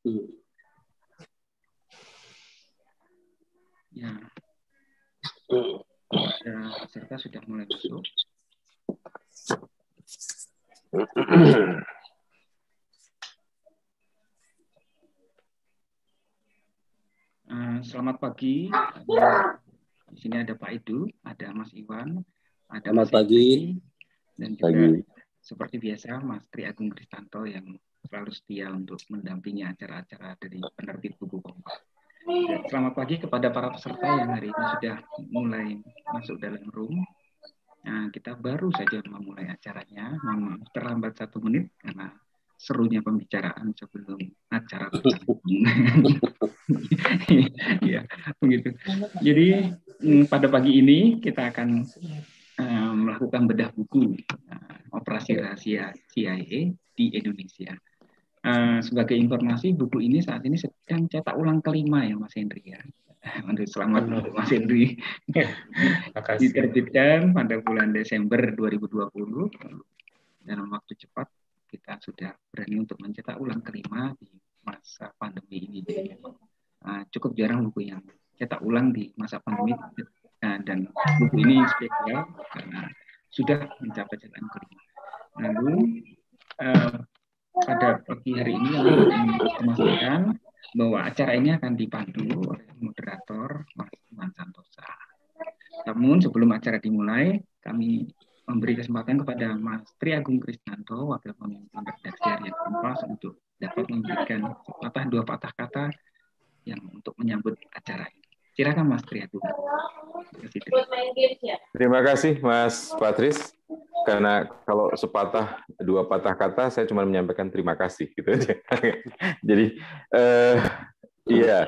Ya. Ya, peserta sudah mulai masuk. Eh, selamat pagi. Di sini ada Pak Edu, ada Mas Iwan, ada Selamat Mas pagi. Dan juga Pagi. seperti biasa Mas Tri Agung Kristanto yang selalu setia untuk mendampingi acara-acara dari penerbit buku kompas. Dan selamat pagi kepada para peserta yang hari ini sudah mulai masuk dalam room. Nah, kita baru saja memulai acaranya. Maaf terlambat satu menit karena serunya pembicaraan sebelum acara ya, begitu. Jadi mm, pada pagi ini kita akan eh, melakukan bedah buku eh, operasi rahasia CIA di Indonesia. Eh, sebagai informasi, buku ini saat ini sedang cetak ulang kelima ya Mas Hendri ya. Selamat untuk Mas Hendri. Diterbitkan pada bulan Desember 2020 dalam waktu cepat kita sudah berani untuk mencetak ulang kelima di masa pandemi ini. Jadi uh, cukup jarang buku yang cetak ulang di masa pandemi Nah, dan buku ini spesial karena sudah mencapai cetakan kelima. Lalu uh, pada pagi hari ini ingin memastikan bahwa acara ini akan dipandu oleh moderator Mas Iwan Santosa. Namun sebelum acara dimulai, kami memberi kesempatan kepada Mas Tri Agung Kristanto, Wakil Pemimpin Redaksi Harian Kompas, untuk dapat memberikan sepatah dua patah kata yang untuk menyambut acara ini. Silakan Mas Tri Agung. Terima kasih, Tri. Terima kasih Mas Patris. Karena kalau sepatah dua patah kata, saya cuma menyampaikan terima kasih gitu aja. Jadi, eh, iya.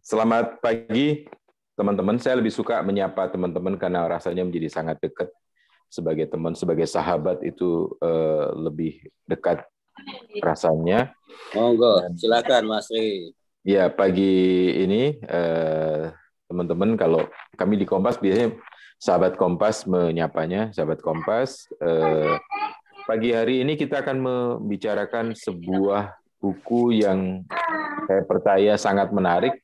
Selamat pagi teman-teman. Saya lebih suka menyapa teman-teman karena rasanya menjadi sangat dekat sebagai teman, sebagai sahabat itu eh, lebih dekat rasanya. Monggo, silakan Mas Ri. Ya, pagi ini eh, teman-teman kalau kami di Kompas biasanya sahabat Kompas menyapanya, sahabat Kompas. Eh, pagi hari ini kita akan membicarakan sebuah buku yang saya percaya sangat menarik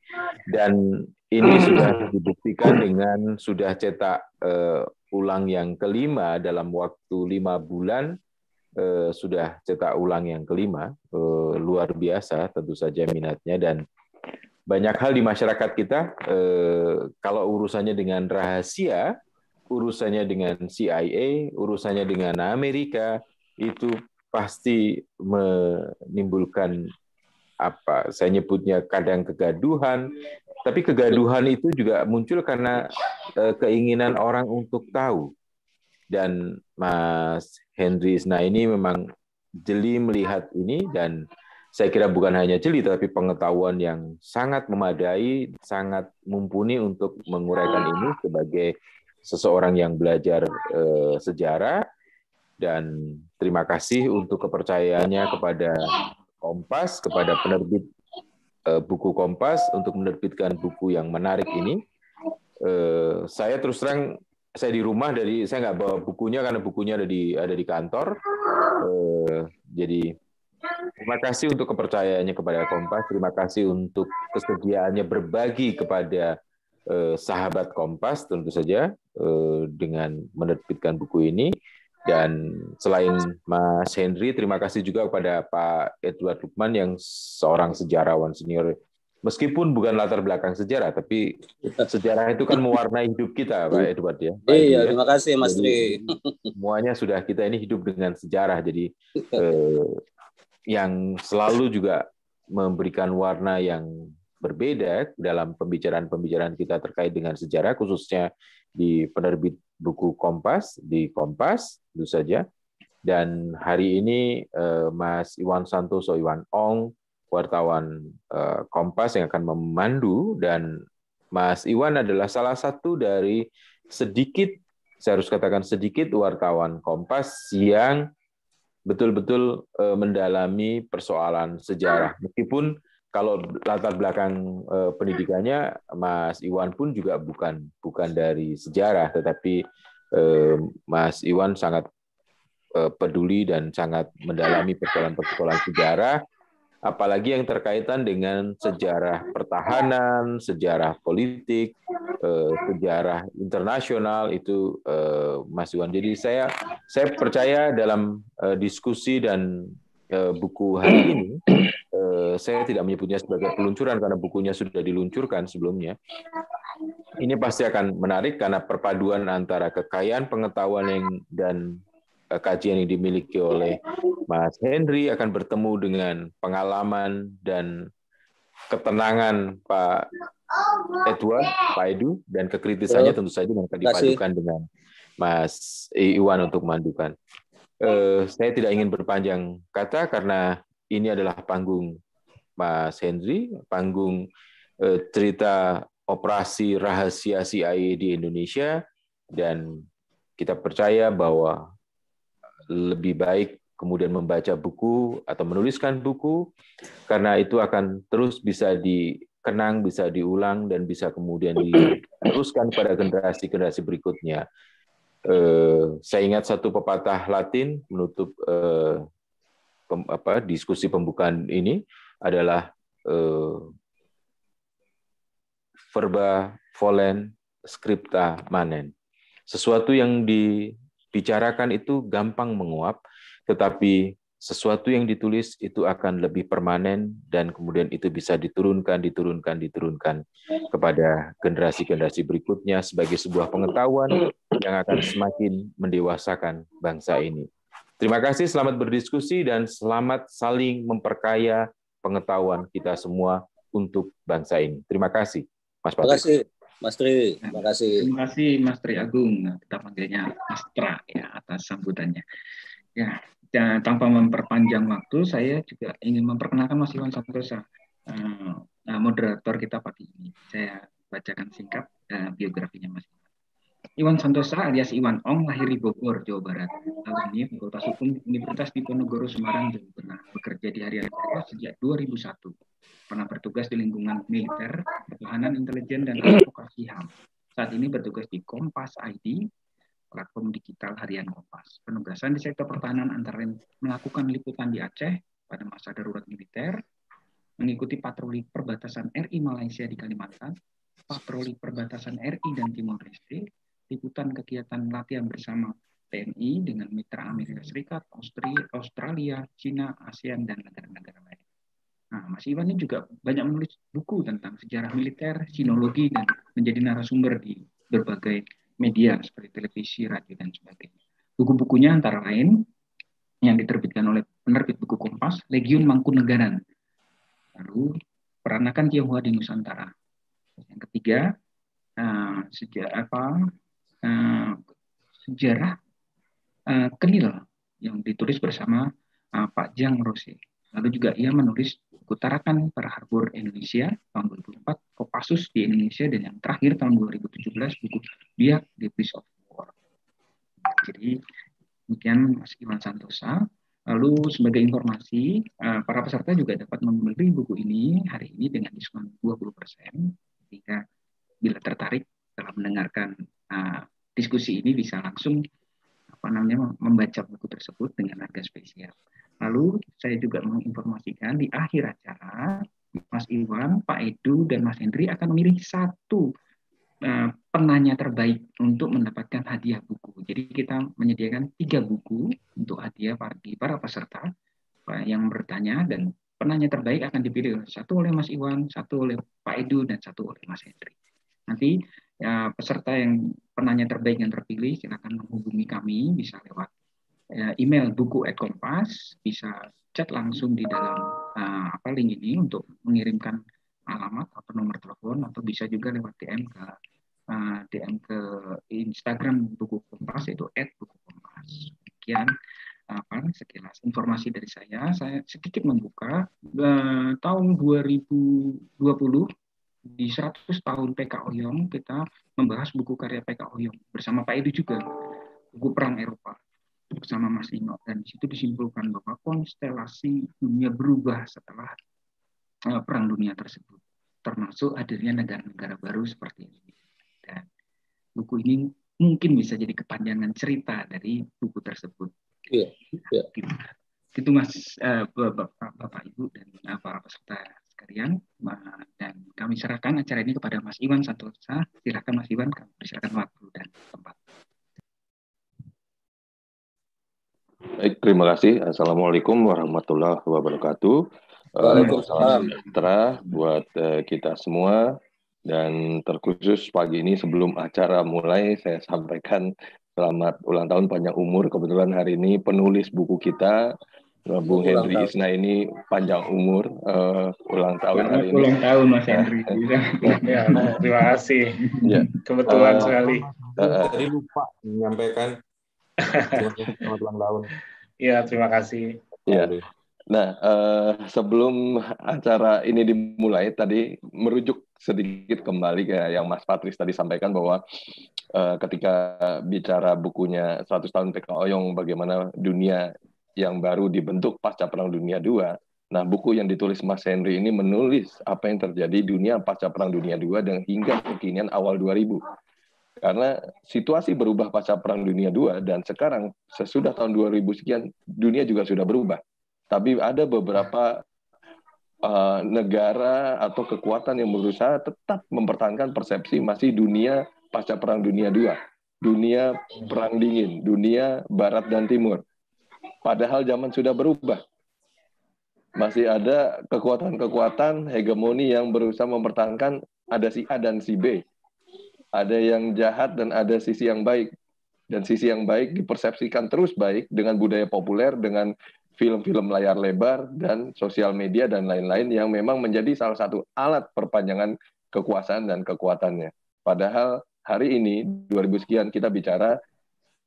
dan ini sudah dibuktikan dengan sudah cetak eh, ulang yang kelima dalam waktu lima bulan eh, sudah cetak ulang yang kelima. Eh, luar biasa tentu saja minatnya. Dan banyak hal di masyarakat kita. Eh, kalau urusannya dengan rahasia urusannya dengan CIA urusannya dengan Amerika itu pasti menimbulkan apa? Saya nyebutnya kadang kegaduhan. Tapi kegaduhan itu juga muncul karena keinginan orang untuk tahu dan Mas Henry Isna ini memang jeli melihat ini dan saya kira bukan hanya jeli tapi pengetahuan yang sangat memadai sangat mumpuni untuk menguraikan ini sebagai seseorang yang belajar eh, sejarah dan terima kasih untuk kepercayaannya kepada Kompas, kepada penerbit eh, buku Kompas untuk menerbitkan buku yang menarik ini. Eh, saya terus terang saya di rumah dari saya nggak bawa bukunya karena bukunya ada di ada di kantor. Eh, jadi terima kasih untuk kepercayaannya kepada Kompas, terima kasih untuk kesediaannya berbagi kepada eh, sahabat Kompas tentu saja eh, dengan menerbitkan buku ini. Dan selain Mas Henry, terima kasih juga kepada Pak Edward Lukman yang seorang sejarawan senior. Meskipun bukan latar belakang sejarah, tapi sejarah itu kan mewarnai hidup kita, Pak Edward ya. Pak Edu, Iya, ya. terima kasih Mas Jadi, Ri. semuanya sudah kita ini hidup dengan sejarah. Jadi eh, yang selalu juga memberikan warna yang berbeda dalam pembicaraan-pembicaraan kita terkait dengan sejarah, khususnya di penerbit buku Kompas di Kompas tentu saja. Dan hari ini eh, Mas Iwan Santoso Iwan Ong, wartawan eh, Kompas yang akan memandu dan Mas Iwan adalah salah satu dari sedikit saya harus katakan sedikit wartawan Kompas yang betul-betul eh, mendalami persoalan sejarah. Meskipun kalau latar belakang eh, pendidikannya Mas Iwan pun juga bukan bukan dari sejarah, tetapi Mas Iwan sangat peduli dan sangat mendalami persoalan-persoalan sejarah apalagi yang terkaitan dengan sejarah pertahanan, sejarah politik, eh, sejarah internasional itu eh, Mas Iwan. Jadi saya saya percaya dalam eh, diskusi dan buku hari ini saya tidak menyebutnya sebagai peluncuran karena bukunya sudah diluncurkan sebelumnya. Ini pasti akan menarik karena perpaduan antara kekayaan pengetahuan yang dan kajian yang dimiliki oleh Mas Henry akan bertemu dengan pengalaman dan ketenangan Pak Edward, Pak Edu, dan kekritisannya tentu saja dengan dipadukan dengan Mas Iwan untuk memandukan. Eh, saya tidak ingin berpanjang kata karena ini adalah panggung Mas Henry, panggung eh, cerita operasi rahasia CIA di Indonesia, dan kita percaya bahwa lebih baik kemudian membaca buku atau menuliskan buku, karena itu akan terus bisa dikenang, bisa diulang, dan bisa kemudian diteruskan pada generasi-generasi berikutnya. Eh, saya ingat satu pepatah Latin menutup eh, diskusi pembukaan ini adalah eh, verba volen scripta manen. Sesuatu yang dibicarakan itu gampang menguap, tetapi sesuatu yang ditulis itu akan lebih permanen dan kemudian itu bisa diturunkan, diturunkan, diturunkan kepada generasi-generasi berikutnya sebagai sebuah pengetahuan yang akan semakin mendewasakan bangsa ini. Terima kasih, selamat berdiskusi dan selamat saling memperkaya pengetahuan kita semua untuk bangsa ini. Terima kasih, Mas Patrik. Terima kasih, Mas Tri. Terima kasih. Terima kasih, Mas Tri Agung. Kita panggilnya Mas Tra ya atas sambutannya. Ya, dan tanpa memperpanjang waktu, saya juga ingin memperkenalkan Mas Iwan Santosa, uh, moderator kita pagi ini. Saya bacakan singkat uh, biografinya Mas Iwan. Iwan Santosa alias Iwan Ong lahir di Bogor, Jawa Barat. Tahun ini Fakultas Hukum Universitas Diponegoro Semarang, Jawa Tengah. Bekerja di Harian Jaya sejak 2001. Pernah bertugas di lingkungan militer, pertahanan intelijen, dan advokasi HAM. Saat ini bertugas di Kompas ID, platform digital harian Kompas. Penugasan di sektor pertahanan antara melakukan liputan di Aceh pada masa darurat militer, mengikuti patroli perbatasan RI Malaysia di Kalimantan, patroli perbatasan RI dan Timor Leste, liputan kegiatan latihan bersama TNI dengan mitra Amerika Serikat, Austria, Australia, Cina, ASEAN, dan negara-negara lain. Nah, Mas Iwan ini juga banyak menulis buku tentang sejarah militer, sinologi, dan menjadi narasumber di berbagai media seperti televisi, radio, dan sebagainya. Buku-bukunya antara lain yang diterbitkan oleh penerbit buku Kompas, Legiun Mangkunegaran, lalu Peranakan Tionghoa di Nusantara. Yang ketiga, uh, sejarah apa uh, sejarah uh, Kenil yang ditulis bersama uh, Pak Jang Rose. Lalu juga ia menulis buku Tarakan para Harbor Indonesia tahun 2004, Kopassus di Indonesia, dan yang terakhir tahun 2017 buku Biak The Peace of War. Jadi demikian Mas Iwan Santosa. Lalu sebagai informasi, eh, para peserta juga dapat membeli buku ini hari ini dengan diskon 20%. Jika bila tertarik dalam mendengarkan diskusi ini bisa langsung apa namanya membaca buku tersebut dengan harga spesial. Lalu saya juga menginformasikan di akhir acara Mas Iwan, Pak Edu, dan Mas Hendri akan memilih satu uh, penanya terbaik untuk mendapatkan hadiah buku. Jadi kita menyediakan tiga buku untuk hadiah bagi para peserta yang bertanya dan penanya terbaik akan dipilih satu oleh Mas Iwan, satu oleh Pak Edu, dan satu oleh Mas Hendri. Nanti ya, peserta yang penanya terbaik yang terpilih silakan menghubungi kami bisa lewat Ya, email buku at kompas bisa chat langsung di dalam uh, apa link ini untuk mengirimkan alamat atau nomor telepon atau bisa juga lewat DM ke uh, eh, DM ke Instagram buku kompas yaitu at buku kompas. Sekian apa sekilas informasi dari saya. Saya sedikit membuka uh, tahun 2020 di 100 tahun PK Oyong kita membahas buku karya PK Oyong bersama Pak Edu juga buku Perang Eropa bersama Mas Ino dan di situ disimpulkan bahwa konstelasi dunia berubah setelah uh, perang dunia tersebut termasuk hadirnya negara-negara baru seperti ini dan buku ini mungkin bisa jadi kepanjangan cerita dari buku tersebut. Iya. iya. itu Mas uh, Bapak, Bapak Ibu dan uh, para peserta sekalian dan kami serahkan acara ini kepada Mas Iwan Santosa. Silakan Mas Iwan, kami persilakan waktu dan tempat. Baik, terima kasih. Assalamualaikum warahmatullahi wabarakatuh. Waalaikumsalam sejahtera buat uh, kita semua dan terkhusus pagi ini sebelum acara mulai saya sampaikan selamat ulang tahun panjang umur. Kebetulan hari ini penulis buku kita Bung Henry Isna ini panjang umur uh, ulang tahun hari ini. Ulang tahun Mas Henry. ya, terima kasih. Ya. Kebetulan uh, sekali. Uh, Tadi lupa menyampaikan selamat ulang tahun. Iya, terima kasih. Ya. Nah, uh, sebelum acara ini dimulai, tadi merujuk sedikit kembali ke yang Mas Patris tadi sampaikan bahwa uh, ketika bicara bukunya 100 tahun PK Oyong, bagaimana dunia yang baru dibentuk pasca Perang Dunia II, nah buku yang ditulis Mas Henry ini menulis apa yang terjadi dunia pasca Perang Dunia II dan hingga kekinian awal 2000 karena situasi berubah pasca Perang Dunia II dan sekarang sesudah tahun 2000 sekian dunia juga sudah berubah. Tapi ada beberapa uh, negara atau kekuatan yang berusaha tetap mempertahankan persepsi masih dunia pasca Perang Dunia II, dunia Perang Dingin, dunia Barat dan Timur. Padahal zaman sudah berubah. Masih ada kekuatan-kekuatan hegemoni yang berusaha mempertahankan ada si A dan si B. Ada yang jahat dan ada sisi yang baik. Dan sisi yang baik dipersepsikan terus baik dengan budaya populer, dengan film-film layar lebar dan sosial media dan lain-lain yang memang menjadi salah satu alat perpanjangan kekuasaan dan kekuatannya. Padahal hari ini 2000 sekian kita bicara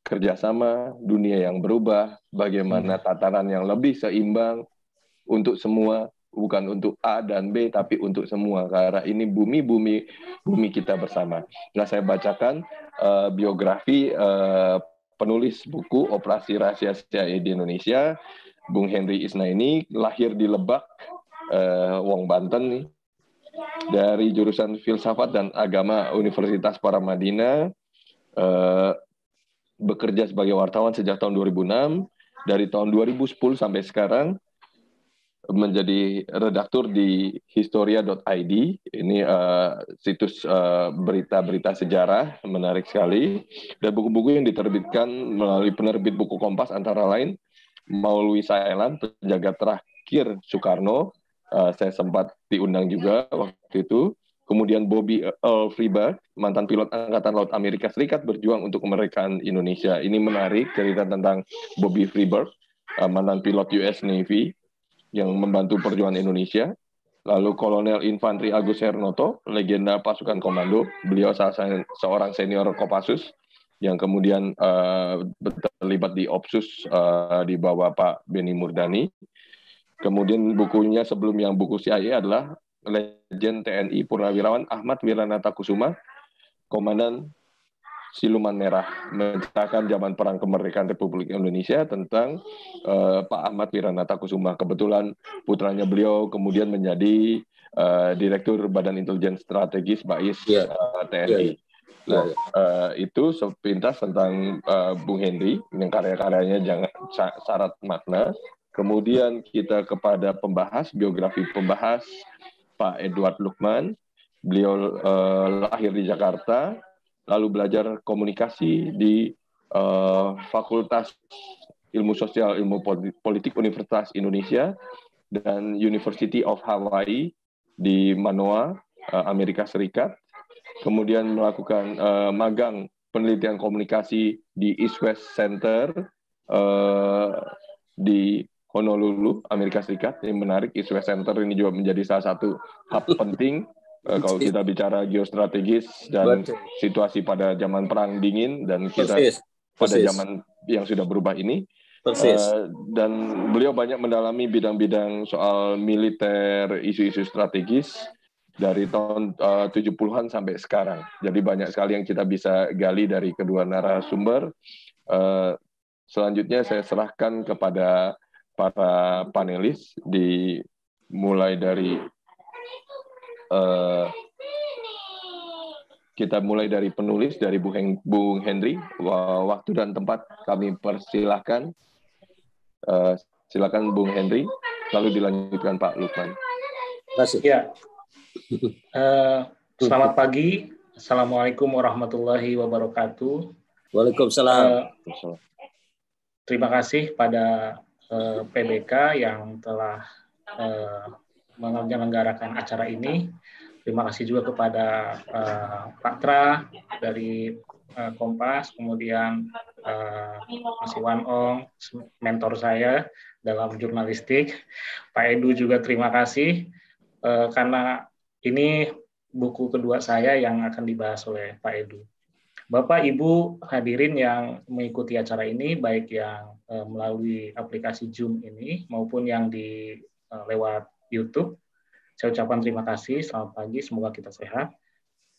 kerjasama dunia yang berubah, bagaimana hmm. tataran yang lebih seimbang untuk semua, bukan untuk A dan B, tapi untuk semua. Karena ini bumi-bumi bumi kita bersama. Nah, saya bacakan uh, biografi uh, penulis buku Operasi Rahasia CIA di Indonesia Bung Henry Isna ini lahir di Lebak, uh, Wong Banten nih, dari jurusan filsafat dan agama Universitas Paramadina, uh, bekerja sebagai wartawan sejak tahun 2006, dari tahun 2010 sampai sekarang menjadi redaktur di historia.id. Ini uh, situs berita-berita uh, sejarah menarik sekali dan buku-buku yang diterbitkan melalui penerbit buku Kompas antara lain Maulwi Saelan, penjaga terakhir Soekarno. Uh, saya sempat diundang juga waktu itu. Kemudian Bobby Earl Freeberg, mantan pilot Angkatan Laut Amerika Serikat berjuang untuk kemerdekaan Indonesia. Ini menarik cerita tentang Bobby Freeberg, uh, mantan pilot US Navy yang membantu perjuangan Indonesia. Lalu Kolonel Infantri Agus Hernoto, legenda pasukan komando. Beliau salah seorang senior Kopassus yang kemudian uh, terlibat di Opsus uh, di bawah Pak Beni Murdani. Kemudian bukunya sebelum yang buku CIA adalah Legend TNI Purnawirawan Ahmad Wiranata Kusuma, Komandan Siluman Merah, menceritakan zaman perang kemerdekaan Republik Indonesia tentang uh, Pak Ahmad Wiranata Kusuma. Kebetulan putranya beliau kemudian menjadi uh, Direktur Badan Intelijen Strategis BAIS yeah. uh, TNI. Yeah. Nah, uh, itu sepintas tentang uh, Bung Henry yang karya-karyanya jangan syarat makna. Kemudian kita kepada pembahas biografi pembahas Pak Edward Lukman. Beliau uh, lahir di Jakarta, lalu belajar komunikasi di uh, Fakultas Ilmu Sosial Ilmu Politik Universitas Indonesia dan University of Hawaii di Manoa, Amerika Serikat kemudian melakukan uh, magang penelitian komunikasi di East West Center uh, di Honolulu, Amerika Serikat. Yang menarik, East West Center ini juga menjadi salah satu hub penting uh, kalau kita bicara geostrategis dan situasi pada zaman perang dingin dan kita Persis. pada zaman yang sudah berubah ini. Uh, dan beliau banyak mendalami bidang-bidang soal militer, isu-isu strategis, dari tahun uh, 70-an sampai sekarang. Jadi banyak sekali yang kita bisa gali dari kedua narasumber. Uh, selanjutnya saya serahkan kepada para panelis di mulai dari uh, kita mulai dari penulis dari Bung Henry waktu dan tempat kami persilahkan uh, Silakan Bung Henry, lalu dilanjutkan Pak Lukman. Terima kasih. Ya. Uh, selamat pagi. Assalamualaikum warahmatullahi wabarakatuh. Waalaikumsalam. Uh, terima kasih pada uh, PBK yang telah uh, menyelenggarakan acara ini. Terima kasih juga kepada uh, Pak Tra dari uh, Kompas, kemudian uh, Mas Iwan Ong, mentor saya dalam jurnalistik. Pak Edu juga terima kasih karena ini buku kedua saya yang akan dibahas oleh Pak Edu. Bapak, Ibu hadirin yang mengikuti acara ini, baik yang uh, melalui aplikasi Zoom ini maupun yang di uh, lewat YouTube, saya ucapkan terima kasih. Selamat pagi, semoga kita sehat.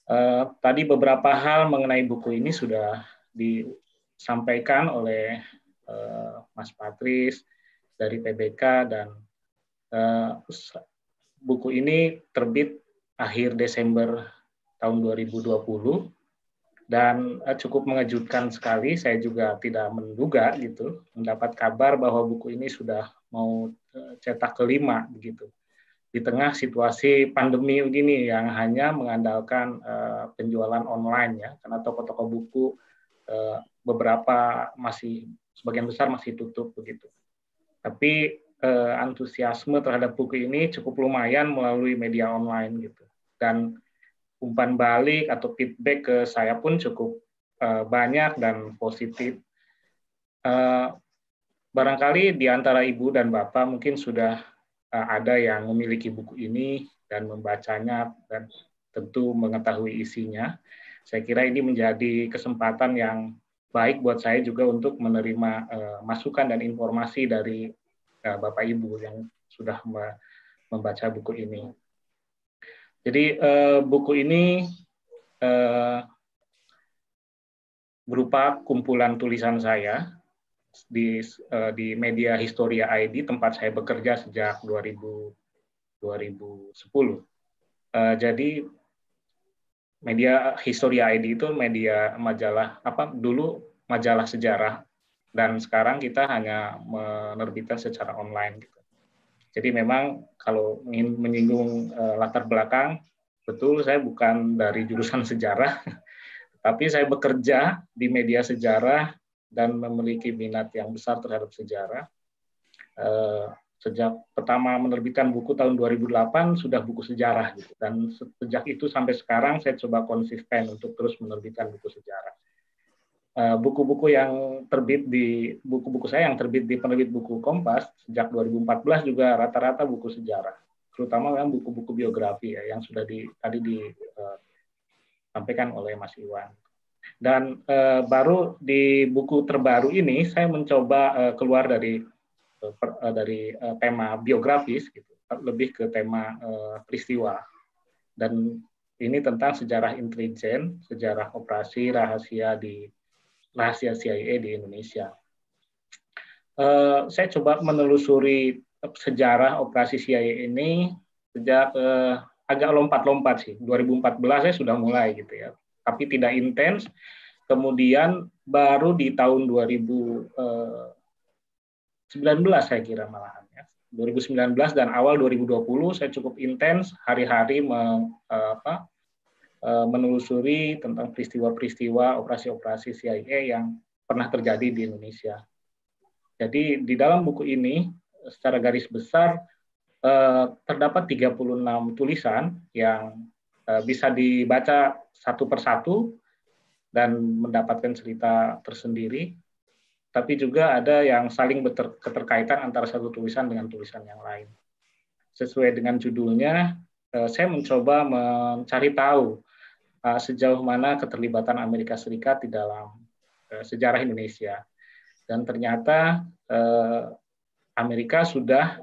Uh, tadi beberapa hal mengenai buku ini sudah disampaikan oleh Mas Patris, dari PBK dan buku ini terbit akhir Desember tahun 2020 dan uh, cukup mengejutkan sekali. Saya juga tidak menduga gitu mendapat kabar bahwa buku ini sudah mau uh, cetak kelima begitu di tengah situasi pandemi begini yang hanya mengandalkan uh, penjualan online ya karena toko-toko buku uh, beberapa masih sebagian besar masih tutup begitu. Tapi eh, antusiasme terhadap buku ini cukup lumayan melalui media online gitu. Dan umpan balik atau feedback ke saya pun cukup eh, banyak dan positif. Eh, barangkali di antara ibu dan bapak mungkin sudah eh, ada yang memiliki buku ini dan membacanya dan tentu mengetahui isinya. Saya kira ini menjadi kesempatan yang baik buat saya juga untuk menerima uh, masukan dan informasi dari uh, Bapak Ibu yang sudah membaca buku ini. Jadi uh, buku ini uh, berupa kumpulan tulisan saya di uh, di media Historia ID tempat saya bekerja sejak 2000 2010. Uh, jadi media Historia ID itu media majalah apa dulu majalah sejarah dan sekarang kita hanya menerbitkan secara online gitu. Jadi memang kalau ingin menyinggung uh, latar belakang betul saya bukan dari jurusan sejarah tapi saya bekerja di media sejarah dan memiliki minat yang besar terhadap sejarah. Uh, sejak pertama menerbitkan buku tahun 2008 sudah buku sejarah gitu dan sejak itu sampai sekarang saya coba konsisten untuk terus menerbitkan buku sejarah buku-buku yang terbit di buku-buku saya yang terbit di penerbit buku Kompas sejak 2014 juga rata-rata buku sejarah. Terutama memang buku-buku biografi ya yang sudah di tadi disampaikan oleh Mas Iwan. Dan eh, baru di buku terbaru ini saya mencoba eh, keluar dari Eh, dari uh, tema biografis gitu lebih ke tema uh, peristiwa. Dan ini tentang sejarah intelijen sejarah operasi rahasia di rahasia CIA di Indonesia. Uh, saya coba menelusuri sejarah operasi CIA ini sejak uh, agak lompat-lompat sih. 2014 saya sudah mulai gitu ya. Tapi tidak intens. Kemudian baru di tahun 2000 uh, 19 saya kira malahan ya. 2019 dan awal 2020 saya cukup intens hari-hari eh, eh, menelusuri tentang peristiwa-peristiwa operasi-operasi CIA yang pernah terjadi di Indonesia. Jadi di dalam buku ini secara garis besar eh, terdapat 36 tulisan yang bisa dibaca satu persatu dan mendapatkan cerita tersendiri tapi juga ada yang saling keterkaitan antara satu tulisan dengan tulisan yang lain. Sesuai dengan judulnya, eh, saya mencoba mencari tahu eh, sejauh mana keterlibatan Amerika Serikat di dalam eh, sejarah Indonesia. Dan ternyata Amerika sudah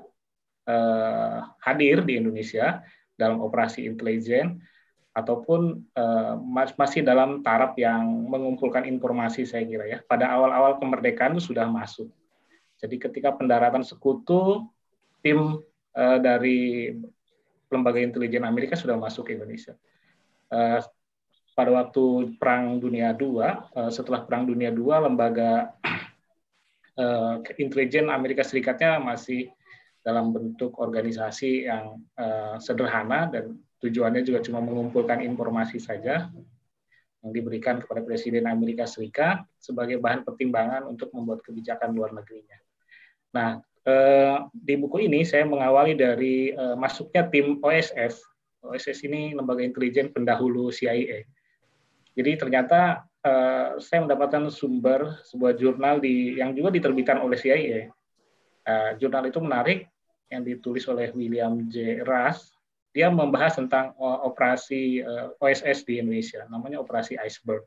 hadir di Indonesia dalam operasi intelijen ataupun uh, masih dalam taraf yang mengumpulkan informasi saya kira ya. Pada awal-awal kemerdekaan itu sudah masuk. Jadi ketika pendaratan sekutu, tim uh, dari lembaga intelijen Amerika sudah masuk ke Indonesia. Uh, pada waktu Perang Dunia II, uh, setelah Perang Dunia II, lembaga uh, intelijen Amerika Serikatnya masih dalam bentuk organisasi yang uh, sederhana dan tujuannya juga cuma mengumpulkan informasi saja yang diberikan kepada Presiden Amerika Serikat sebagai bahan pertimbangan untuk membuat kebijakan luar negerinya. Nah, eh, di buku ini saya mengawali dari eh, masuknya tim OSF. OSS ini lembaga intelijen pendahulu CIA. Jadi ternyata eh, saya mendapatkan sumber sebuah jurnal di yang juga diterbitkan oleh CIA Uh, jurnal itu menarik yang ditulis oleh William J. Russ. Dia membahas tentang uh, operasi uh, eh, OSS di Indonesia, namanya operasi Iceberg.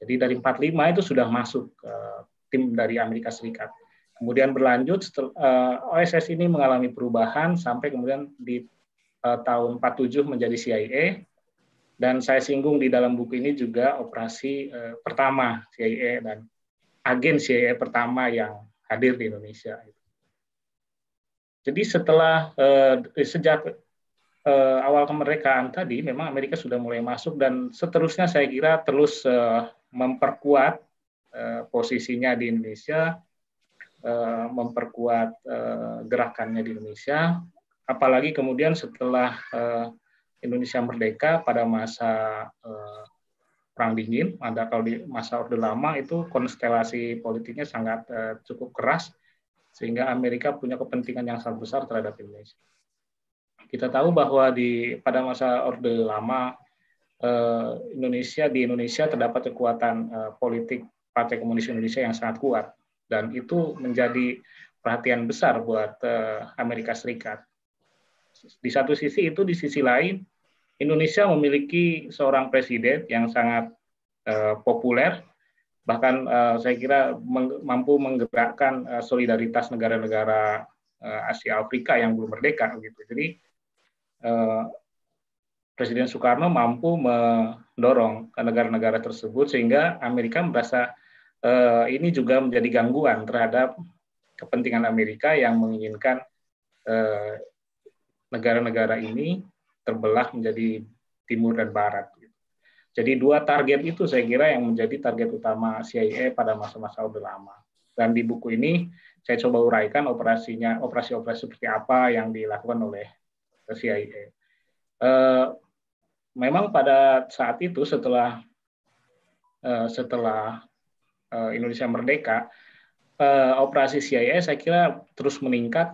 Jadi dari 45 itu sudah masuk uh, tim dari Amerika Serikat. Kemudian berlanjut setel, uh, OSS ini mengalami perubahan sampai kemudian di uh, tahun 47 menjadi CIA dan saya singgung di dalam buku ini juga operasi uh, pertama CIA dan agen CIA pertama yang hadir di Indonesia. Jadi setelah eh, sejak eh, awal kemerdekaan tadi, memang Amerika sudah mulai masuk dan seterusnya saya kira terus eh, memperkuat eh, posisinya di Indonesia, eh, memperkuat eh, gerakannya di Indonesia. Apalagi kemudian setelah eh, Indonesia merdeka pada masa eh, perang dingin, ada kalau di masa orde lama itu konstelasi politiknya sangat uh, cukup keras sehingga Amerika punya kepentingan yang sangat besar terhadap Indonesia. Kita tahu bahwa di pada masa Orde Lama eh, Indonesia di Indonesia terdapat kekuatan eh, politik Partai Komunis Indonesia yang sangat kuat dan itu menjadi perhatian besar buat eh, Amerika Serikat. Di satu sisi itu, di sisi lain Indonesia memiliki seorang presiden yang sangat populer bahkan uh, saya kira meng, mampu menggerakkan uh, solidaritas negara-negara uh, Asia Afrika yang belum merdeka gitu. Jadi uh, Presiden Soekarno mampu mendorong negara-negara tersebut sehingga Amerika merasa uh, ini juga menjadi gangguan terhadap kepentingan Amerika yang menginginkan negara-negara uh, ini terbelah menjadi timur dan barat. Jadi dua target itu saya kira yang menjadi target utama CIA pada masa-masa Orde Lama. Dan di buku ini saya coba uraikan operasinya, operasi-operasi seperti apa yang dilakukan oleh CIA. Eh, memang pada saat itu setelah eh, setelah eh, Indonesia merdeka, operasi CIA saya kira terus meningkat.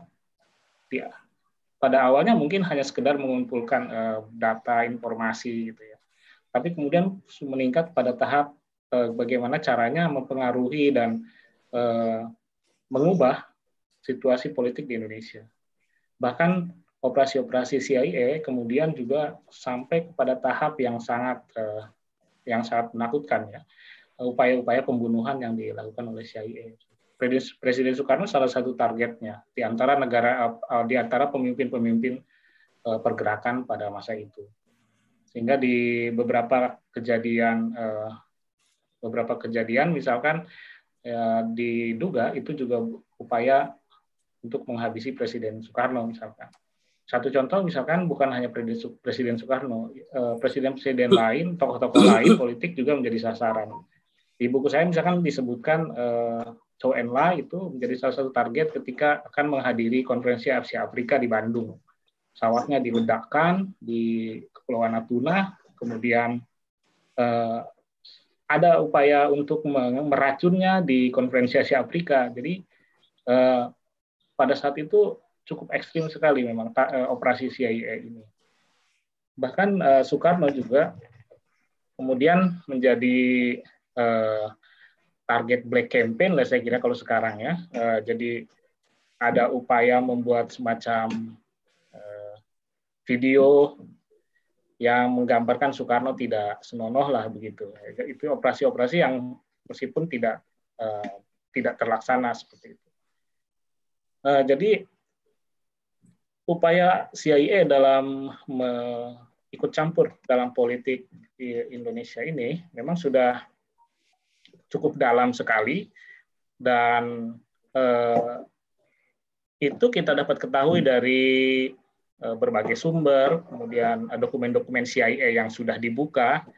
Ya, pada awalnya mungkin hanya sekedar mengumpulkan eh, data informasi gitu ya tapi kemudian meningkat pada tahap eh, bagaimana caranya mempengaruhi dan eh, mengubah situasi politik di Indonesia. Bahkan operasi-operasi CIA kemudian juga sampai kepada tahap yang sangat yang sangat menakutkan ya upaya-upaya pembunuhan yang dilakukan oleh CIA. Presiden Soekarno salah satu targetnya di antara negara di antara pemimpin-pemimpin pergerakan pada masa itu. Sehingga di beberapa kejadian eh, beberapa kejadian misalkan ya, diduga itu juga upaya untuk menghabisi Presiden Soekarno misalkan. Satu contoh misalkan bukan hanya Presiden Soekarno, eh, presiden-presiden lain, tokoh-tokoh lain politik juga menjadi sasaran. Di buku saya misalkan disebutkan eh, Chow Enla itu menjadi salah satu target ketika akan menghadiri konferensi Asia Afrika di Bandung pesawatnya diledakkan di Kepulauan Natuna, kemudian eh, ada upaya untuk meracunnya di konferensi Asia Afrika. Jadi eh, pada saat itu cukup ekstrim sekali memang eh, operasi CIA ini. Bahkan eh, Soekarno juga kemudian menjadi eh, target black campaign lah saya kira kalau sekarang ya. Eh, jadi ada upaya membuat semacam video yang menggambarkan Soekarno tidak senonoh lah begitu. Itu operasi-operasi yang meskipun tidak uh, tidak terlaksana seperti itu. Uh, jadi upaya CIA dalam me, ikut campur dalam politik di Indonesia ini memang sudah cukup dalam sekali dan uh, itu kita dapat ketahui dari Eh, berbagai sumber, kemudian dokumen-dokumen CIA yang sudah dibuka,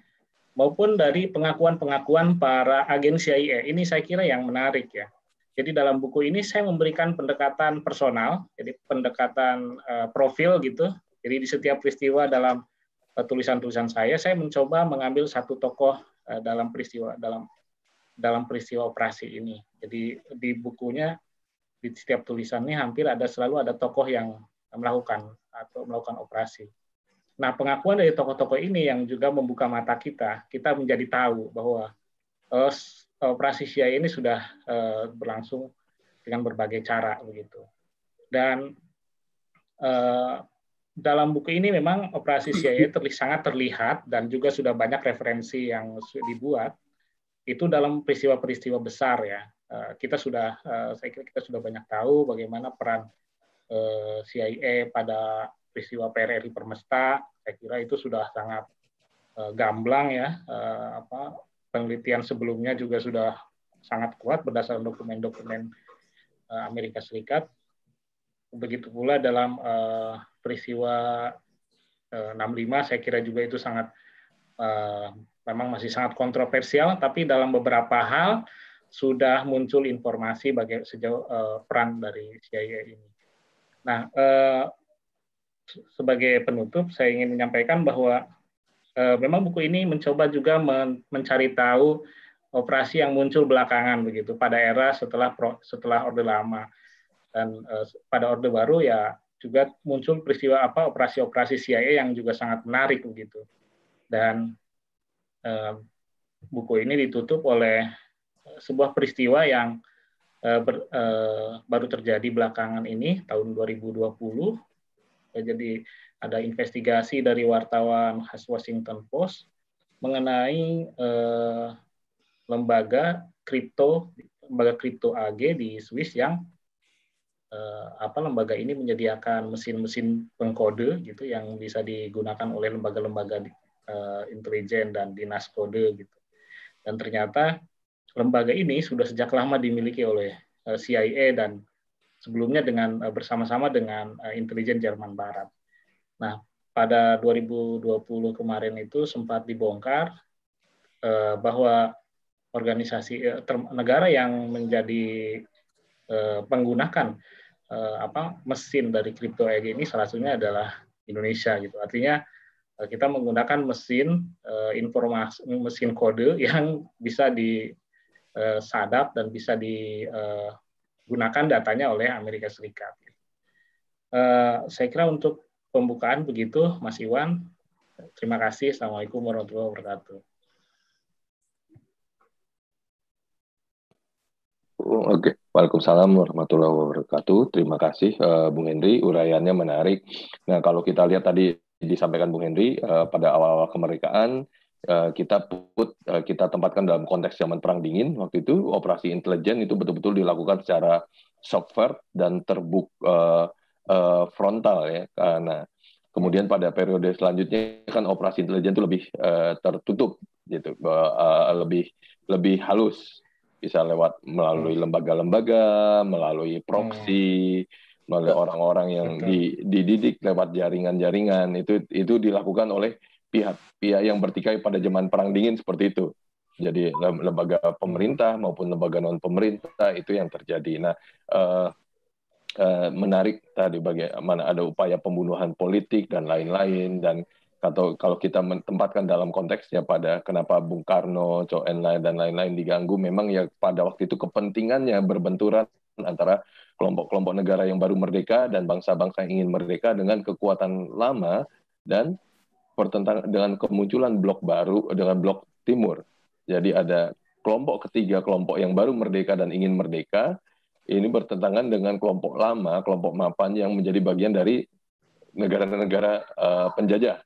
maupun dari pengakuan-pengakuan para agen CIA. Ini saya kira yang menarik ya. Jadi dalam buku ini saya memberikan pendekatan personal, jadi pendekatan uh, profil gitu. Jadi di setiap peristiwa dalam uh, tulisan-tulisan saya, saya mencoba mengambil satu tokoh uh, dalam peristiwa dalam dalam peristiwa operasi ini. Jadi di bukunya di setiap tulisannya hampir ada selalu ada tokoh yang melakukan atau melakukan operasi. Nah, pengakuan dari tokoh-tokoh ini yang juga membuka mata kita, kita menjadi tahu bahwa uh, operasi CIA ini sudah uh, berlangsung dengan berbagai cara begitu. Dan uh, dalam buku ini memang operasi CIA terlihat sangat terlihat dan juga sudah banyak referensi yang dibuat itu dalam peristiwa-peristiwa besar ya. Uh, kita sudah, uh, saya kira kita sudah banyak tahu bagaimana peran uh, CIA pada peristiwa PRRI Permesta, saya kira itu sudah sangat gamblang ya. Apa penelitian sebelumnya juga sudah sangat kuat berdasarkan dokumen-dokumen Amerika Serikat. Begitu pula dalam peristiwa uh, 65, saya kira juga itu sangat memang masih sangat kontroversial, tapi dalam beberapa hal sudah muncul informasi bagi sejauh uh, peran dari CIA ini. Nah, uh, sebagai penutup, saya ingin menyampaikan bahwa e, memang buku ini mencoba juga men mencari tahu operasi yang muncul belakangan begitu pada era setelah pro, setelah Orde Lama dan e, pada Orde Baru ya juga muncul peristiwa apa operasi-operasi CIA yang juga sangat menarik begitu dan buku ini ditutup oleh sebuah peristiwa yang e, ber, e, baru terjadi belakangan ini tahun 2020 jadi ada investigasi dari wartawan khas Washington Post mengenai eh, lembaga kripto lembaga kripto AG di Swiss yang eh, apa lembaga ini menyediakan mesin-mesin pengkode gitu yang bisa digunakan oleh lembaga-lembaga eh, intelijen dan dinas kode gitu. Dan ternyata lembaga ini sudah sejak lama dimiliki oleh eh, CIA dan sebelumnya dengan uh, bersama-sama dengan uh, intelijen Jerman Barat. Nah, pada 2020 kemarin itu sempat dibongkar uh, bahwa organisasi negara yang menjadi penggunakan apa mesin dari kripto EG ini salah satunya adalah Indonesia gitu. Artinya kita menggunakan mesin informasi mesin kode yang bisa disadap dan bisa di gunakan datanya oleh Amerika Serikat. Saya kira untuk pembukaan begitu, Mas Iwan. Terima kasih. Assalamualaikum warahmatullahi wabarakatuh. Oke, okay. Waalaikumsalam warahmatullahi wabarakatuh. Terima kasih, Bung Henry. Uraiannya menarik. Nah, kalau kita lihat tadi disampaikan Bung Henry uh, pada awal-awal kemerdekaan, Eh, kita put eh, kita tempatkan dalam konteks zaman perang dingin waktu itu operasi intelijen itu betul-betul dilakukan secara software dan terbuka uh, frontal ya karena kemudian pada periode selanjutnya kan operasi intelijen itu lebih uh, tertutup gitu uh, lebih lebih halus bisa lewat melalui hmm. lembaga-lembaga melalui proxy hmm. Melalui orang-orang yang dididik lewat jaringan-jaringan itu itu dilakukan oleh pihak-pihak yang bertikai pada zaman perang dingin seperti itu. Jadi lembaga pemerintah maupun lembaga non pemerintah itu yang terjadi. Nah, uh, uh, menarik tadi bagaimana ada upaya pembunuhan politik dan lain-lain dan atau kalau kita menempatkan dalam konteksnya pada kenapa Bung Karno, Cho Enlai dan lain-lain diganggu, memang ya pada waktu itu kepentingannya berbenturan antara kelompok-kelompok negara yang baru merdeka dan bangsa-bangsa yang ingin merdeka dengan kekuatan lama dan bertentangan dengan kemunculan blok baru dengan blok timur. Jadi ada kelompok ketiga, kelompok yang baru merdeka dan ingin merdeka, ini bertentangan dengan kelompok lama, kelompok mapan yang menjadi bagian dari negara-negara uh, penjajah.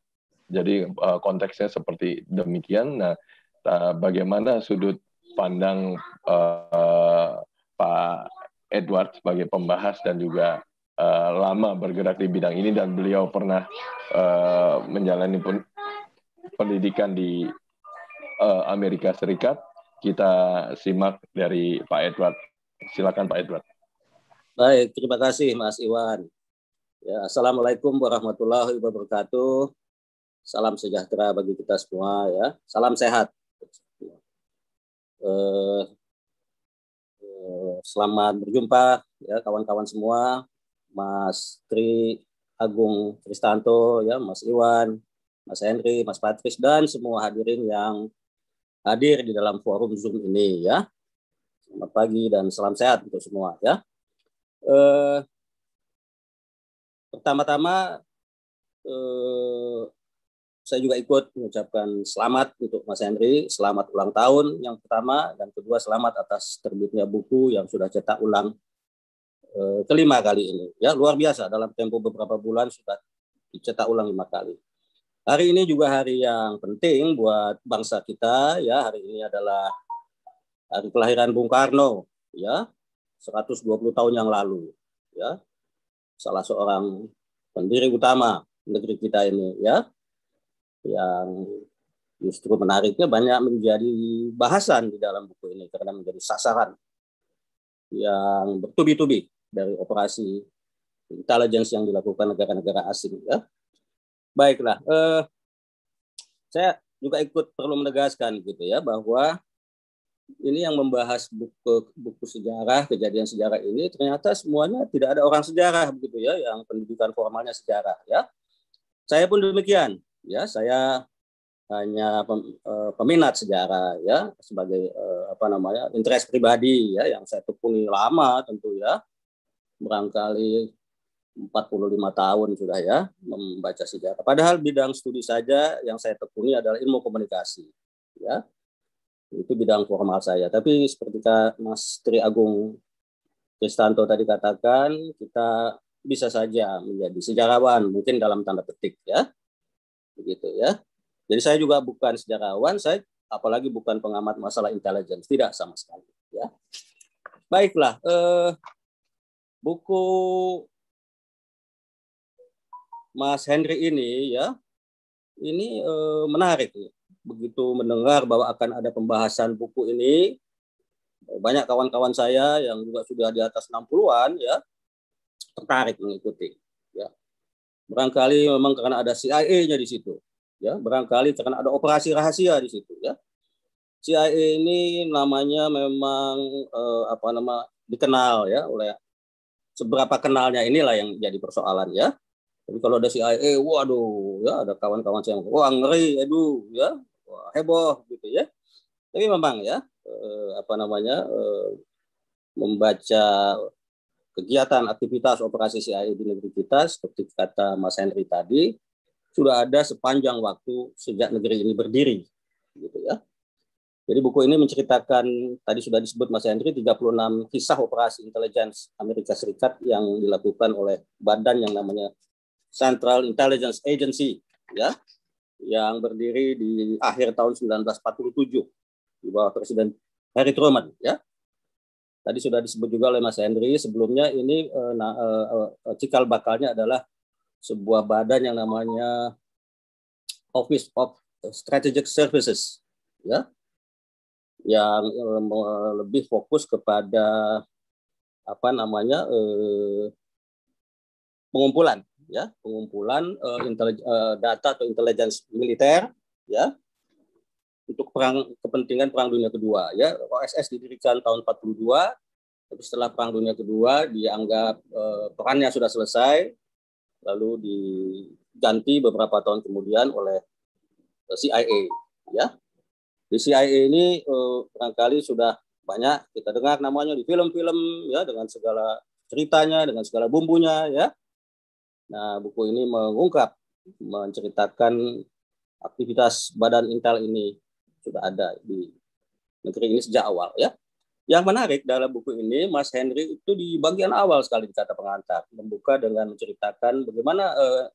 Jadi uh, konteksnya seperti demikian. Nah, uh, bagaimana sudut pandang uh, Pak Edward sebagai pembahas dan juga uh, lama bergerak di bidang ini dan beliau pernah uh, menjalani pun pendidikan di uh, Amerika Serikat. Kita simak dari Pak Edward. Silakan Pak Edward. Baik, terima kasih Mas Iwan. Ya, Assalamualaikum warahmatullahi wabarakatuh. Salam sejahtera bagi kita semua ya. Salam sehat. Uh, selamat berjumpa ya kawan-kawan semua, Mas Tri Agung Tristanto, ya Mas Iwan, Mas Henry, Mas Patris dan semua hadirin yang hadir di dalam forum Zoom ini ya. Selamat pagi dan salam sehat untuk semua ya. Eh, pertama-tama eh, saya juga ikut mengucapkan selamat untuk Mas Henry, selamat ulang tahun yang pertama, dan kedua selamat atas terbitnya buku yang sudah cetak ulang eh, kelima kali ini. Ya luar biasa dalam tempo beberapa bulan sudah dicetak ulang lima kali. Hari ini juga hari yang penting buat bangsa kita. Ya hari ini adalah hari kelahiran Bung Karno. Ya 120 tahun yang lalu. Ya salah seorang pendiri utama negeri kita ini. Ya yang justru menariknya banyak menjadi bahasan di dalam buku ini karena menjadi sasaran yang bertubi-tubi dari operasi intelligence yang dilakukan negara-negara asing ya. Baiklah, eh, saya juga ikut perlu menegaskan gitu ya bahwa ini yang membahas buku buku sejarah kejadian sejarah ini ternyata semuanya tidak ada orang sejarah begitu ya yang pendidikan formalnya sejarah ya. Saya pun demikian ya saya hanya eh, peminat sejarah ya sebagai eh, apa namanya interest pribadi ya yang saya tekuni lama tentu ya barangkali 45 tahun sudah ya membaca sejarah. Padahal bidang studi saja yang saya tekuni adalah ilmu komunikasi ya. Itu bidang formal saya. Tapi seperti Mas Tri Agung Kristanto tadi katakan, kita bisa saja menjadi sejarawan mungkin dalam tanda petik ya begitu ya. Jadi saya juga bukan sejarawan, saya apalagi bukan pengamat masalah intelligence, tidak sama sekali ya. Baiklah, eh, buku Mas Henry ini ya, ini eh, menarik. Begitu mendengar bahwa akan ada pembahasan buku ini, banyak kawan-kawan saya yang juga sudah di atas 60-an ya, tertarik mengikuti. Barangkali memang karena ada CIA-nya di situ. Ya, barangkali karena ada operasi rahasia di situ ya. CIA ini namanya memang eh, apa nama dikenal ya oleh seberapa kenalnya inilah yang jadi persoalan ya. Tapi kalau ada CIA, waduh, ya ada kawan-kawan saya, wah ngeri, aduh, ya, wah, heboh gitu ya. Tapi memang ya, eh, apa namanya, eh, membaca kegiatan aktivitas operasi CIA di negeri kita seperti kata Mas Henry tadi sudah ada sepanjang waktu sejak negeri ini berdiri gitu ya. Jadi buku ini menceritakan tadi sudah disebut Mas Henry 36 kisah operasi intelligence Amerika Serikat yang dilakukan oleh badan yang namanya Central Intelligence Agency ya yang berdiri di akhir tahun 1947 di bawah Presiden Harry Truman ya Tadi sudah disebut juga oleh Mas Henry sebelumnya ini uh, nah, uh, cikal bakalnya adalah sebuah badan yang namanya Office of Strategic Services ya. Yang uh, lebih fokus kepada apa namanya uh, pengumpulan ya. Pengumpulan uh, uh, data atau intelligence militer ya untuk perang kepentingan perang dunia kedua ya. OSS didirikan tahun 42 tapi setelah perang dunia kedua dianggap eh, perannya sudah selesai lalu diganti beberapa tahun kemudian oleh eh, CIA ya. Di CIA ini eh, barangkali sudah banyak kita dengar namanya di film-film ya dengan segala ceritanya dengan segala bumbunya ya. Nah buku ini mengungkap menceritakan aktivitas badan intel ini sudah ada di negeri ini sejak awal ya. Yang menarik dalam buku ini, Mas Henry itu di bagian awal sekali di kata pengantar membuka dengan menceritakan bagaimana uh,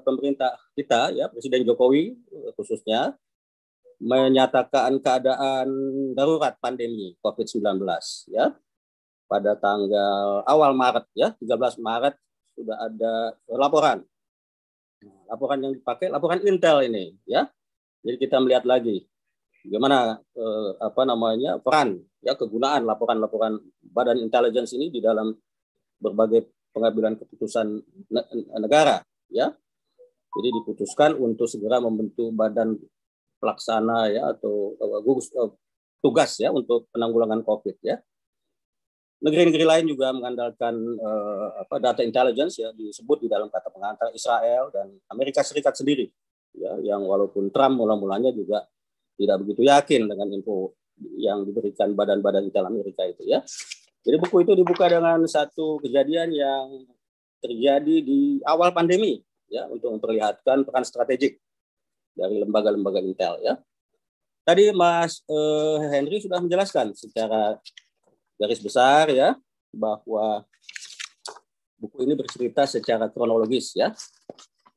pemerintah kita, ya Presiden Jokowi uh, khususnya menyatakan keadaan darurat pandemi COVID-19, ya pada tanggal awal Maret, ya 13 Maret sudah ada laporan. Nah, laporan yang dipakai laporan Intel ini, ya. Jadi kita melihat lagi bagaimana eh, apa namanya peran ya kegunaan laporan-laporan badan intelligence ini di dalam berbagai pengambilan keputusan negara ya? Jadi diputuskan untuk segera membentuk badan pelaksana ya atau uh, gugus uh, tugas ya untuk penanggulangan covid ya? Negeri-negeri lain juga mengandalkan uh, apa data intelligence ya disebut di dalam kata pengantar Israel dan Amerika Serikat sendiri ya yang walaupun Trump mula-mulanya juga tidak begitu yakin dengan info yang diberikan badan-badan intel Amerika itu ya. Jadi buku itu dibuka dengan satu kejadian yang terjadi di awal pandemi ya untuk memperlihatkan peran strategik dari lembaga-lembaga intel ya. Tadi Mas eh, Henry sudah menjelaskan secara garis besar ya bahwa buku ini bercerita secara kronologis ya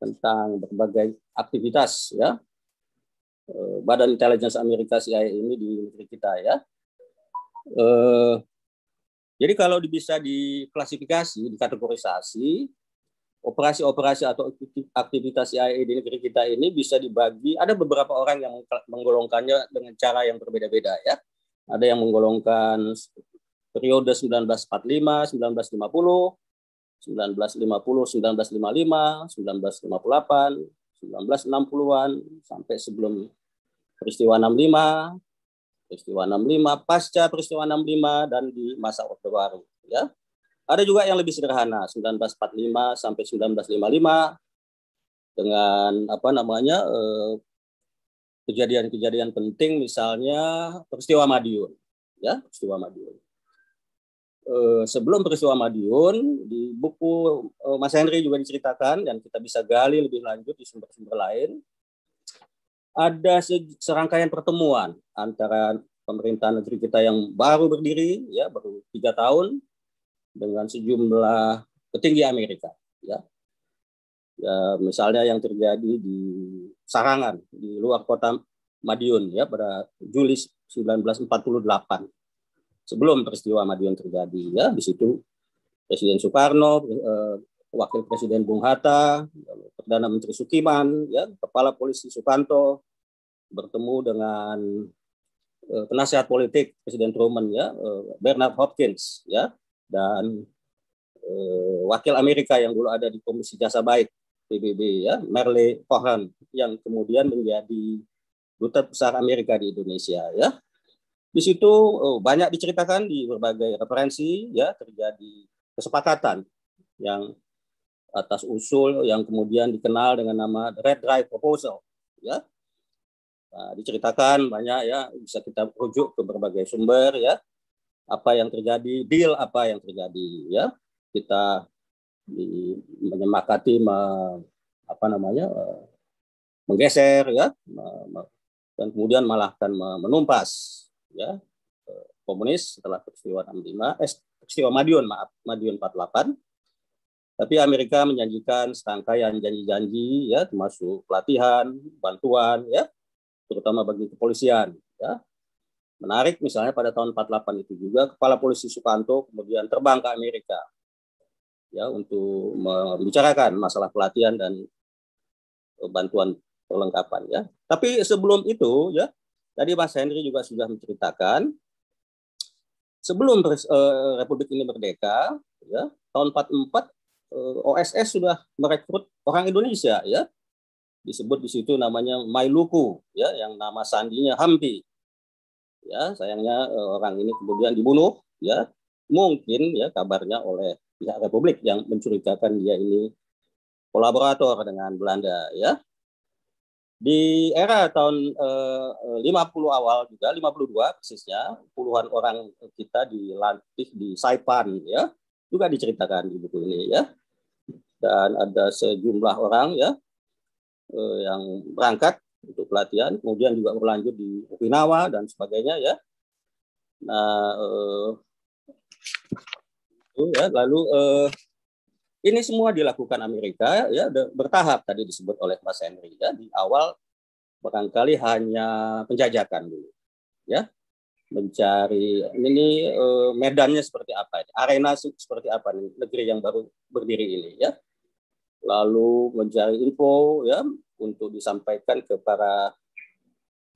tentang berbagai aktivitas ya Badan Intelligence Amerika CIA ini di negeri kita ya. Eh, jadi kalau bisa diklasifikasi, dikategorisasi, operasi-operasi atau aktivitas CIA di negeri kita ini bisa dibagi, ada beberapa orang yang menggolongkannya dengan cara yang berbeda-beda ya. Ada yang menggolongkan periode 1945, 1950, 1950, 1955, 1958, 1960-an sampai sebelum peristiwa 65, peristiwa 65, pasca peristiwa 65 dan di masa Orde Baru ya. Ada juga yang lebih sederhana 1945 sampai 1955 dengan apa namanya eh, kejadian-kejadian penting misalnya peristiwa Madiun ya, peristiwa Madiun. Eh, sebelum peristiwa Madiun di buku eh, Mas Henry juga diceritakan dan kita bisa gali lebih lanjut di sumber-sumber lain ada serangkaian pertemuan antara pemerintahan negeri kita yang baru berdiri ya baru tiga tahun dengan sejumlah petinggi Amerika ya. Ya misalnya yang terjadi di Sarangan di luar kota Madiun ya pada Juli 1948 sebelum peristiwa Madiun terjadi ya di situ Presiden Soekarno eh, Wakil Presiden Bung Hatta Perdana Menteri Sukiman ya Kepala Polisi Sukanto bertemu dengan uh, penasihat politik Presiden Truman ya uh, Bernard Hopkins ya dan uh, wakil Amerika yang dulu ada di Komisi Jasa Baik PBB ya Merle Cohen yang kemudian menjadi duta besar Amerika di Indonesia ya. Di situ uh, banyak diceritakan di berbagai referensi ya terjadi kesepakatan yang atas usul yang kemudian dikenal dengan nama Red Drive Proposal ya Nah, diceritakan banyak ya, bisa kita rujuk ke berbagai sumber ya. Apa yang terjadi, deal apa yang terjadi ya. Kita di, menyemakati me, apa namanya eh, menggeser ya dan kemudian malah akan menumpas ya eh, komunis setelah peristiwa 65 eh peristiwa Madiun maaf Madiun 48 tapi Amerika menjanjikan serangkaian janji-janji ya termasuk pelatihan, bantuan ya terutama bagi kepolisian. Ya. Menarik misalnya pada tahun 48 itu juga Kepala Polisi Sukanto kemudian terbang ke Amerika ya untuk membicarakan masalah pelatihan dan bantuan perlengkapan ya. Tapi sebelum itu ya tadi Mas Henry juga sudah menceritakan sebelum uh, Republik ini merdeka ya tahun 44 uh, OSS sudah merekrut orang Indonesia ya. Disebut di situ namanya Mailuku ya yang nama sandinya Hampi. Ya sayangnya eh, orang ini kemudian dibunuh ya. Mungkin ya kabarnya oleh pihak Republik yang mencurigakan dia ini kolaborator dengan Belanda ya. Di era tahun eh, 50 awal juga 52 persisnya puluhan orang kita dilantik di Saipan ya juga diceritakan di buku ini ya dan ada sejumlah orang ya eh, yang berangkat untuk pelatihan, kemudian juga berlanjut di Okinawa dan sebagainya ya. Nah, eh, itu ya lalu eh, ini semua dilakukan Amerika ya bertahap tadi disebut oleh Mas Henry ya di awal barangkali hanya penjajakan dulu ya mencari ini eh, medannya seperti apa arena seperti apa nih negeri yang baru berdiri ini ya. Lalu mencari info ya untuk disampaikan ke para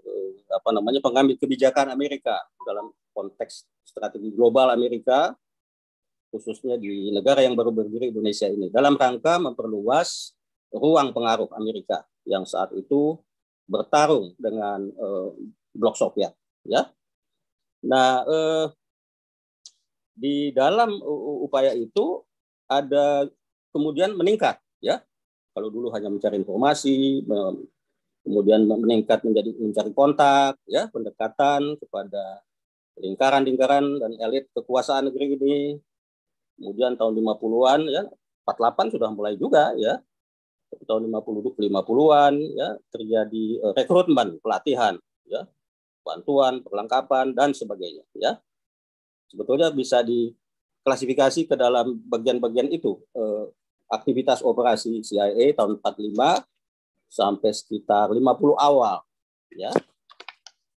eh, apa namanya pengambil kebijakan Amerika dalam konteks strategi global Amerika khususnya di negara yang baru berdiri Indonesia ini. Dalam rangka memperluas ruang pengaruh Amerika yang saat itu bertarung dengan eh, blok Soviet ya nah eh, di dalam upaya itu ada kemudian meningkat ya. Kalau dulu hanya mencari informasi, kemudian meningkat menjadi mencari kontak ya, pendekatan kepada lingkaran-lingkaran dan elit kekuasaan negeri ini. Kemudian tahun 50-an ya, 48 sudah mulai juga ya. Tahun 50 50-an ya terjadi uh, rekrutmen, pelatihan ya, bantuan, perlengkapan dan sebagainya ya. Sebetulnya bisa diklasifikasi ke dalam bagian-bagian itu. Uh, aktivitas operasi CIA tahun 45 sampai sekitar 50 awal ya.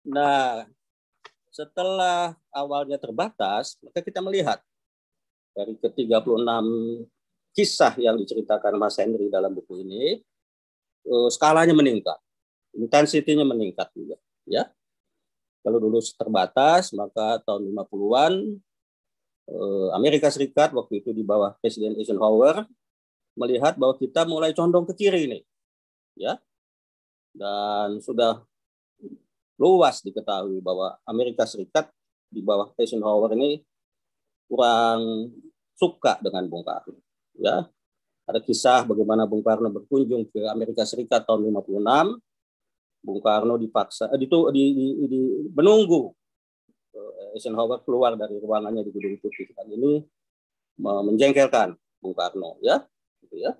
Nah, setelah awalnya terbatas, maka kita melihat dari ke-36 kisah yang diceritakan Mas Henry dalam buku ini, eh, skalanya meningkat, intensitinya meningkat juga, ya. Kalau dulu terbatas, maka tahun 50-an eh, Amerika Serikat waktu itu di bawah Presiden Eisenhower melihat bahwa kita mulai condong ke kiri ini. Ya. Dan sudah luas diketahui bahwa Amerika Serikat di bawah Eisenhower ini kurang suka dengan Bung Karno. Ya. Ada kisah bagaimana Bung Karno berkunjung ke Amerika Serikat tahun 56. Bung Karno dipaksa eh, di, di, di, di menunggu eh, Eisenhower keluar dari ruangannya di Gedung Putih dan ini menjengkelkan Bung Karno ya gitu ya.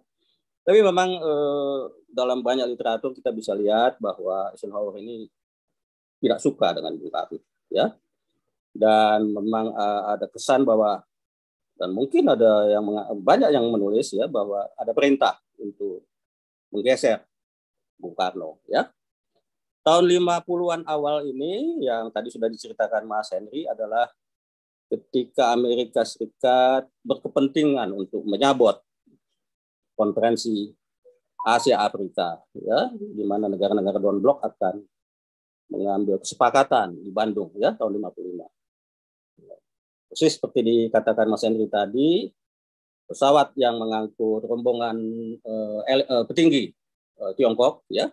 Tapi memang eh, dalam banyak literatur kita bisa lihat bahwa Eisenhower ini tidak suka dengan Bung Karno, ya. Dan memang eh, ada kesan bahwa dan mungkin ada yang banyak yang menulis ya bahwa ada perintah untuk menggeser Bung Karno, ya. Tahun 50-an awal ini yang tadi sudah diceritakan Mas Henry adalah ketika Amerika Serikat berkepentingan untuk menyabot konferensi Asia Afrika ya di mana negara-negara non blok akan mengambil kesepakatan di Bandung ya tahun 55. Persis seperti dikatakan Mas Henry tadi, pesawat yang mengangkut rombongan uh, uh, petinggi uh, Tiongkok ya.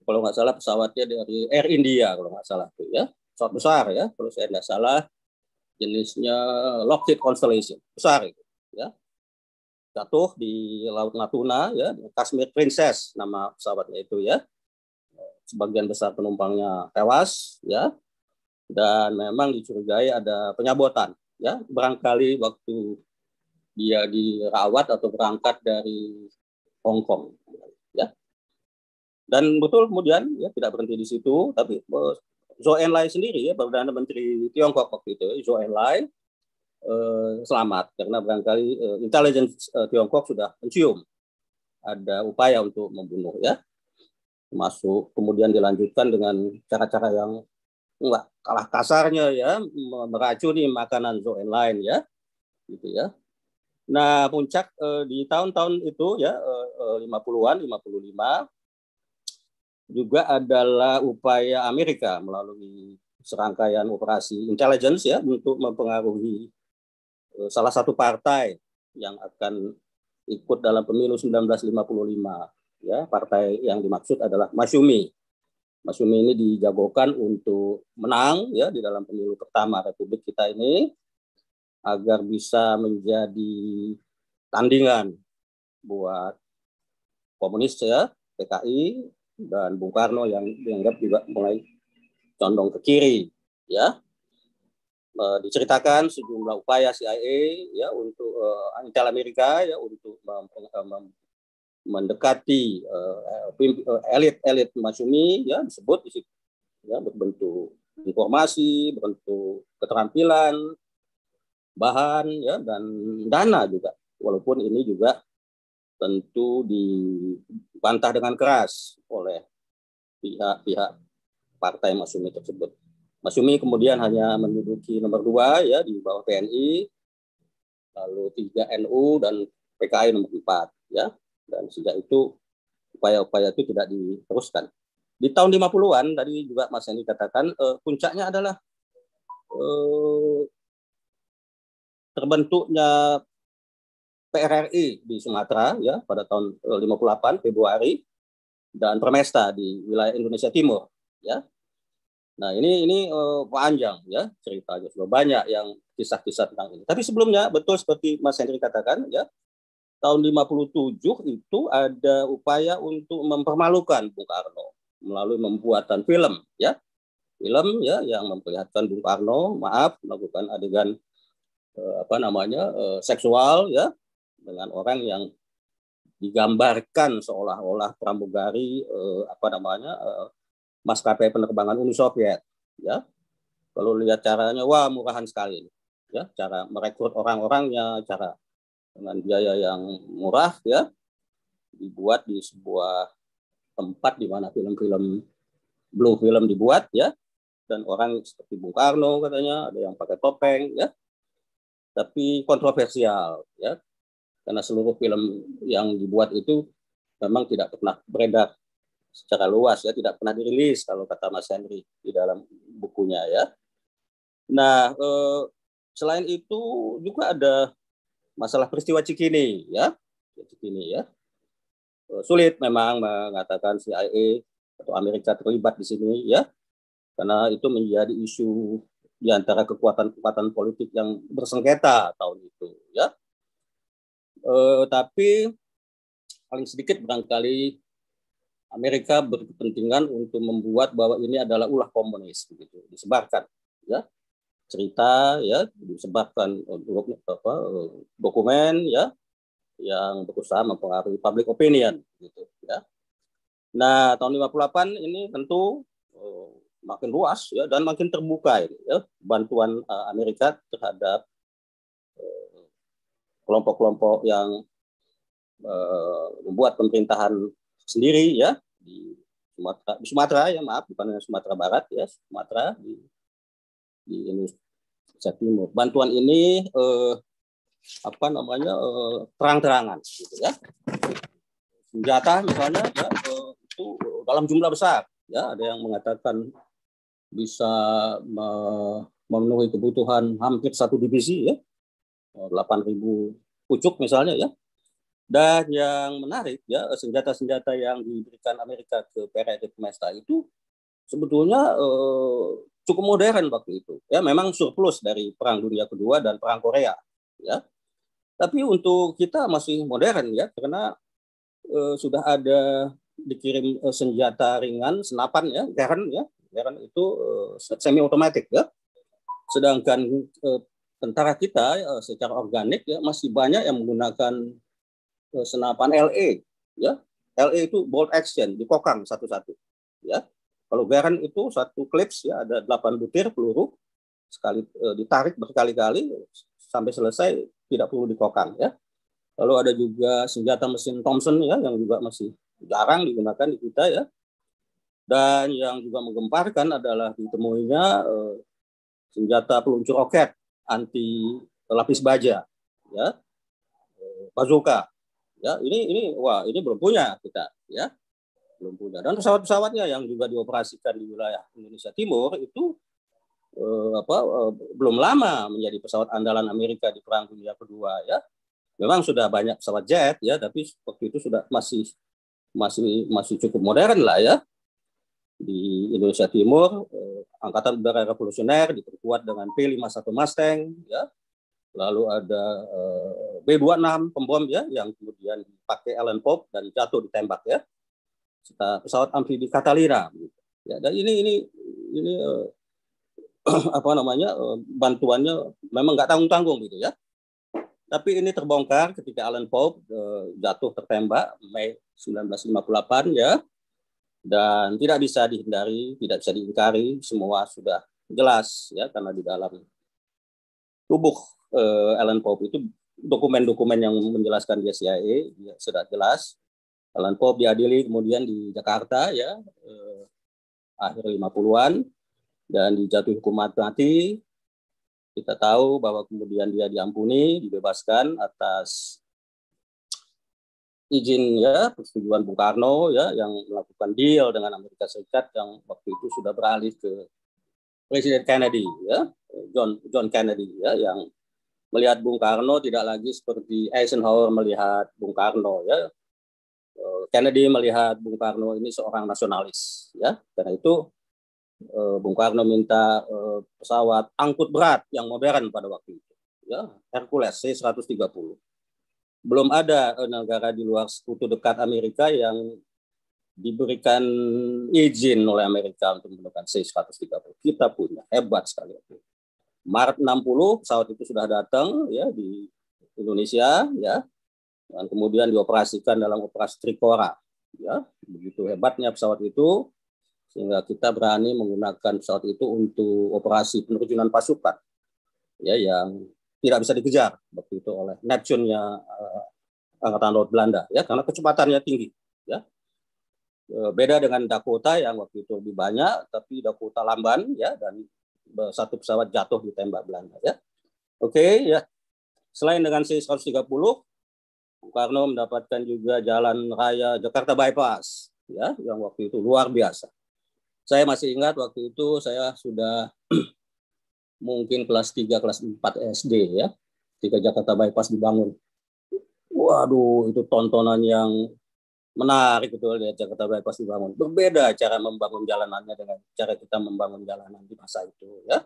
Kalau nggak salah pesawatnya dari Air India kalau nggak salah tuh ya. Pesawat besar ya, kalau saya nggak salah jenisnya Lockheed Constellation. Besar itu ya. Jatuh di Laut Natuna ya Kashmir Princess nama pesawatnya itu ya. Sebagian besar penumpangnya tewas ya. Dan memang dicurigai ada penyabotan ya. Barangkali waktu dia dirawat atau berangkat dari Hong Kong dan betul kemudian ya tidak berhenti di situ tapi eh, Zhou Enlai sendiri ya perdana menteri Tiongkok waktu itu Zhou Enlai eh, selamat. Karena barangkali eh, intelligence eh, Tiongkok sudah mencium. Ada upaya untuk membunuh ya. Masuk kemudian dilanjutkan dengan cara-cara yang enggak kalah kasarnya ya meracuni makanan Zhou lain ya. Gitu ya. Nah puncak eh, di tahun-tahun itu ya eh, 50-an eh, 55 juga adalah upaya Amerika melalui serangkaian operasi intelligence ya untuk mempengaruhi Eh, salah satu partai yang akan ikut dalam pemilu 1955 ya. Partai yang dimaksud adalah Masyumi Masyumi ini dijagokan untuk menang ya di dalam pemilu pertama Republik kita ini agar bisa menjadi tandingan buat komunis ya PKI dan Bung Karno yang dianggap juga mulai condong ke kiri ya uh, diceritakan sejumlah upaya CIA ya untuk uh, Intel Amerika ya untuk mem, mem, mendekati elit-elit uh, Masumi ya disebut di ya berbentuk informasi, berbentuk keterampilan, bahan ya dan dana juga. Walaupun ini juga tentu dibantah dengan keras oleh pihak-pihak partai Masumi tersebut. Mas Yumi kemudian hanya menduduki nomor dua ya di bawah TNI, lalu tiga NU dan PKI nomor empat ya. Dan sejak itu upaya-upaya itu tidak diteruskan. Di tahun 50-an tadi juga Mas Yandi katakan eh, puncaknya adalah eh, terbentuknya PRRI di Sumatera ya pada tahun 58 Februari dan Permesta di wilayah Indonesia Timur ya. Nah ini ini uh, panjang ya ceritanya. Sudah banyak yang kisah-kisah tentang ini. Tapi sebelumnya betul seperti Mas Hendri katakan ya tahun 57 itu ada upaya untuk mempermalukan Bung Karno melalui pembuatan film ya. Film ya yang memperlihatkan Bung Karno maaf melakukan adegan eh, apa namanya eh, seksual ya dengan orang yang digambarkan seolah-olah pramugari eh, apa namanya eh, maskapai penerbangan Uni Soviet ya. Kalau lihat caranya wah murahan sekali ya. Cara merekrut orang-orangnya cara dengan biaya yang murah ya dibuat di sebuah tempat di mana film-film blue film dibuat ya. Dan orang seperti Bung Karno katanya ada yang pakai topeng ya. Tapi kontroversial ya karena seluruh film yang dibuat itu memang tidak pernah beredar secara luas ya tidak pernah dirilis kalau kata Mas Henry di dalam bukunya ya. Nah eh, selain itu juga ada masalah peristiwa Cikini ya Cikini ya. Eh, sulit memang mengatakan CIA atau Amerika terlibat di sini ya karena itu menjadi isu di antara kekuatan-kekuatan politik yang bersengketa tahun itu ya e, tapi paling sedikit barangkali Amerika berkepentingan untuk membuat bahwa ini adalah ulah komunis begitu disebarkan ya cerita ya disebarkan apa, dokumen ya yang berusaha mempengaruhi public opinion gitu ya. Nah, tahun 58 ini tentu makin luas ya dan makin terbuka ini ya bantuan uh, Amerika terhadap eh, kelompok-kelompok yang uh, membuat pemerintahan sendiri ya di Sumatera, di Sumatera ya maaf bukan hanya Sumatera Barat ya Sumatera di di Indonesia Timur. Bantuan ini uh, apa namanya uh, terang-terangan gitu ya. Senjata misalnya ya, itu dalam jumlah besar ya ada yang mengatakan bisa memenuhi kebutuhan hampir satu divisi ya 8.000 pucuk misalnya ya. Dan yang menarik ya senjata-senjata yang diberikan Amerika ke PRT Mesta itu sebetulnya eh, cukup modern waktu itu ya. Memang surplus dari perang dunia kedua dan perang Korea ya. Tapi untuk kita masih modern ya karena eh, sudah ada dikirim eh, senjata ringan senapan ya Garen ya. Kan itu uh, semi otomatis ya. Sedangkan uh, tentara kita uh, secara organik ya masih banyak yang menggunakan uh, senapan LE ya. LE itu bolt action dikokang satu-satu ya. Kalau Garen itu satu clips ya ada 8 butir peluru sekali uh, ditarik berkali-kali sampai selesai tidak perlu dikokang ya. Lalu ada juga senjata mesin Thompson ya yang juga masih jarang digunakan di kita ya. Dan yang juga menggemparkan adalah ditemuinya eh, senjata peluncur roket anti lapis baja, ya, bazooka. Ya, ini ini wah ini belum punya kita, ya, belum punya. Dan pesawat-pesawatnya yang juga dioperasikan di wilayah Indonesia Timur itu eh, apa eh, belum lama menjadi pesawat andalan Amerika di Perang Dunia Kedua, ya. Memang sudah banyak pesawat jet, ya, tapi waktu itu sudah masih masih masih cukup modern lah, ya di Indonesia Timur, eh, Angkatan Udara Revolusioner diperkuat dengan P-51 Mustang, ya. Lalu ada eh, B-26 pembom ya yang kemudian dipakai Allen Pope dan jatuh ditembak ya. Serta pesawat amfibi Catalina. Ya, dan ini ini ini eh, apa namanya eh, bantuannya memang nggak tanggung tanggung gitu ya. Tapi ini terbongkar ketika Allen Pope eh, jatuh tertembak Mei 1958 ya dan tidak bisa dihindari, tidak bisa diingkari, semua sudah jelas ya karena di dalam tubuh uh, Alan Pope itu dokumen-dokumen yang menjelaskan dia CIA dia sudah jelas. Alan Pope diadili kemudian di Jakarta ya uh, akhir 50-an dan dijatuhi hukum mati. Kita tahu bahwa kemudian dia diampuni, dibebaskan atas izin ya persetujuan Bung Karno ya yang melakukan deal dengan Amerika Serikat yang waktu itu sudah beralih ke Presiden Kennedy ya John John Kennedy ya yang melihat Bung Karno tidak lagi seperti Eisenhower melihat Bung Karno ya eh, Kennedy melihat Bung Karno ini seorang nasionalis ya karena itu eh, Bung Karno minta eh, pesawat angkut berat yang modern pada waktu itu. Ya, Hercules C-130. Belum ada eh, negara di luar sekutu dekat Amerika yang diberikan izin oleh Amerika untuk menggunakan C-130. Kita punya, hebat sekali. Maret 60 pesawat itu sudah datang ya di Indonesia ya dan kemudian dioperasikan dalam operasi Trikora ya begitu hebatnya pesawat itu sehingga kita berani menggunakan pesawat itu untuk operasi penerjunan pasukan ya yang tidak bisa dikejar waktu itu oleh Neptune-nya uh, angkatan laut Belanda ya karena kecepatannya tinggi ya eh, beda dengan Dakota yang waktu itu lebih banyak tapi Dakota lamban ya dan satu pesawat jatuh ditembak Belanda ya. Oke okay, ya. Selain dengan C-130, Bung Karno mendapatkan juga jalan raya Jakarta Bypass ya yang waktu itu luar biasa. Saya masih ingat waktu itu saya sudah mungkin kelas 3 kelas 4 SD ya. Ketika Jakarta Bypass dibangun. Waduh, itu tontonan yang menarik betul ya Jakarta Bypass dibangun. Berbeda cara membangun jalanannya dengan cara kita membangun jalanan di masa itu ya.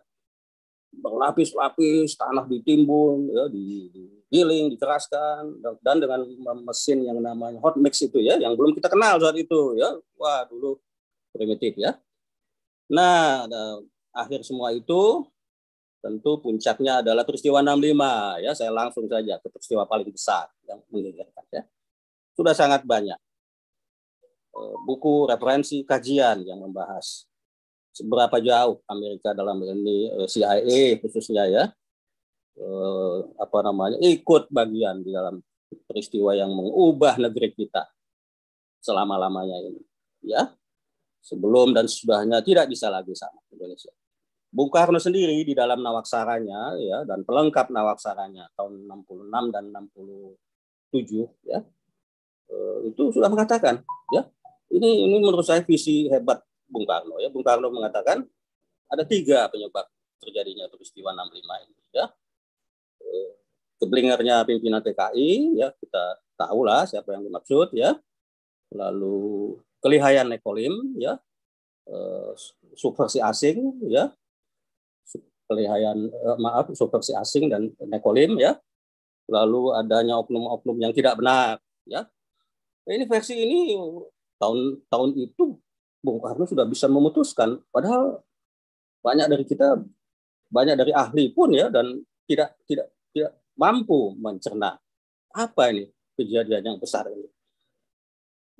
Berlapis-lapis, tanah ditimbun, ya, digiling, dikeraskan, dan dengan mesin yang namanya hot mix itu ya, yang belum kita kenal saat itu ya. Wah dulu primitif ya. Nah, akhir semua itu tentu puncaknya adalah peristiwa 65 ya. Saya langsung saja ke peristiwa paling besar yang menggegerkan ya. Sudah sangat banyak Eh, buku referensi kajian yang membahas seberapa jauh Amerika dalam ini eh, CIA khususnya ya eh, apa namanya ikut bagian di dalam peristiwa yang mengubah negeri kita selama lamanya ini ya sebelum dan sudahnya tidak bisa lagi sama Indonesia. Bung Karno sendiri di dalam nawaksaranya ya dan pelengkap nawaksaranya tahun 66 dan 67 ya itu sudah mengatakan ya ini ini menurut saya visi hebat Bung Karno ya. Bung Karno mengatakan ada tiga penyebab terjadinya peristiwa 65 ini ya. Eh, keblingernya pimpinan PKI ya kita tahulah siapa yang dimaksud ya. Lalu kelihayan Nekolim ya. Eh, subversi asing ya. Kelihayan eh, maaf subversi asing dan Nekolim ya. Lalu adanya oknum-oknum yang tidak benar ya. Ini versi ini tahun tahun itu Bung Karno sudah bisa memutuskan padahal banyak dari kita banyak dari ahli pun ya dan tidak tidak tidak mampu mencerna apa ini kejadian yang besar ini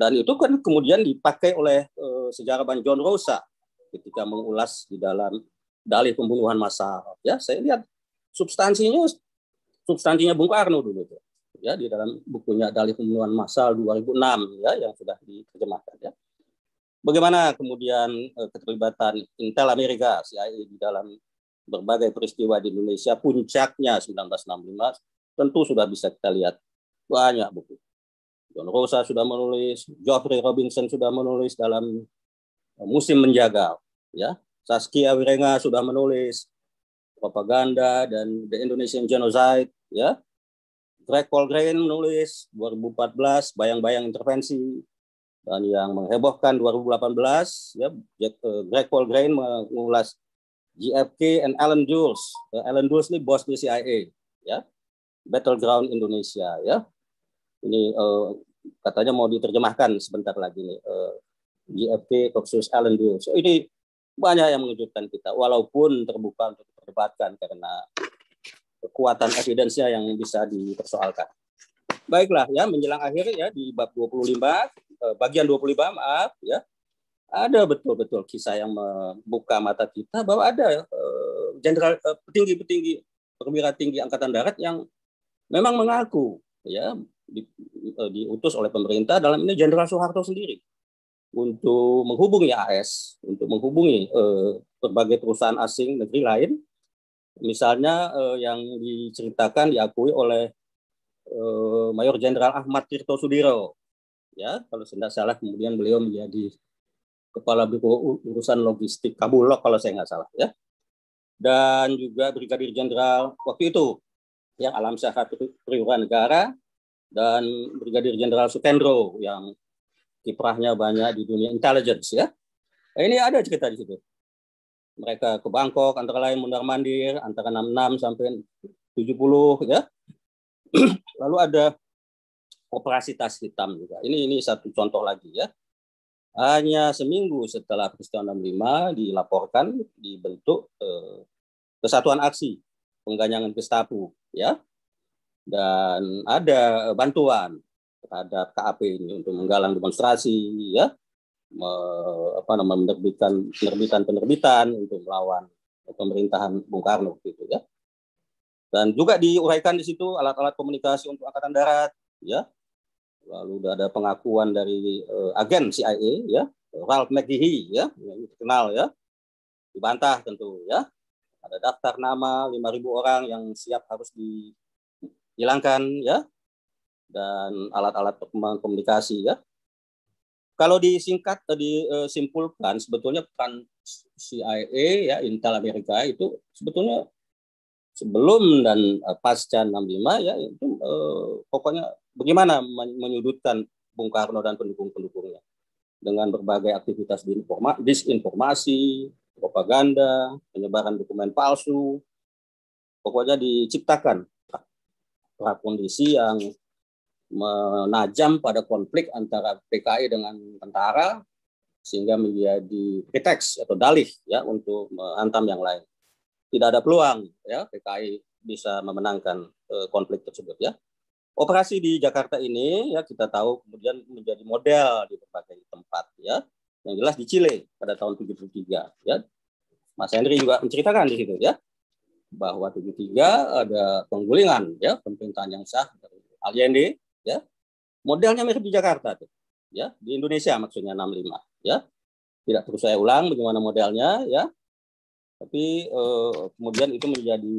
dan itu kan kemudian dipakai oleh uh, sejarawan John Rosa ketika mengulas di dalam dalih pembunuhan massal ya saya lihat substansinya substansinya Bung Karno dulu tuh ya di dalam bukunya Dalih Pembunuhan Massal 2006 ya yang sudah diterjemahkan ya. Bagaimana kemudian eh, keterlibatan Intel Amerika CIA di dalam berbagai peristiwa di Indonesia puncaknya 1965 tentu sudah bisa kita lihat banyak buku. John Rosa sudah menulis, Geoffrey Robinson sudah menulis dalam eh, musim menjaga ya. Saskia Wirenga sudah menulis propaganda dan The Indonesian Genocide ya Greg Colgrane menulis 2014 bayang-bayang intervensi dan yang menghebohkan 2018 ya eh, Greg Colgrane mengulas GFK and Alan Dulles. Uh, Alan Dulles ini bos di CIA ya. Battleground Indonesia ya. Ini uh, katanya mau diterjemahkan sebentar lagi nih uh, GFK versus Alan Dulles. Ini banyak yang mengejutkan kita walaupun terbuka untuk diperdebatkan karena kekuatan evidence-nya yang bisa dipersoalkan. Baiklah ya menjelang akhir ya di bab 25 eh, bagian 25 maaf ya ada betul-betul kisah yang membuka mata kita bahwa ada eh, jenderal uh, petinggi-petinggi perwira tinggi angkatan darat yang memang mengaku ya di, diutus oleh pemerintah dalam ini Jenderal Soeharto sendiri untuk menghubungi AS, untuk menghubungi uh, berbagai perusahaan asing negeri lain Misalnya eh, yang diceritakan diakui oleh eh, Mayor Jenderal Ahmad Tirto Sudiro. Ya, kalau tidak salah kemudian beliau menjadi kepala biro urusan logistik Kabulok kalau saya nggak salah ya. Dan juga Brigadir Jenderal waktu itu yang Alam Sehat Perwira Negara dan Brigadir Jenderal Sukendro yang kiprahnya banyak di dunia intelligence ya. Ini ada cerita di situ. mereka ke Bangkok antara lain mundar mandir antara 66 sampai 70 ya. Lalu ada operasi tas hitam juga. Ini ini satu contoh lagi ya. Hanya seminggu setelah peristiwa 65 dilaporkan dibentuk eh, kesatuan aksi pengganyangan Gestapo ya. Dan ada bantuan terhadap KAP ini untuk menggalang demonstrasi ya. Me, apa namanya menerbitkan penerbitan penerbitan untuk melawan pemerintahan Bung Karno gitu ya. Dan juga diuraikan di situ alat-alat komunikasi untuk angkatan darat ya. Lalu ada pengakuan dari uh, agen CIA ya. Ralph McGehee ya. Yang terkenal ya. Dibantah tentu ya. Ada daftar nama 5.000 orang yang siap harus dihilangkan ya dan alat-alat perkembangan komunikasi ya. Kalau disingkat tadi eh, disimpulkan sebetulnya peran CIA ya Intel Amerika itu sebetulnya sebelum dan uh, pasca 65 ya itu eh, pokoknya bagaimana menyudutkan Bung Karno dan pendukung-pendukungnya dengan berbagai aktivitas disinformasi, propaganda, penyebaran dokumen palsu, pokoknya diciptakan. Kondisi yang menajam pada konflik antara PKI dengan tentara sehingga menjadi preteks atau dalih ya untuk menghantam yang lain tidak ada peluang ya PKI bisa memenangkan uh, konflik tersebut ya. Operasi di Jakarta ini ya kita tahu kemudian menjadi model di berbagai tempat ya. Yang jelas di Chile pada tahun 73 ya. Mas Henry juga menceritakan di situ ya bahwa 73 ada penggulingan ya pemerintahan yang sah dari Allende ya. Modelnya mirip di Jakarta tuh. Ya, di Indonesia maksudnya 65 ya. Tidak perlu saya ulang bagaimana modelnya ya. Tapi uh, kemudian itu menjadi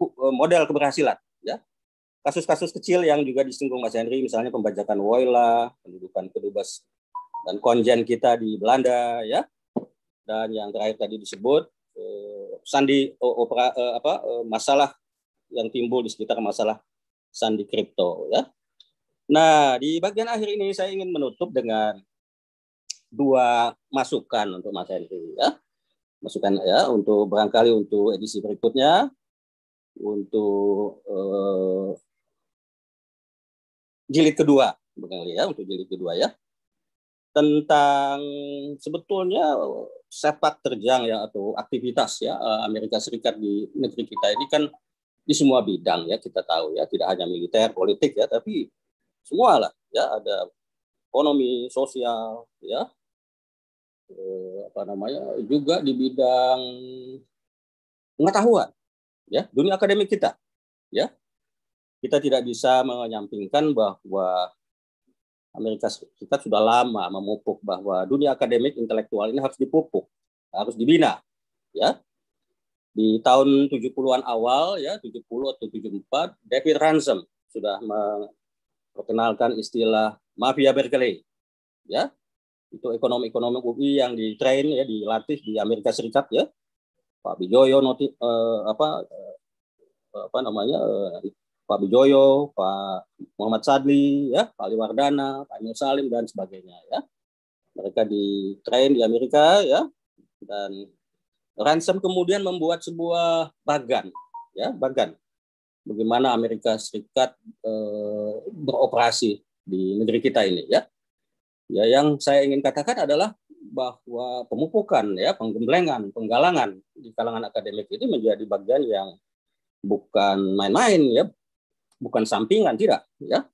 uh, model keberhasilan ya. Kasus-kasus kecil yang juga disinggung Mas Henry misalnya pembajakan Woyla pendudukan kedubes dan konjen kita di Belanda ya. Dan yang terakhir tadi disebut uh, sandi uh, opera uh, apa uh, masalah yang timbul di sekitar masalah sandi kripto ya nah di bagian akhir ini saya ingin menutup dengan dua masukan untuk Mas Henry ya. Masukan ya untuk barangkali untuk edisi berikutnya untuk uh, jilid kedua barangkali ya untuk jilid kedua ya. Tentang sebetulnya sepak terjang ya atau aktivitas ya eh, Amerika Serikat di negeri kita ini kan di semua bidang ya kita tahu ya. Tidak hanya militer politik ya tapi semua lah ya ada ekonomi sosial ya eh, apa namanya juga di bidang pengetahuan ya dunia akademik kita ya kita tidak bisa menyampingkan bahwa Amerika Serikat sudah lama memupuk bahwa dunia akademik intelektual ini harus dipupuk, harus dibina. Ya. Di tahun 70-an awal ya, 70 atau 74, David Ransom sudah memperkenalkan istilah mafia Berkeley. Ya. Itu ekonomi-ekonomi UI yang di train ya dilatih di Amerika Serikat ya. Pak Bijoyo noti eh, apa eh, apa namanya eh, Pak Bijoyo Pak Muhammad Sadli ya Pak Ali Wardana Pak Emil Salim dan sebagainya ya. Mereka di train di Amerika ya. Dan Ransom kemudian membuat sebuah bagan ya bagan bagaimana Amerika Serikat eh, beroperasi di negeri kita ini ya. Ya, yang saya ingin katakan adalah bahwa pemupukan ya penggemblengan penggalangan di kalangan akademik ini menjadi bagian yang bukan main-main ya. Bukan sampingan tidak ya.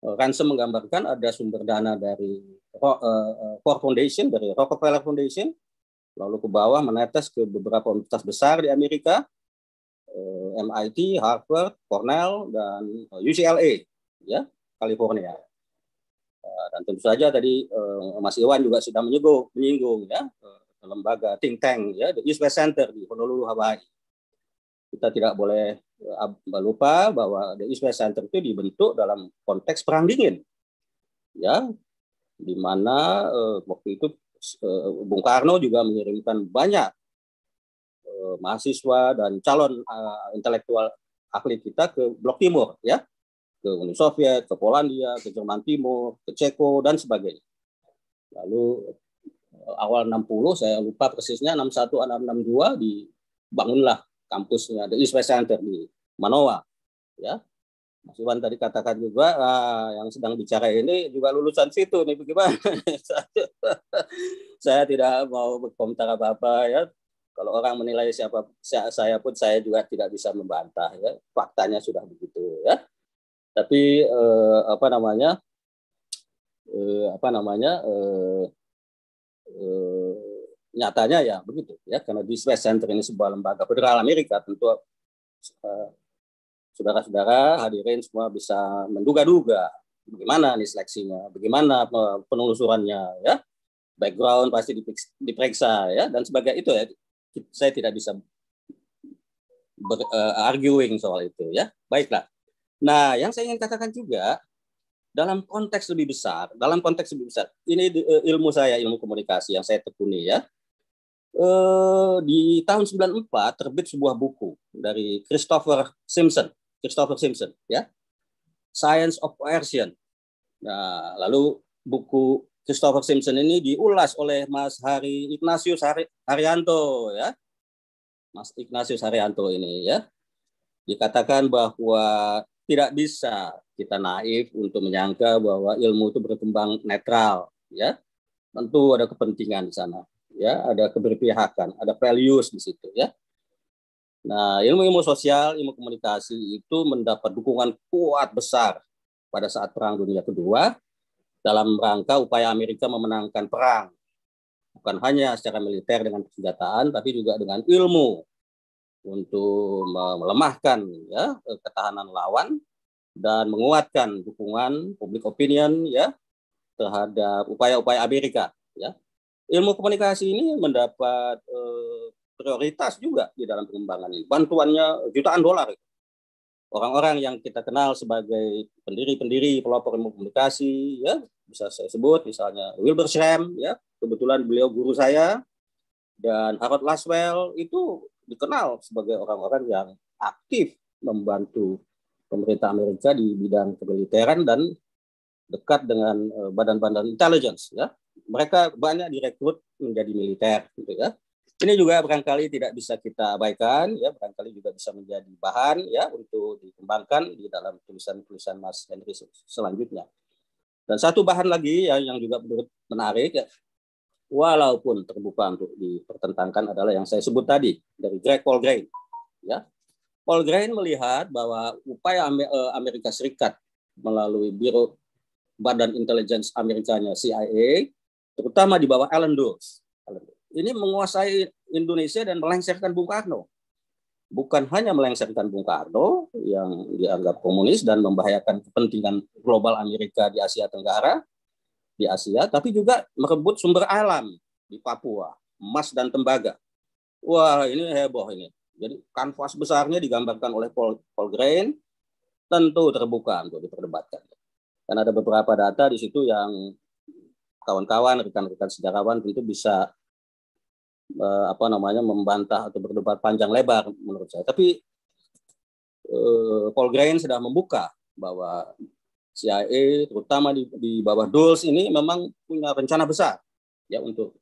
Ransom menggambarkan ada sumber dana dari uh, Ford Foundation dari Rockefeller Foundation lalu ke bawah menetes ke beberapa universitas besar di Amerika MIT Harvard Cornell dan UCLA ya California Eh, dan tentu saja tadi Mas Iwan juga sudah menyinggung, menyinggung ya lembaga think tank ya the East West Center di Honolulu Hawaii. Kita tidak boleh lupa bahwa the East West Center itu dibentuk dalam konteks perang dingin, ya, di mana waktu itu Bung Karno juga mengirimkan banyak uh, mahasiswa dan calon uh, intelektual ahli kita ke Blok Timur, ya, ke Uni Soviet, ke Polandia, ke Jerman Timur, ke Ceko dan sebagainya. Lalu awal 60 saya lupa persisnya 61 62 dibangunlah kampusnya The East West Center di Manoa ya. Mas Iwan tadi katakan juga ah, yang sedang bicara ini juga lulusan situ nih bagaimana? Saya tidak mau berkomentar apa-apa ya kalau orang menilai siapa saya pun saya juga tidak bisa membantah ya. Faktanya sudah begitu ya. Tapi eh, apa namanya eh, apa namanya eh, eh, nyatanya ya begitu ya. Karena di Space Center ini sebuah lembaga federal Amerika tentu eh, saudara-saudara hadirin semua bisa menduga-duga bagaimana nih seleksinya, bagaimana penelusurannya ya. Background pasti diperiksa ya. Dan sebagai itu ya saya tidak bisa ber, uh, arguing soal itu ya. Baiklah. Nah, yang saya ingin katakan juga dalam konteks lebih besar, dalam konteks lebih besar, ini uh, ilmu saya, ilmu komunikasi yang saya tekuni ya. Uh, di tahun 94 terbit sebuah buku dari Christopher Simpson Christopher Simpson ya Science of Coercion nah lalu buku Christopher Simpson ini diulas oleh Mas Hari Ignatius Hari, Haryanto ya. Mas Ignatius Haryanto ini ya. Dikatakan bahwa tidak bisa kita naif untuk menyangka bahwa ilmu itu berkembang netral ya. Tentu ada kepentingan di sana ya. Ada keberpihakan ada values di situ ya. Nah, ilmu-ilmu sosial, ilmu komunikasi itu mendapat dukungan kuat besar pada saat Perang Dunia Kedua dalam rangka upaya Amerika memenangkan perang. Bukan hanya secara militer dengan persenjataan, tapi juga dengan ilmu untuk melemahkan ya ketahanan lawan dan menguatkan dukungan public opinion ya terhadap upaya-upaya Amerika ya. Ilmu komunikasi ini mendapat eh, prioritas juga di dalam pengembangan ini. Bantuannya jutaan dolar. Orang-orang yang kita kenal sebagai pendiri-pendiri pelopor ilmu komunikasi, ya bisa saya sebut misalnya Wilbur Schramm, ya kebetulan beliau guru saya, dan Harold Laswell itu dikenal sebagai orang-orang yang aktif membantu pemerintah Amerika di bidang kemiliteran dan dekat dengan eh, badan-badan intelligence ya. Mereka banyak direkrut menjadi militer gitu ya ini juga barangkali tidak bisa kita abaikan, ya barangkali juga bisa menjadi bahan ya untuk dikembangkan di dalam tulisan-tulisan Mas Henry selanjutnya. Dan satu bahan lagi ya, yang juga menarik, ya, walaupun terbuka untuk dipertentangkan adalah yang saya sebut tadi dari Greg Paul Grain. Ya, Paul Grain melihat bahwa upaya eh, Amerika Serikat melalui Biro Badan Intelijen Amerikanya CIA, terutama di bawah Alan Dulles, ini menguasai Indonesia dan melengsarkan Bung Karno. Bukan hanya melengsarkan Bung Karno yang dianggap komunis dan membahayakan kepentingan global Amerika di Asia Tenggara, di Asia, tapi juga merebut sumber alam di Papua, emas dan tembaga. Wah, ini heboh ini. Jadi kanvas besarnya digambarkan oleh Paul, Paul Grain, tentu terbuka untuk diperdebatkan. Dan ada beberapa data di situ yang kawan-kawan, rekan-rekan sejarawan tentu bisa uh, apa namanya membantah atau berdebat panjang lebar menurut saya. Tapi uh, Paul Grain sudah membuka bahwa CIA terutama di, di bawah Dulles ini memang punya rencana besar ya untuk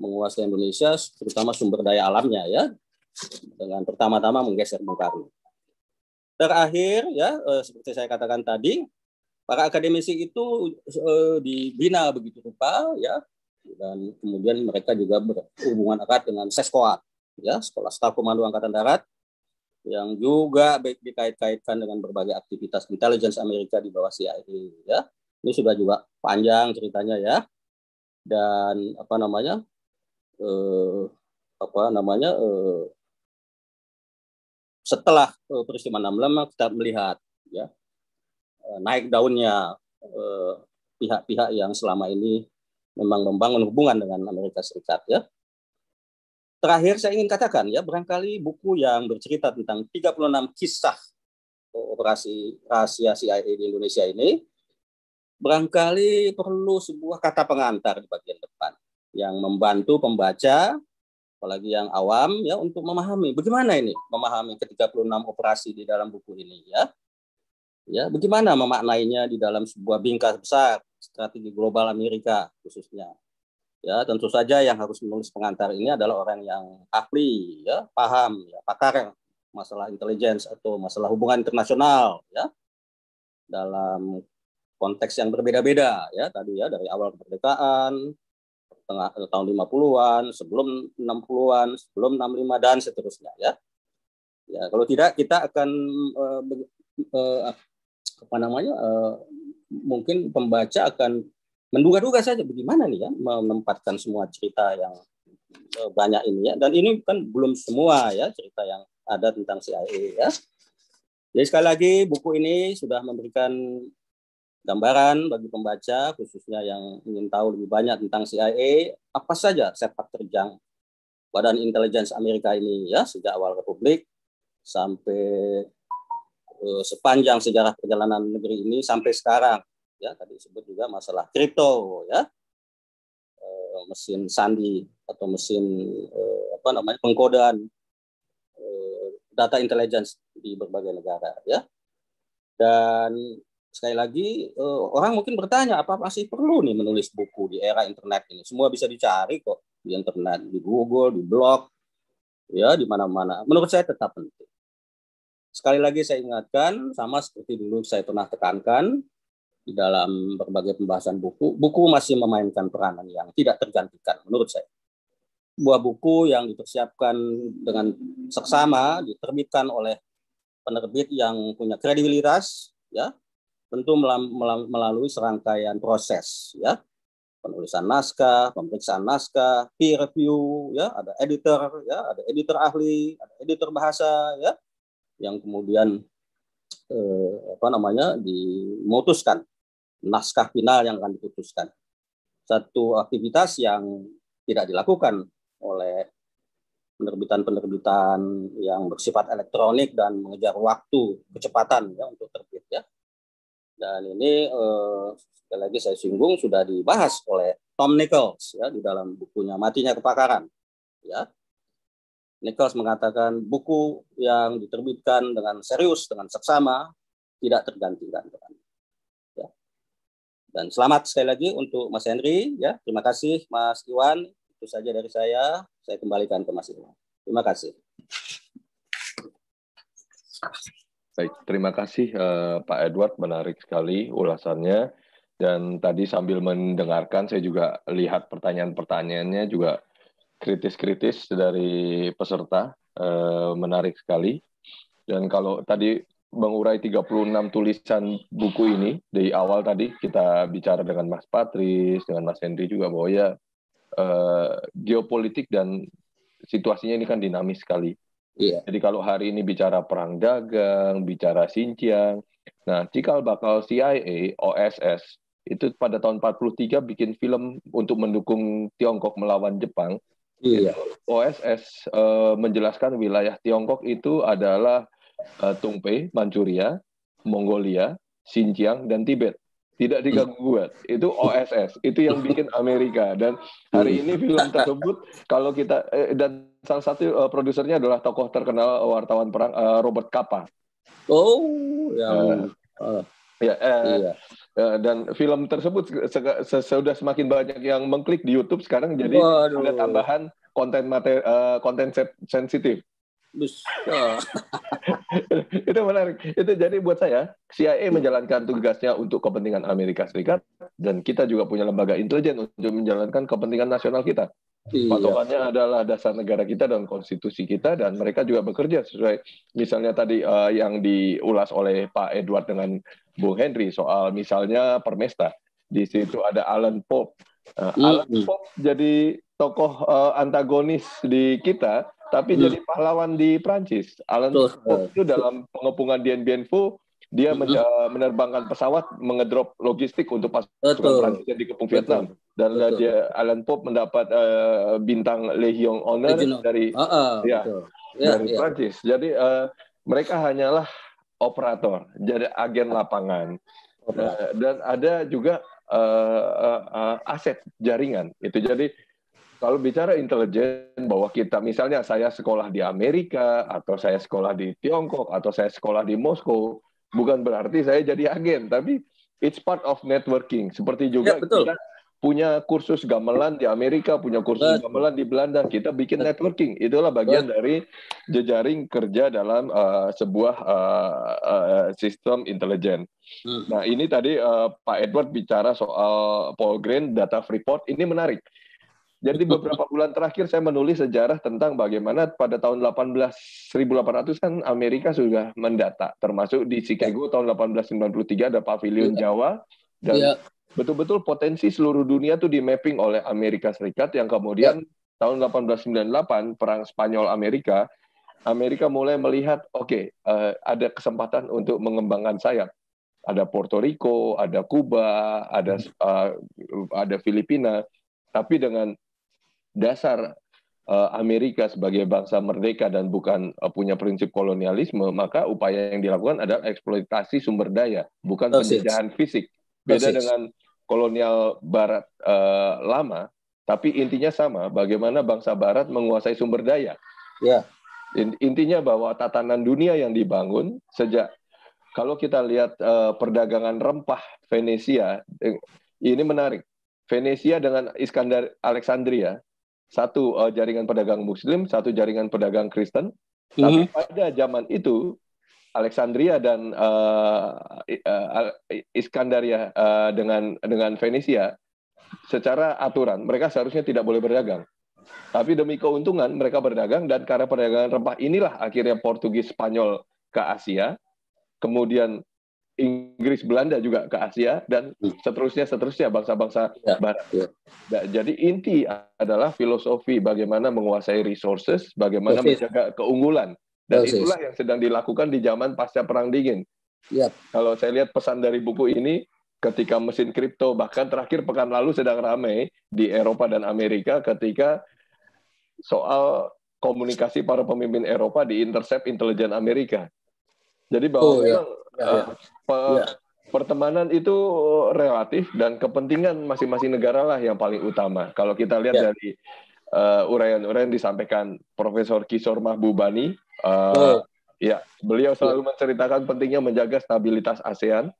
menguasai Indonesia terutama sumber daya alamnya ya dengan pertama-tama menggeser Bung Karno. Terakhir ya eh, seperti saya katakan tadi para akademisi itu dibina begitu rupa ya dan kemudian mereka juga berhubungan erat dengan Seskoat ya sekolah staf komando angkatan darat yang juga baik dikait-kaitkan dengan berbagai aktivitas intelligence Amerika di bawah CIA ya. Ini sudah juga panjang ceritanya ya. Dan apa namanya eh, apa namanya eh, setelah eh, peristiwa 65 kita melihat ya eh, naik daunnya eh, pihak-pihak yang selama ini memang membangun hubungan dengan Amerika Serikat ya. Terakhir saya ingin katakan ya barangkali buku yang bercerita tentang 36 kisah operasi rahasia CIA di Indonesia ini barangkali perlu sebuah kata pengantar di bagian depan yang membantu pembaca apalagi yang awam ya untuk memahami bagaimana ini memahami ke-36 operasi di dalam buku ini ya. Ya, bagaimana memaknainya di dalam sebuah bingkai besar strategi global Amerika khususnya. Ya, tentu saja yang harus menulis pengantar ini adalah orang yang ahli, ya, paham, ya, pakar masalah intelligence atau masalah hubungan internasional, ya, dalam konteks yang berbeda-beda, ya, tadi ya dari awal kemerdekaan, tengah tahun 50-an, sebelum 60-an, sebelum 65 dan seterusnya, ya. Ya, kalau tidak kita akan uh, apa namanya uh, mungkin pembaca akan menduga-duga saja bagaimana nih ya menempatkan semua cerita yang eh, banyak ini ya. Dan ini kan belum semua ya cerita yang ada tentang CIA ya. Jadi sekali lagi buku ini sudah memberikan gambaran bagi pembaca khususnya yang ingin tahu lebih banyak tentang CIA apa saja sepak terjang Badan Intelijen Amerika ini ya sejak awal Republik sampai uh, sepanjang sejarah perjalanan negeri ini sampai sekarang. Ya tadi disebut juga masalah kripto ya. E, mesin sandi atau mesin e, apa namanya pengkodean e, data intelligence di berbagai negara ya. Dan sekali lagi e, orang mungkin bertanya apa masih perlu nih menulis buku di era internet ini? Semua bisa dicari kok di internet di Google di blog ya di mana-mana. Menurut saya tetap penting sekali lagi saya ingatkan sama seperti dulu saya pernah tekankan di dalam berbagai pembahasan buku, buku masih memainkan peranan yang tidak tergantikan menurut saya. Buah buku yang dipersiapkan dengan seksama, diterbitkan oleh penerbit yang punya kredibilitas, ya, tentu melalui serangkaian proses, ya, penulisan naskah, pemeriksaan naskah, peer review, ya, ada editor, ya, ada editor ahli, ada editor bahasa, ya, yang kemudian eh, apa namanya dimutuskan naskah final yang akan diputuskan. Satu aktivitas yang tidak dilakukan oleh penerbitan-penerbitan yang bersifat elektronik dan mengejar waktu kecepatan ya untuk terbit ya. Dan ini eh, sekali lagi saya singgung sudah dibahas oleh Tom Nichols ya di dalam bukunya Matinya Kepakaran. Ya. Nichols mengatakan buku yang diterbitkan dengan serius dengan seksama tidak tergantikan dengan dan selamat sekali lagi untuk Mas Henry ya. Terima kasih Mas Iwan. Itu saja dari saya. Saya kembalikan ke Mas Iwan. Terima kasih. Baik, terima kasih uh, Pak Edward. Menarik sekali ulasannya. Dan tadi sambil mendengarkan, saya juga lihat pertanyaan-pertanyaannya juga kritis-kritis dari peserta. Uh, menarik sekali. Dan kalau tadi mengurai 36 tulisan buku ini dari awal tadi kita bicara dengan Mas Patris, dengan Mas Henry juga bahwa ya eh, geopolitik dan situasinya ini kan dinamis sekali. Iya. Jadi kalau hari ini bicara perang dagang, bicara Xinjiang, nah cikal bakal CIA, OSS itu pada tahun 43 bikin film untuk mendukung Tiongkok melawan Jepang. Iya. OSS eh, menjelaskan wilayah Tiongkok itu adalah uh, Tungpe, Manchuria, Mongolia, Xinjiang, dan Tibet. Tidak diganggu gugat. Itu OSS. Itu yang bikin Amerika. Dan hari ini film tersebut, kalau kita, eh, dan salah satu uh, produsernya adalah tokoh terkenal wartawan perang, uh, Robert Capa. Oh. Uh, uh, ya, uh, iya. Uh, dan film tersebut sudah semakin banyak yang mengklik di YouTube sekarang jadi Waduh. ada tambahan konten materi uh, konten sensitif itu menarik. Itu jadi buat saya, CIA menjalankan tugasnya untuk kepentingan Amerika Serikat dan kita juga punya lembaga intelijen untuk menjalankan kepentingan nasional kita. Iya. Patokannya adalah dasar negara kita dan konstitusi kita dan mereka juga bekerja sesuai misalnya tadi uh, yang diulas oleh Pak Edward dengan Bung Henry soal misalnya Permesta. Di situ ada Alan Pope. Uh, Alan Pope jadi tokoh uh, antagonis di kita tapi hmm. jadi pahlawan di Prancis. Alan Pope itu dalam pengepungan Dien Bien Phu dia hmm. Eh, menerbangkan pesawat mengedrop logistik untuk pasukan Prancis yang dikepung Vietnam dan Betul. dia Alan Pope mendapat uh, bintang Legion Honor Legion. dari uh, uh, ya, ya dari ya. Prancis. Jadi uh, mereka hanyalah operator, jadi agen lapangan. Uh, dan ada juga uh, uh, uh, aset jaringan itu. Jadi kalau bicara intelijen bahwa kita misalnya saya sekolah di Amerika atau saya sekolah di Tiongkok atau saya sekolah di Moskow bukan berarti saya jadi agen tapi it's part of networking seperti juga ya, betul. kita punya kursus gamelan di Amerika, punya kursus Betul. gamelan di Belanda. Kita bikin Betul. networking. Itulah bagian dari jejaring kerja dalam uh, sebuah uh, uh, sistem intelijen. Hmm. Nah, ini tadi uh, Pak Edward bicara soal Paul Green data Freeport. Ini menarik. Jadi beberapa bulan terakhir saya menulis sejarah tentang bagaimana pada tahun 18 1800 kan Amerika sudah mendata, termasuk di Chicago tahun 1893 ada pavilion Ya. Jawa. Dan Iya. betul-betul potensi seluruh dunia tuh di mapping oleh Amerika Serikat yang kemudian tahun 1898 perang Spanyol Amerika Amerika mulai melihat oke eh, ada kesempatan untuk mengembangkan sayap. Ada Puerto Rico ada Kuba ada eh, ada Filipina. Tapi dengan dasar eh, Amerika sebagai bangsa merdeka dan bukan eh, punya prinsip kolonialisme maka upaya yang dilakukan adalah eksploitasi sumber daya bukan penjajahan fisik beda dengan kolonial Barat eh, lama, tapi intinya sama. Bagaimana bangsa Barat menguasai sumber daya. Ya. In- Intinya bahwa tatanan dunia yang dibangun sejak kalau kita lihat eh, perdagangan rempah Venesia, eh, ini menarik. Venesia dengan Iskandar Alexandria, satu eh, jaringan pedagang Muslim, satu jaringan pedagang Kristen. Tapi Mhm. pada zaman itu Alexandria dan uh, uh, Iskandaria uh, dengan dengan Venesia secara aturan mereka seharusnya tidak boleh berdagang. Tapi demi keuntungan mereka berdagang dan karena perdagangan rempah inilah akhirnya Portugis Spanyol ke Asia, kemudian Inggris Belanda juga ke Asia dan seterusnya seterusnya bangsa-bangsa Ya, barat. ya. Nah, jadi inti adalah filosofi bagaimana menguasai resources, bagaimana Persis. menjaga keunggulan. Dan Persis. itulah yang sedang dilakukan di zaman pasca perang dingin. Yap. Kalau saya lihat pesan dari buku ini, ketika mesin kripto bahkan terakhir pekan lalu sedang ramai di Eropa dan Amerika ketika soal komunikasi para pemimpin Eropa di intercept intelijen Amerika. Jadi bahwa Oh, ya. memang Ya, eh, ya. Pe- Ya. pertemanan itu relatif dan kepentingan masing-masing negara lah yang paling utama. Kalau kita lihat Ya. dari eh, uraian-uraian disampaikan Profesor Kisor Mahbubani, eh, Oh. ya beliau selalu menceritakan pentingnya menjaga stabilitas ASEAN,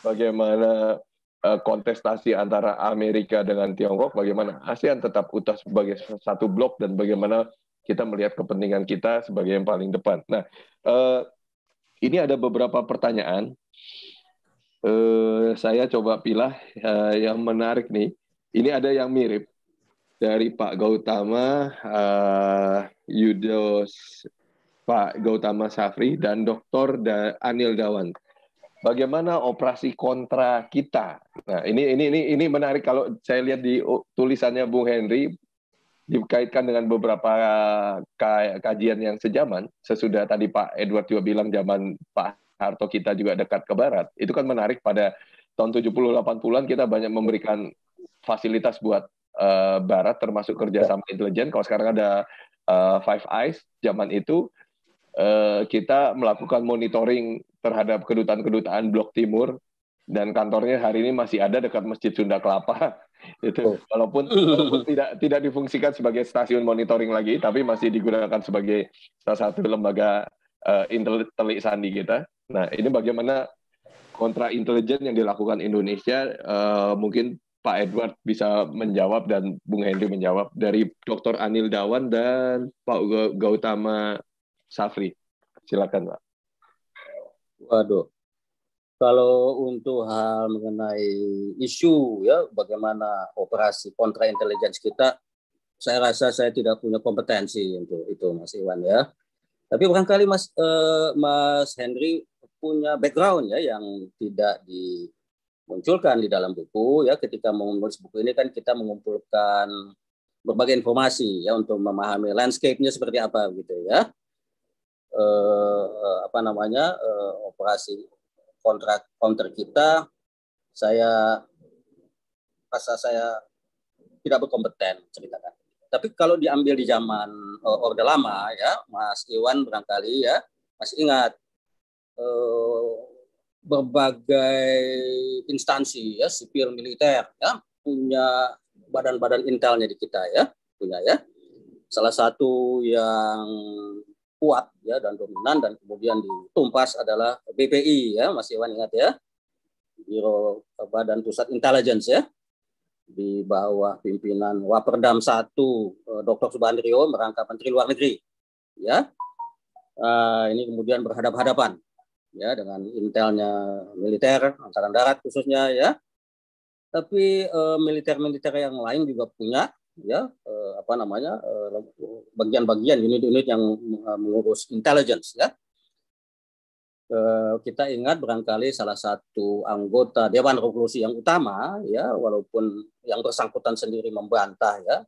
bagaimana eh, kontestasi antara Amerika dengan Tiongkok, bagaimana ASEAN tetap utuh sebagai satu blok dan bagaimana kita melihat kepentingan kita sebagai yang paling depan. Nah, eh, ini ada beberapa pertanyaan. Eh, saya coba pilah eh, yang menarik nih. Ini ada yang mirip dari Pak Gautama eh, Yudos, Pak Gautama Safri dan Dr. Da- Anil Dawan. Bagaimana operasi kontra kita? Nah, ini ini ini ini menarik kalau saya lihat di tulisannya Bung Henry dikaitkan dengan beberapa ka- kajian yang sejaman sesudah tadi Pak Edward juga bilang zaman Pak Harto kita juga dekat ke barat. Itu kan menarik pada tahun 70 80-an kita banyak memberikan fasilitas buat eh, barat termasuk kerjasama intelijen. Kalau sekarang ada eh, Five Eyes zaman itu eh, kita melakukan monitoring terhadap kedutaan-kedutaan Blok Timur dan kantornya hari ini masih ada dekat Masjid Sunda Kelapa itu walaupun, walaupun tidak tidak difungsikan sebagai stasiun monitoring lagi tapi masih digunakan sebagai salah satu lembaga uh, intel sandi kita. Nah, ini bagaimana kontra intelijen yang dilakukan Indonesia eh, mungkin Pak Edward bisa menjawab dan Bung Henry menjawab dari Dr. Anil Dawan dan Pak Ga- Gautama Safri. Silakan, Pak. Waduh. Kalau untuk hal mengenai isu ya bagaimana operasi kontra intelligence kita, saya rasa saya tidak punya kompetensi untuk itu Mas Iwan ya. Tapi barangkali Mas eh, Mas Henry punya background ya yang tidak dimunculkan di dalam buku ya ketika menulis buku ini kan kita mengumpulkan berbagai informasi ya untuk memahami landscape-nya seperti apa gitu ya. Eh, apa namanya eh, operasi kontrak counter kita saya rasa saya tidak berkompeten ceritakan. Tapi kalau diambil di zaman uh, Orde Lama ya, Mas Iwan barangkali ya masih ingat uh, berbagai instansi ya sipil militer ya punya badan-badan intelnya di kita ya punya ya. Salah satu yang kuat ya dan dominan dan kemudian ditumpas adalah BPI ya Mas Iwan ingat ya Biro Badan Pusat Intelligence ya di bawah pimpinan Waperdam 1 eh, Dr. Subandrio merangkap Menteri Luar Negeri. Ya. Uh, ini kemudian berhadap-hadapan ya dengan intelnya militer angkatan darat khususnya ya. Tapi uh, militer-militer yang lain juga punya ya uh, apa namanya bagian-bagian unit-unit yang mengurus intelligence ya Eh, kita ingat barangkali salah satu anggota Dewan Revolusi yang utama ya walaupun yang bersangkutan sendiri membantah ya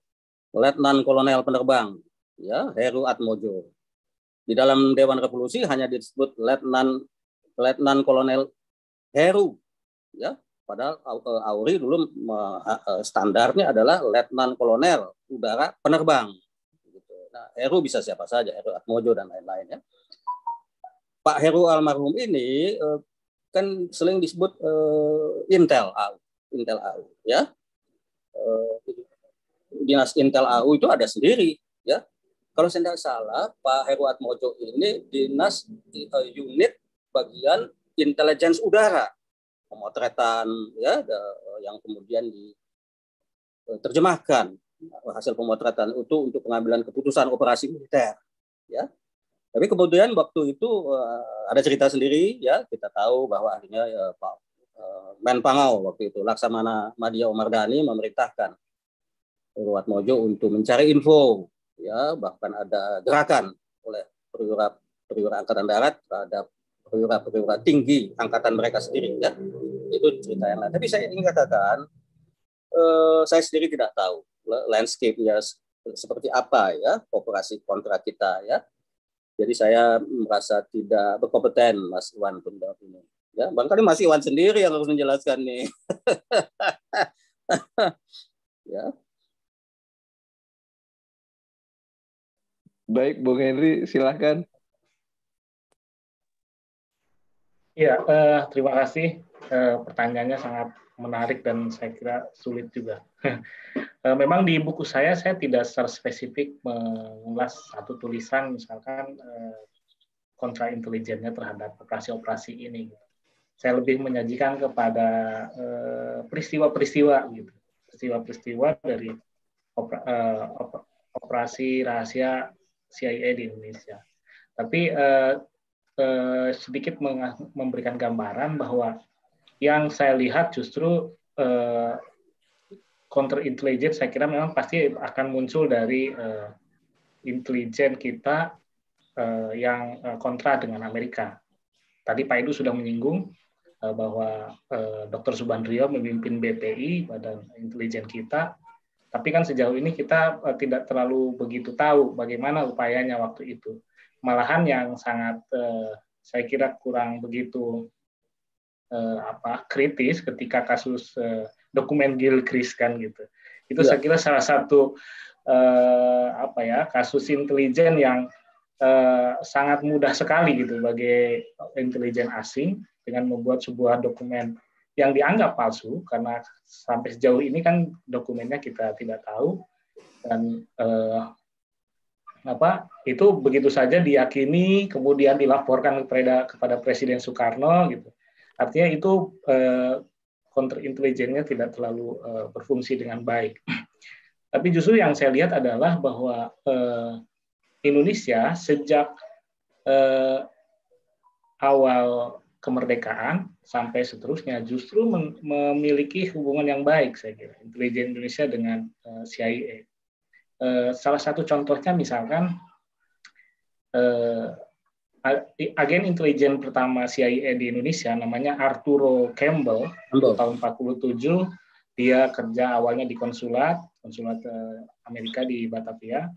Letnan Kolonel penerbang ya Heru Atmojo. Di dalam Dewan Revolusi hanya disebut Letnan Letnan Kolonel Heru ya. Padahal uh, Auri dulu uh, standarnya adalah Letnan Kolonel udara penerbang gitu. nah Heru bisa siapa saja Heru Atmojo dan lain-lain ya Pak Heru almarhum ini uh, kan sering disebut uh, Intel AU, Intel AU ya. Uh, dinas Intel AU itu ada sendiri ya. Kalau saya tidak salah, Pak Heru Atmojo ini dinas uh, unit bagian intelijen udara, pemotretan ya yang kemudian diterjemahkan hasil pemotretan itu untuk pengambilan keputusan operasi militer ya tapi kemudian waktu itu uh, ada cerita sendiri ya. Kita tahu bahwa akhirnya ya, Pak uh, Menpangau waktu itu Laksamana Madia Omardani memerintahkan Ruat Mojo untuk mencari info ya. Bahkan ada gerakan oleh perwira perwira angkatan darat terhadap perwira-perwira tinggi angkatan mereka sendiri ya. Itu cerita yang lain. Tapi saya ingin katakan uh, saya sendiri tidak tahu landscape-nya seperti apa ya. Operasi kontra kita ya jadi saya merasa tidak berkompeten Mas Iwan untuk menjawab ini. Ya, barangkali Mas Iwan sendiri yang harus menjelaskan nih. ya. Baik, Bung Henry, silahkan. Ya, eh, terima kasih. Eh, pertanyaannya sangat menarik dan saya kira sulit juga. Eh, memang di buku saya saya tidak secara spesifik mengulas satu tulisan misalkan eh, kontra intelijennya terhadap operasi-operasi ini. Saya lebih menyajikan kepada eh, peristiwa-peristiwa gitu, peristiwa-peristiwa dari operasi rahasia CIA di Indonesia. Tapi sedikit memberikan gambaran bahwa yang saya lihat justru counter intelligence saya kira memang pasti akan muncul dari uh, intelijen kita uh, yang uh, kontra dengan Amerika. Tadi Pak Edu sudah menyinggung uh, bahwa uh, Dr. Subandrio memimpin BPI badan intelijen kita, tapi kan sejauh ini kita uh, tidak terlalu begitu tahu bagaimana upayanya waktu itu. Malahan yang sangat uh, saya kira kurang begitu uh, apa kritis ketika kasus uh, dokumen Gilchrist kan gitu. Itu ya. saya kira salah satu uh, apa ya kasus intelijen yang uh, sangat mudah sekali gitu bagi intelijen asing dengan membuat sebuah dokumen yang dianggap palsu karena sampai sejauh ini kan dokumennya kita tidak tahu dan uh, apa itu begitu saja diyakini kemudian dilaporkan kepada kepada Presiden Soekarno gitu artinya itu eh, intelijennya tidak terlalu uh, berfungsi dengan baik. Tapi justru yang saya lihat adalah bahwa uh, Indonesia sejak awal kemerdekaan sampai seterusnya justru memiliki hubungan yang baik saya kira intelijen Indonesia dengan CIA. Salah satu contohnya misalkan agen intelijen pertama CIA di Indonesia namanya Arturo Campbell Halo. tahun 47 dia kerja awalnya di konsulat konsulat eh, Amerika di Batavia.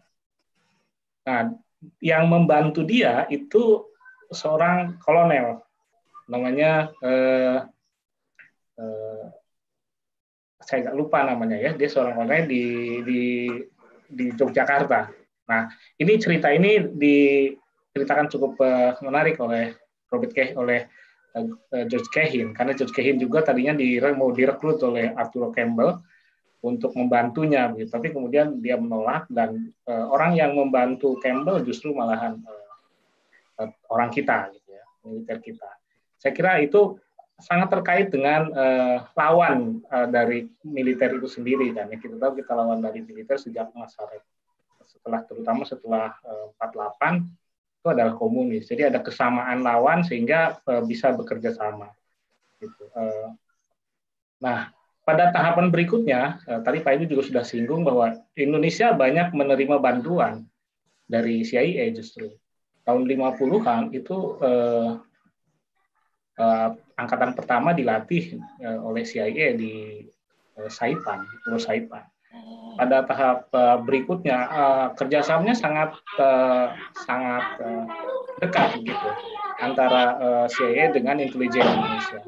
Nah, yang membantu dia itu seorang kolonel namanya eh, eh, saya nggak lupa namanya ya dia seorang kolonel di di di Yogyakarta. Nah, ini cerita ini di ceritakan cukup uh, menarik oleh Robert Keh oleh uh, George Kehin. Karena George Kehin juga tadinya di, mau direkrut oleh Arthur Campbell untuk membantunya gitu. tapi kemudian dia menolak dan uh, orang yang membantu Campbell justru malahan uh, uh, orang kita gitu ya militer kita. Saya kira itu sangat terkait dengan uh, lawan uh, dari militer itu sendiri dan kita tahu kita lawan dari militer sejak masa setelah terutama setelah uh, 48 itu adalah komunis. Jadi ada kesamaan lawan sehingga uh, bisa bekerja sama. Gitu. Uh, nah, pada tahapan berikutnya, uh, tadi Pak Ibu juga sudah singgung bahwa Indonesia banyak menerima bantuan dari CIA justru. Tahun 50-an itu uh, uh, angkatan pertama dilatih uh, oleh CIA di uh, Saipan, Pulau Saipan. Pada tahap uh, berikutnya uh, kerjasamanya sangat uh, sangat uh, dekat gitu antara uh, CIA dengan intelijen Indonesia.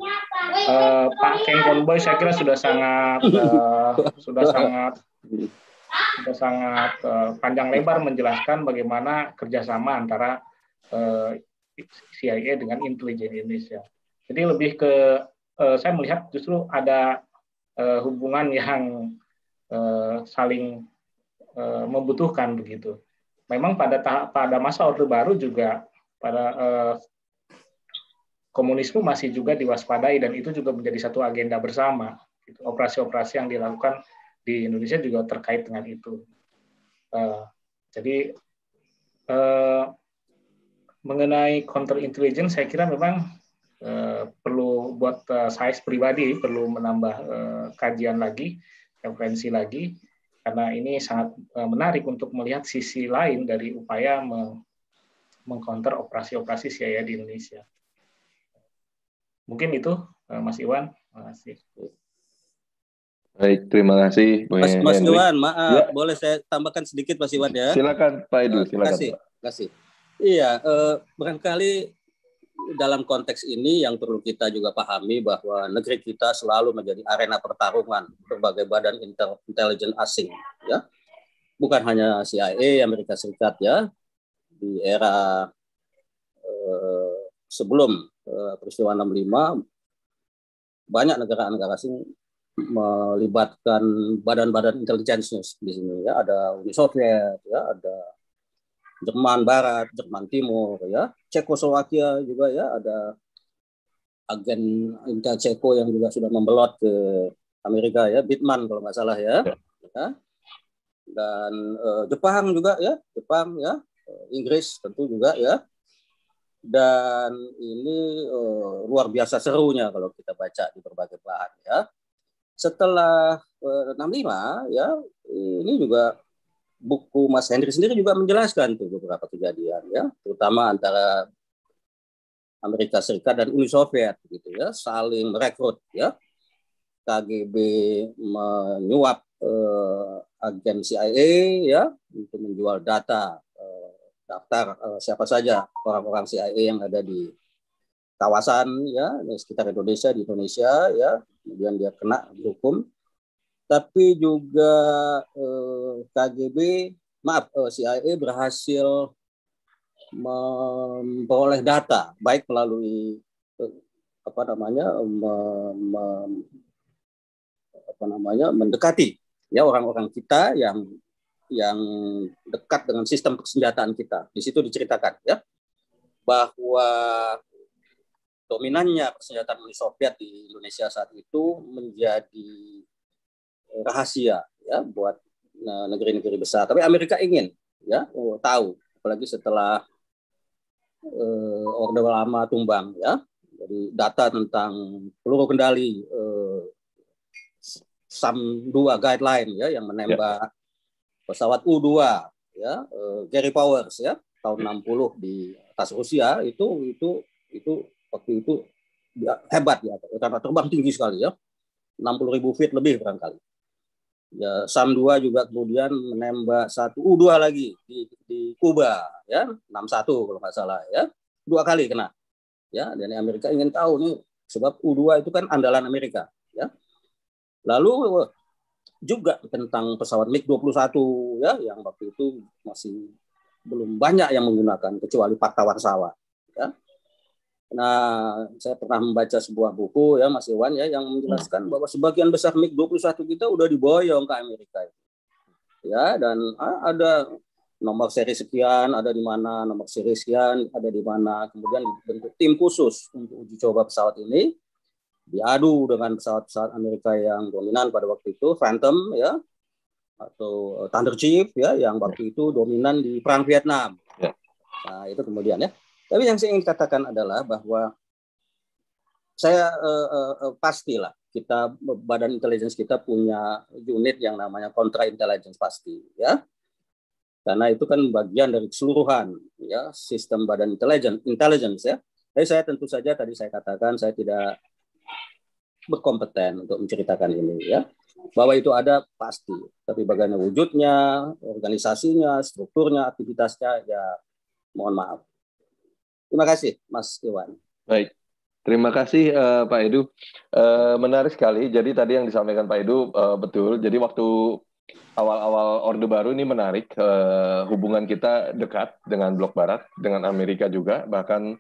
Uh, Pak Ken Conboy saya kira sudah sangat uh, sudah sangat sudah sangat uh, panjang lebar menjelaskan bagaimana kerjasama antara uh, CIA dengan intelijen Indonesia. Jadi lebih ke uh, saya melihat justru ada uh, hubungan yang uh, saling uh, membutuhkan begitu. Memang pada pada masa Orde Baru juga pada uh, komunisme masih juga diwaspadai dan itu juga menjadi satu agenda bersama. Gitu. Operasi-operasi yang dilakukan di Indonesia juga terkait dengan itu. Uh, jadi uh, mengenai counter intelligence saya kira memang Eh, perlu buat uh, saya pribadi perlu menambah uh, kajian lagi, referensi lagi, karena ini sangat uh, menarik untuk melihat sisi lain dari upaya mengcounter operasi-operasi CIA di Indonesia. Mungkin itu, uh, Mas Iwan. Terima kasih. Baik, terima kasih. Mas, Mas Iwan, maaf, ya. boleh saya tambahkan sedikit Mas Iwan ya? Silakan Pak Edu, silakan. Terima kasih. Terima kasih. Iya, eh, barangkali dalam konteks ini yang perlu kita juga pahami bahwa negeri kita selalu menjadi arena pertarungan berbagai badan intelijen asing ya. Bukan hanya CIA Amerika Serikat ya. Di era eh, sebelum eh, peristiwa 65 banyak negara-negara asing melibatkan badan-badan intelijen di sini ya. Ada Uni Soviet ya. Ada Jerman Barat, Jerman Timur, ya, Cekoslowakia juga ya. Ada agen Intel Ceko yang juga sudah membelot ke Amerika ya, Bitman kalau nggak salah ya, ya. dan uh, Jepang juga ya, Jepang ya, uh, Inggris tentu juga ya, dan ini uh, luar biasa serunya kalau kita baca di berbagai bahan ya. Setelah uh, 65 ya, ini juga buku Mas Hendri sendiri juga menjelaskan tuh beberapa kejadian ya, terutama antara Amerika Serikat dan Uni Soviet gitu ya, saling merekrut ya. KGB menyuap eh, agen CIA ya untuk menjual data eh, daftar eh, siapa saja orang-orang CIA yang ada di kawasan ya di sekitar Indonesia di Indonesia ya. Kemudian dia kena hukum tapi juga eh, KGB maaf eh, CIA berhasil memperoleh data baik melalui eh, apa namanya me, me, apa namanya mendekati ya orang-orang kita yang yang dekat dengan sistem persenjataan kita. Di situ diceritakan ya bahwa dominannya persenjataan Uni Soviet di Indonesia saat itu menjadi rahasia ya buat negeri-negeri besar. Tapi Amerika ingin ya oh, tahu, apalagi setelah uh, Orde Lama tumbang ya. Jadi data tentang peluru kendali uh, SAM 2 guideline ya yang menembak ya. pesawat U2 ya uh, Gary Powers ya tahun 60 di atas Rusia itu itu itu waktu itu ya, hebat ya karena terbang tinggi sekali ya 60 ribu feet lebih barangkali ya Sam 2 juga kemudian menembak satu U2 lagi di, di Kuba ya. 61 kalau nggak salah ya. Dua kali kena ya. Dan Amerika ingin tahu nih sebab U2 itu kan andalan Amerika ya. Lalu juga tentang pesawat MiG-21 ya yang waktu itu masih belum banyak yang menggunakan kecuali Pakta Warsawa ya Nah, saya pernah membaca sebuah buku ya Mas Iwan ya yang menjelaskan bahwa sebagian besar MiG-21 kita udah diboyong ke Amerika. Ya, dan ada nomor seri sekian ada di mana, nomor seri sekian ada di mana, kemudian dibentuk tim khusus untuk uji coba pesawat ini diadu dengan pesawat-pesawat Amerika yang dominan pada waktu itu, Phantom ya, atau eh, Thunder Chief ya, yang waktu itu dominan di perang Vietnam. Ya. Nah itu kemudian ya. Tapi yang saya ingin katakan adalah bahwa saya uh, uh, pastilah kita badan intelligence kita punya unit yang namanya kontra intelligence pasti ya. Karena itu kan bagian dari keseluruhan ya sistem badan intelligence intelligence ya. Tapi saya tentu saja tadi saya katakan saya tidak berkompeten untuk menceritakan ini ya. Bahwa itu ada pasti. Tapi bagaimana wujudnya organisasinya strukturnya aktivitasnya ya mohon maaf terima kasih Mas Iwan baik Terima kasih uh, Pak Edu. Uh, menarik sekali. Jadi tadi yang disampaikan Pak Edu uh, betul. Jadi waktu awal-awal Orde Baru ini menarik. Uh, hubungan kita dekat dengan Blok Barat, dengan Amerika juga. Bahkan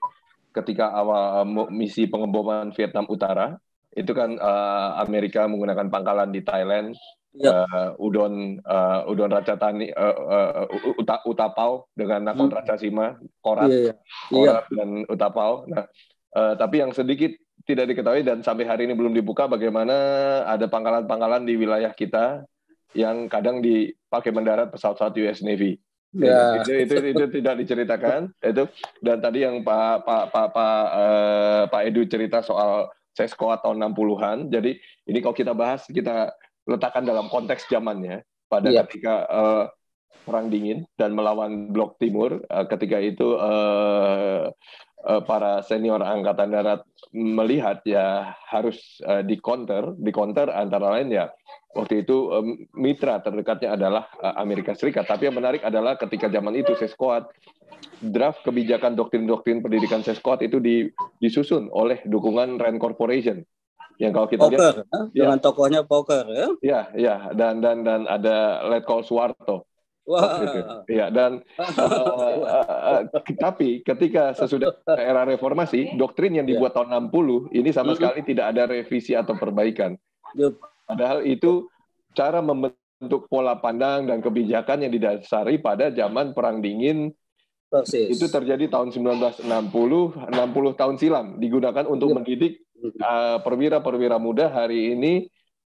ketika awal misi pengeboman Vietnam Utara, itu kan uh, Amerika menggunakan pangkalan di Thailand, ya. uh, udon uh, udon raja tani uh, uh, uta, utapau dengan nakon hmm. raja sima korat ya, ya. korat ya. dan utapau nah Uh, tapi yang sedikit tidak diketahui dan sampai hari ini belum dibuka bagaimana ada pangkalan-pangkalan di wilayah kita yang kadang dipakai mendarat pesawat-pesawat US Navy. Ya. Itu, itu, itu, itu tidak diceritakan itu dan tadi yang Pak Pak Pak Pak, uh, Pak Edu cerita soal Sesko tahun 60-an. Jadi ini kalau kita bahas kita letakkan dalam konteks zamannya pada ya. ketika uh, perang dingin dan melawan blok timur uh, ketika itu uh, uh, para senior angkatan darat melihat ya harus uh, di counter, di counter antara lain ya waktu itu um, mitra terdekatnya adalah uh, Amerika Serikat. Tapi yang menarik adalah ketika zaman itu Seskoat draft kebijakan doktrin-doktrin pendidikan Seskoat itu di, disusun oleh dukungan Rand Corporation. Yang kalau kita Poker, lihat, ya, dengan tokohnya Poker ya. Ya, ya dan dan dan ada Letkol Suwarto Wah. Iya dan uh, uh, tapi ketika sesudah era reformasi doktrin yang dibuat yeah. tahun 60 ini sama sekali tidak ada revisi atau perbaikan. Padahal itu cara membentuk pola pandang dan kebijakan yang didasari pada zaman perang dingin Persis. itu terjadi tahun 1960 60 tahun silam digunakan untuk mendidik uh, perwira-perwira muda hari ini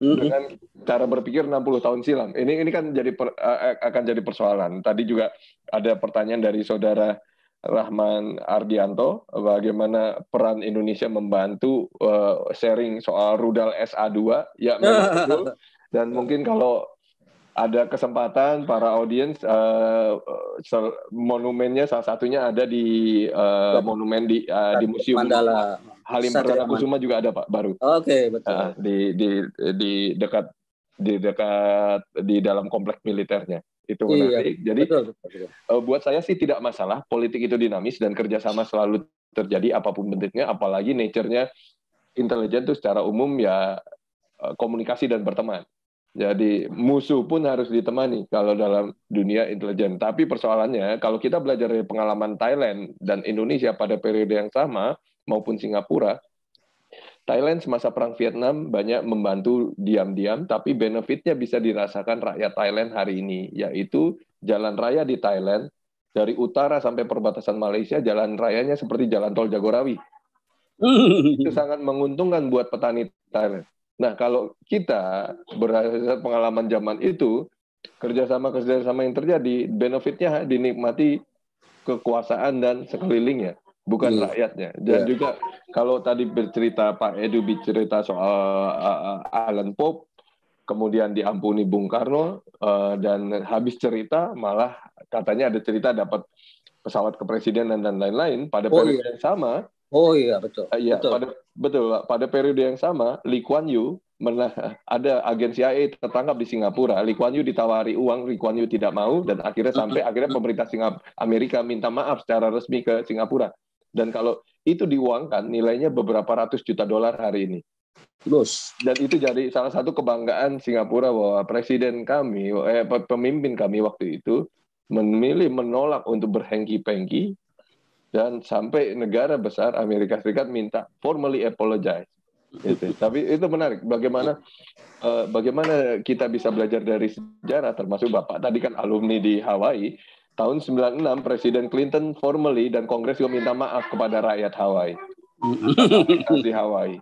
dengan cara berpikir 60 tahun silam. Ini ini kan jadi per, akan jadi persoalan. Tadi juga ada pertanyaan dari saudara Rahman Ardianto bagaimana peran Indonesia membantu uh, sharing soal rudal SA2 ya betul. dan mungkin kalau ada kesempatan para audiens uh, monumennya salah satunya ada di uh, monumen di uh, di museum Mandala Halim Perdana Kusuma juga ada Pak baru. Oke okay, betul. Uh, di di di dekat di dekat di dalam kompleks militernya itu iya. Iya, Jadi betul, betul, betul. Uh, buat saya sih tidak masalah politik itu dinamis dan kerjasama selalu terjadi apa pun bentuknya, apalagi nature-nya intelijen itu secara umum ya komunikasi dan berteman. Jadi musuh pun harus ditemani kalau dalam dunia intelijen. Tapi persoalannya kalau kita belajar dari pengalaman Thailand dan Indonesia pada periode yang sama maupun Singapura, Thailand semasa perang Vietnam banyak membantu diam-diam, tapi benefitnya bisa dirasakan rakyat Thailand hari ini, yaitu jalan raya di Thailand dari utara sampai perbatasan Malaysia, jalan rayanya seperti jalan tol Jagorawi. Itu sangat menguntungkan buat petani Thailand. Nah, kalau kita berdasarkan pengalaman zaman itu, kerjasama-kerjasama yang terjadi, benefitnya dinikmati kekuasaan dan sekelilingnya, bukan yeah. rakyatnya. Dan yeah. juga kalau tadi bercerita Pak Edu bercerita soal uh, Alan Pope, kemudian diampuni Bung Karno, uh, dan habis cerita malah katanya ada cerita dapat pesawat kepresidenan dan lain-lain pada oh, periode iya. yang sama Oh iya betul. Uh, iya betul. pada betul pada periode yang sama Lee Kuan Yew menah, ada agen CIA tertangkap di Singapura. Lee Kuan Yew ditawari uang, Lee Kuan Yew tidak mau dan akhirnya sampai akhirnya pemerintah Singapura Amerika minta maaf secara resmi ke Singapura. Dan kalau itu diuangkan nilainya beberapa ratus juta dolar hari ini. Terus dan itu jadi salah satu kebanggaan Singapura bahwa presiden kami, eh, pemimpin kami waktu itu memilih menolak untuk berhengki-pengki dan sampai negara besar Amerika Serikat minta formally apologize. Gitu. Tapi itu menarik. Bagaimana uh, bagaimana kita bisa belajar dari sejarah, termasuk bapak tadi kan alumni di Hawaii. Tahun 96 Presiden Clinton formally dan Kongres juga minta maaf kepada rakyat Hawaii. di Hawaii.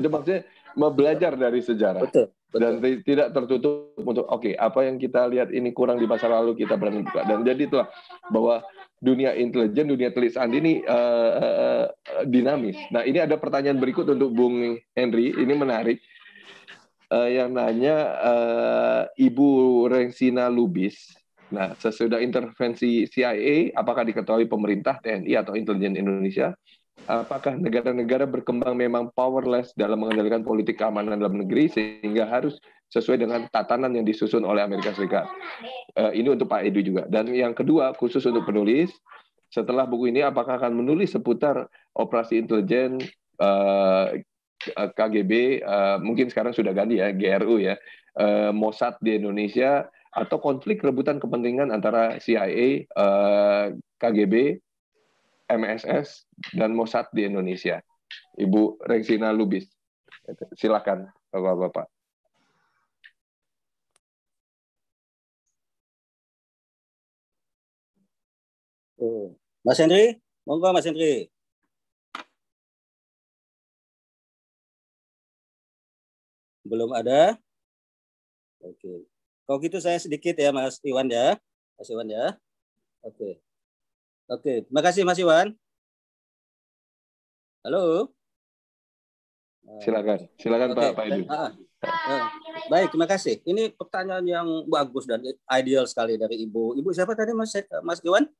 Itu maksudnya belajar dari sejarah. Betul. betul. Dan tidak tertutup untuk oke okay, apa yang kita lihat ini kurang di masa lalu kita berani buka dan jadi itulah bahwa dunia intelijen dunia telik sandi ini uh, uh, dinamis. Nah ini ada pertanyaan berikut untuk Bung Henry ini menarik uh, yang nanya uh, Ibu Rensina Lubis. Nah sesudah intervensi CIA apakah diketahui pemerintah TNI atau intelijen Indonesia apakah negara-negara berkembang memang powerless dalam mengendalikan politik keamanan dalam negeri sehingga harus sesuai dengan tatanan yang disusun oleh Amerika Serikat. Uh, ini untuk Pak Edu juga. Dan yang kedua, khusus untuk penulis, setelah buku ini apakah akan menulis seputar operasi intelijen uh, eh, KGB, uh, mungkin sekarang sudah ganti ya, GRU ya, uh, Mossad di Indonesia, atau konflik rebutan kepentingan antara CIA, uh, KGB, MSS dan Mossad di Indonesia. Ibu Reksina Lubis. Silakan Bapak-bapak. Mas Hendri, monggo Mas Hendri. Belum ada? Oke. Kalau gitu saya sedikit ya Mas Iwan ya. Mas Iwan ya. Oke. Oke, terima kasih Mas Iwan. Halo. Silakan, silakan Oke. Pak Pak Edu. Ah, ah. Baik, terima kasih. Ini pertanyaan yang bagus dan ideal sekali dari Ibu. Ibu siapa tadi Mas Mas Iwan?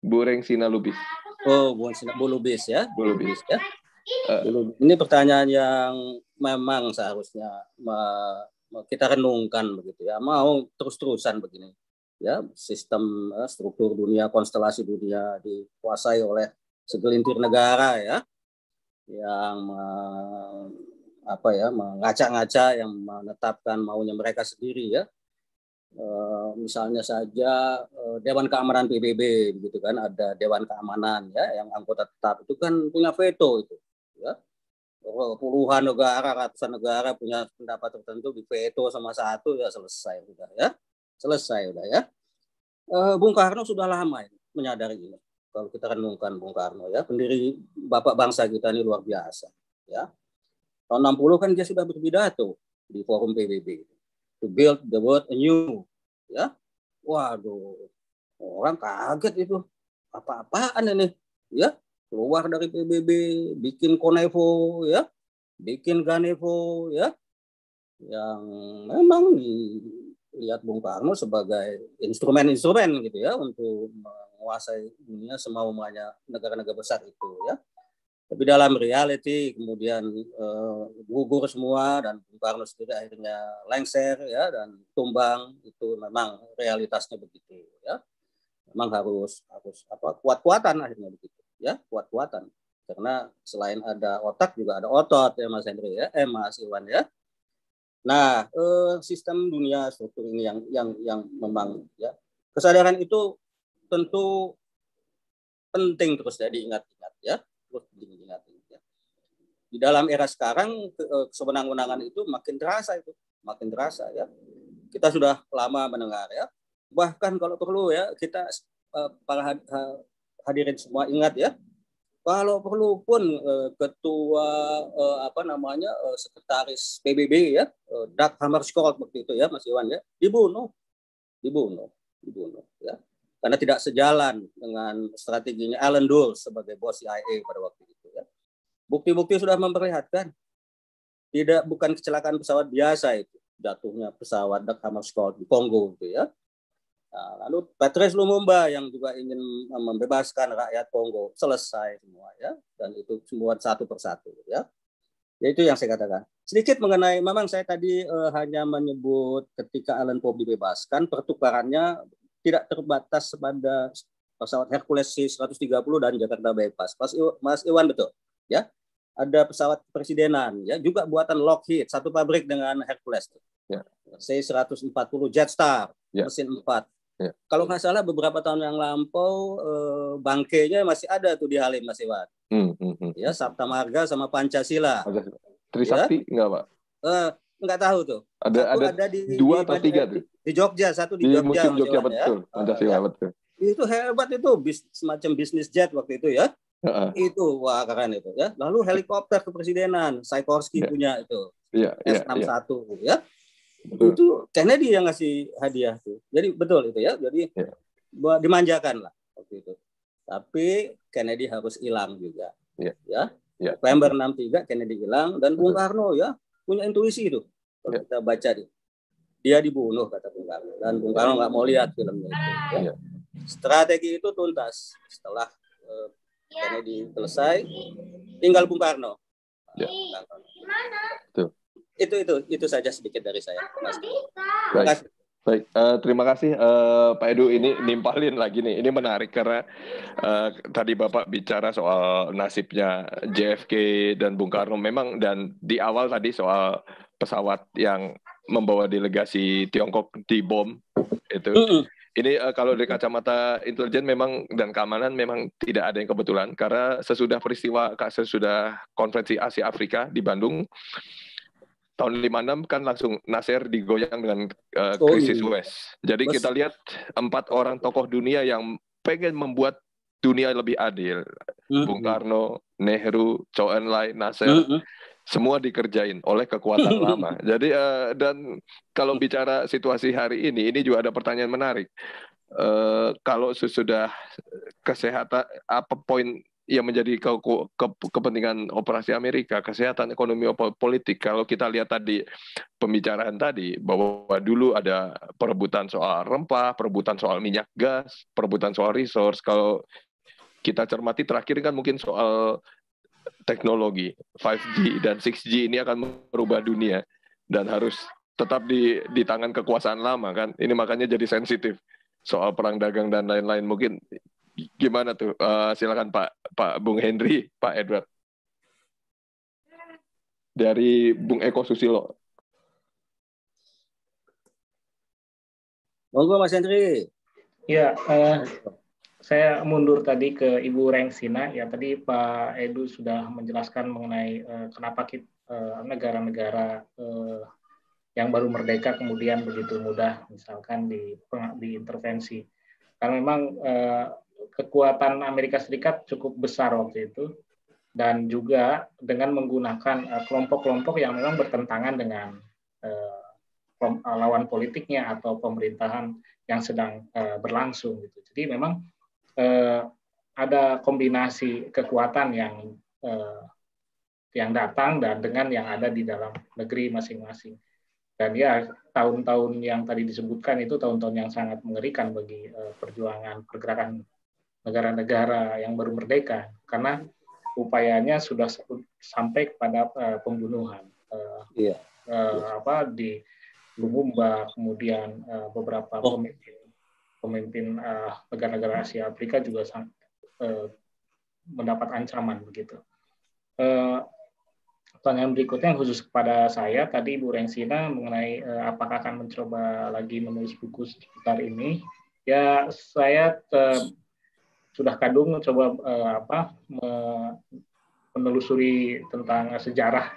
Bu Rengsina Lubis. Oh, Bu Rengsina Bu Lubis ya. Bu Lubis ya. Uh, ini pertanyaan yang memang seharusnya kita renungkan begitu ya. Mau terus-terusan begini. Ya sistem uh, struktur dunia konstelasi dunia dikuasai oleh segelintir negara ya yang apa ya mengaca-ngaca yang menetapkan maunya mereka sendiri ya. Uh, misalnya saja uh, Dewan Keamanan PBB begitu kan ada Dewan Keamanan ya yang anggota tetap itu kan punya veto itu ya puluhan negara ratusan negara punya pendapat tertentu di veto sama satu ya selesai sudah ya selesai udah ya. Uh, Bung Karno sudah lama ini menyadari ini. Kalau kita renungkan Bung Karno ya, pendiri bapak bangsa kita ini luar biasa ya. Tahun 60 kan dia sudah berpidato di forum PBB to build the world anew ya. Waduh, orang kaget itu apa-apaan ini ya keluar dari PBB bikin Konevo ya bikin Ganevo ya yang memang lihat Bung Karno sebagai instrumen-instrumen gitu ya untuk menguasai dunia semau-maunya negara-negara besar itu ya. Tapi dalam reality kemudian uh, gugur semua dan Bung Karno sendiri akhirnya lengser ya dan tumbang itu memang realitasnya begitu ya. Memang harus harus apa kuat-kuatan akhirnya begitu ya kuat-kuatan karena selain ada otak juga ada otot ya Mas Hendri ya eh Mas Iwan ya Nah, eh, sistem dunia struktur ini yang yang yang memang ya kesadaran itu tentu penting terus ya diingat-ingat ya, terus diingat ya. Di dalam era sekarang eh, kesewenang-wenangan itu makin terasa itu, makin terasa ya. Kita sudah lama mendengar ya. Bahkan kalau perlu ya kita eh, para hadirin semua ingat ya. Kalau perlu pun uh, ketua uh, apa namanya uh, sekretaris PBB ya uh, Dag Hammarskjöld waktu itu ya Mas Iwan ya dibunuh. Dibunuh dibunuh ya. Karena tidak sejalan dengan strateginya Alan Dulles sebagai bos CIA pada waktu itu ya. Bukti-bukti sudah memperlihatkan. Tidak bukan kecelakaan pesawat biasa itu. Jatuhnya pesawat Dag Hammarskjöld di Kongo itu ya lalu Patrice Lumumba yang juga ingin membebaskan rakyat Kongo selesai semua ya dan itu semua satu persatu ya. Ya itu yang saya katakan. Sedikit mengenai memang saya tadi uh, hanya menyebut ketika Alan Poe dibebaskan pertukarannya tidak terbatas pada pesawat Hercules C-130 dan Jakarta Bypass. Mas, Mas Iwan betul ya. Ada pesawat presidenan ya juga buatan Lockheed satu pabrik dengan Hercules. Ya. C-140 Jetstar ya. mesin 4 Ya. Kalau nggak salah beberapa tahun yang lampau eh, bangkainya masih ada tuh di Halim Mas Iwan. Hmm, hmm, hmm. Ya Sabta Marga sama Pancasila. Trisakti ya? enggak Pak? Eh, enggak tahu tuh. Ada satu ada, ada di, dua di, atau tiga tuh? Di Jogja satu di, di Jogja. Museum Jogja ya. betul. Pancasila ya. betul. Itu hebat itu bis, semacam bisnis jet waktu itu ya. Uh-uh. Itu wah keren itu ya. Lalu helikopter kepresidenan, Sikorsky yeah. punya itu. Iya, yeah, S61 yeah, ya. Betul. Itu Kennedy yang ngasih hadiah tuh. Jadi betul itu ya. Jadi yeah. dimanjakan lah waktu itu. Tapi Kennedy harus hilang juga. Yeah. Ya. Yeah. November 63 Kennedy hilang dan Bung Karno ya punya intuisi itu. Kalau yeah. kita baca di dia dibunuh kata Bung Karno dan Bung Karno nggak mau lihat filmnya itu. Ya. Yeah. Strategi itu tuntas setelah uh, Kennedy selesai, tinggal Bung Karno. Ya. Tuh. Itu itu itu saja sedikit dari saya. Terima kasih. Baik, uh, terima kasih uh, Pak Edu. Ini nimpalin lagi nih. Ini menarik karena uh, tadi Bapak bicara soal nasibnya JFK dan Bung Karno. Memang dan di awal tadi soal pesawat yang membawa delegasi Tiongkok di bom itu. Mm -hmm. Ini uh, kalau dari kacamata intelijen memang dan keamanan memang tidak ada yang kebetulan karena sesudah peristiwa sesudah konferensi Asia Afrika di Bandung tahun 56 kan langsung Nasir digoyang dengan uh, krisis oh, iya. West. Jadi Mas... kita lihat empat orang tokoh dunia yang pengen membuat dunia lebih adil. Mm-hmm. Bung Karno, Nehru, Chou Enlai, Nasir, mm-hmm. semua dikerjain oleh kekuatan lama. Jadi uh, dan kalau bicara situasi hari ini, ini juga ada pertanyaan menarik. Uh, kalau sesudah kesehatan apa poin yang menjadi ke, ke, kepentingan operasi Amerika, kesehatan ekonomi politik. Kalau kita lihat tadi pembicaraan tadi bahwa dulu ada perebutan soal rempah, perebutan soal minyak gas, perebutan soal resource. Kalau kita cermati terakhir kan mungkin soal teknologi 5G dan 6G ini akan merubah dunia dan harus tetap di di tangan kekuasaan lama kan. Ini makanya jadi sensitif soal perang dagang dan lain-lain. Mungkin gimana tuh? Uh, silakan Pak Pak Bung Henry, Pak Edward. Dari Bung Eko Susilo. Monggo Mas Henry. Ya, uh, saya mundur tadi ke Ibu Rengsina. Ya, tadi Pak Edu sudah menjelaskan mengenai uh, kenapa kita negara-negara uh, yang baru merdeka kemudian begitu mudah misalkan di diintervensi. Karena memang uh, kekuatan Amerika Serikat cukup besar waktu itu dan juga dengan menggunakan eh, kelompok-kelompok yang memang bertentangan dengan uh, lawan politiknya atau pemerintahan yang sedang berlangsung gitu. Jadi memang ada kombinasi kekuatan yang yang datang dan dengan yang ada di dalam negeri masing-masing. Dan ya tahun-tahun yang tadi disebutkan itu tahun-tahun yang sangat mengerikan bagi perjuangan pergerakan negara-negara yang baru merdeka karena upayanya sudah sampai kepada uh, pembunuhan uh, iya. uh, apa di Lumumba kemudian uh, beberapa oh. pemimpin pemimpin negara-negara Asia Afrika juga uh, mendapat ancaman begitu. Uh, pertanyaan berikutnya yang khusus kepada saya tadi Bu Rengsina mengenai apakah akan mencoba lagi menulis buku seputar ini. Ya saya sudah kadung coba uh, apa menelusuri tentang sejarah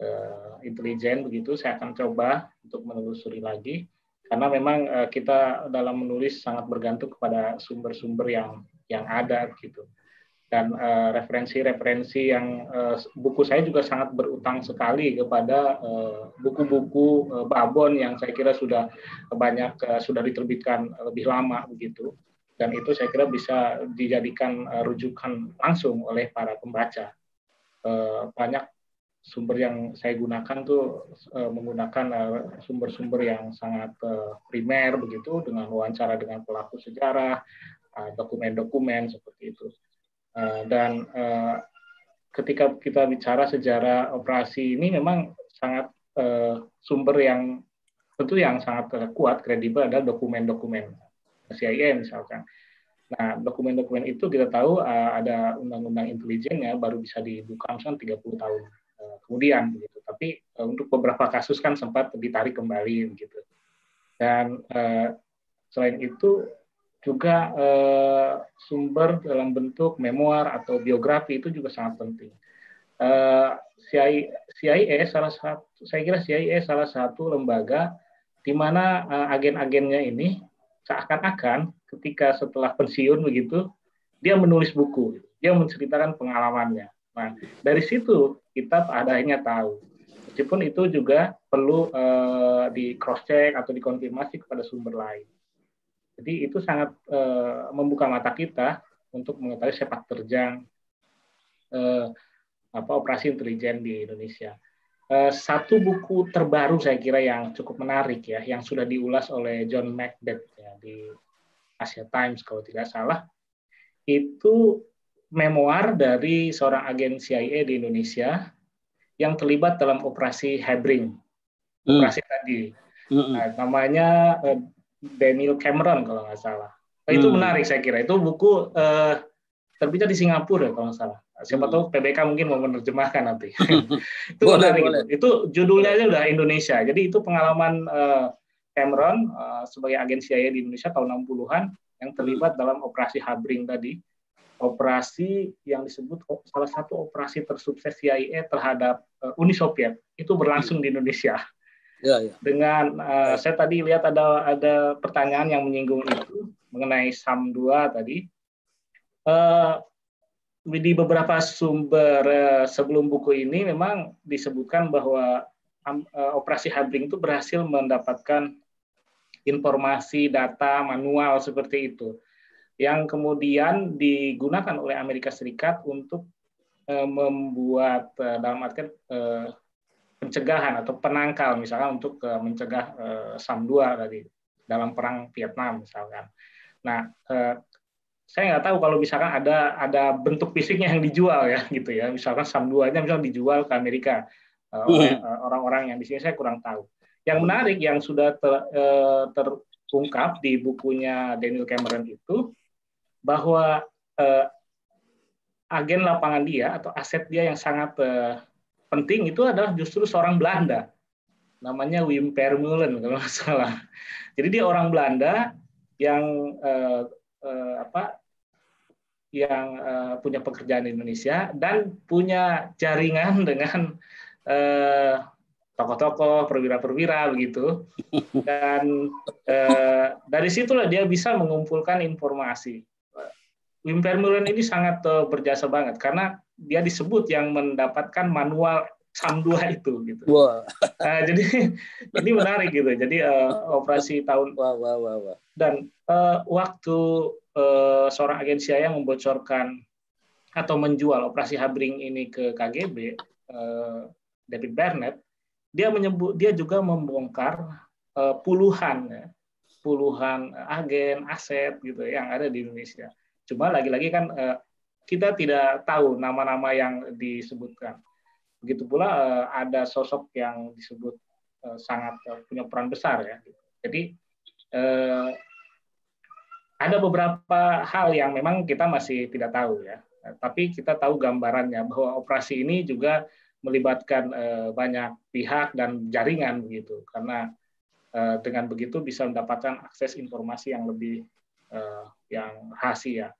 uh, intelijen begitu saya akan coba untuk menelusuri lagi. Karena memang uh, kita dalam menulis sangat bergantung kepada sumber-sumber yang yang ada gitu. Dan referensi-referensi uh, yang uh, buku saya juga sangat berutang sekali kepada buku-buku uh, Babon yang saya kira sudah banyak uh, sudah diterbitkan lebih lama begitu dan itu saya kira bisa dijadikan uh, rujukan langsung oleh para pembaca. Uh, banyak sumber yang saya gunakan tuh uh, menggunakan sumber-sumber yang sangat primer begitu dengan wawancara dengan pelaku sejarah, dokumen-dokumen seperti itu. Dan ketika kita bicara sejarah operasi ini memang sangat sumber yang tentu yang sangat kuat kredibel adalah dokumen-dokumen CIA misalkan. Nah, dokumen-dokumen itu kita tahu uh, ada undang-undang intelijennya baru bisa dibuka misalnya 30 tahun uh, kemudian begitu. Tapi uh, untuk beberapa kasus kan sempat ditarik kembali begitu. Dan uh, selain itu juga uh, sumber dalam bentuk memoir atau biografi itu juga sangat penting. Uh, CIA, CIA salah satu saya kira CIA salah satu lembaga di mana uh, agen-agennya ini seakan-akan ketika setelah pensiun begitu dia menulis buku dia menceritakan pengalamannya. Nah, dari situ kita pada akhirnya tahu. Meskipun itu juga perlu uh, di cross check atau dikonfirmasi kepada sumber lain. Jadi itu sangat uh, membuka mata kita untuk mengetahui sepak terjang uh, apa operasi intelijen di Indonesia. Uh, satu buku terbaru saya kira yang cukup menarik ya, yang sudah diulas oleh John Macbeth ya di Asia Times kalau tidak salah, itu memoir dari seorang agen CIA di Indonesia yang terlibat dalam operasi Hebring, hmm. operasi tadi. Hmm. Nah, namanya uh, Daniel Cameron kalau nggak salah. Nah, itu hmm. menarik saya kira. Itu buku uh, terbitnya di Singapura kalau nggak salah. Siapa hmm. tahu PBK mungkin mau menerjemahkan nanti. itu boleh, menarik. Boleh. Itu. judulnya aja udah Indonesia. Jadi itu pengalaman uh, Cameron uh, sebagai agen CIA di Indonesia tahun 60-an yang terlibat dalam operasi Habring tadi operasi yang disebut salah satu operasi tersukses CIA terhadap uh, Uni Soviet itu berlangsung di Indonesia. Ya, ya. Dengan uh, saya tadi lihat ada ada pertanyaan yang menyinggung itu mengenai SAM 2 tadi. Uh, di beberapa sumber uh, sebelum buku ini memang disebutkan bahwa um, uh, operasi Habring itu berhasil mendapatkan informasi data manual seperti itu yang kemudian digunakan oleh Amerika Serikat untuk uh, membuat uh, dalam artian uh, pencegahan atau penangkal misalnya untuk uh, mencegah uh, SAM 2 tadi dalam perang Vietnam misalkan. Nah, saya nggak tahu kalau misalkan ada ada bentuk fisiknya yang dijual ya gitu ya misalkan SAM 2-nya misalnya dijual ke Amerika uh, oleh orang-orang yang di sini saya kurang tahu. Yang menarik yang sudah ter, uh, terungkap di bukunya Daniel Cameron itu bahwa eh, agen lapangan dia atau aset dia yang sangat eh, penting itu adalah justru seorang Belanda namanya Wim Vermeulen kalau nggak salah. Jadi dia orang Belanda yang eh, eh, apa yang eh, punya pekerjaan di Indonesia dan punya jaringan dengan eh, tokoh-tokoh, perwira-perwira begitu. Dan eh, dari situlah dia bisa mengumpulkan informasi. Wim Vermeulen ini sangat uh, berjasa banget karena dia disebut yang mendapatkan manual SAM 2 itu gitu. Wah. Nah, jadi ini menarik gitu. Jadi uh, operasi tahun wah, wah, wah, wah. dan uh, waktu uh, seorang agensi yang membocorkan atau menjual operasi Habring ini ke KGB uh, David Bernett, dia menyebut dia juga membongkar uh, puluhan ya, puluhan agen aset gitu yang ada di Indonesia Cuma lagi-lagi kan eh, kita tidak tahu nama-nama yang disebutkan. Begitu pula eh, ada sosok yang disebut eh, sangat punya peran besar ya. Jadi ada beberapa hal yang memang kita masih tidak tahu ya. Tapi kita tahu gambarannya bahwa operasi ini juga melibatkan banyak pihak dan jaringan begitu. Karena dengan begitu bisa mendapatkan akses informasi yang lebih yang rahasia.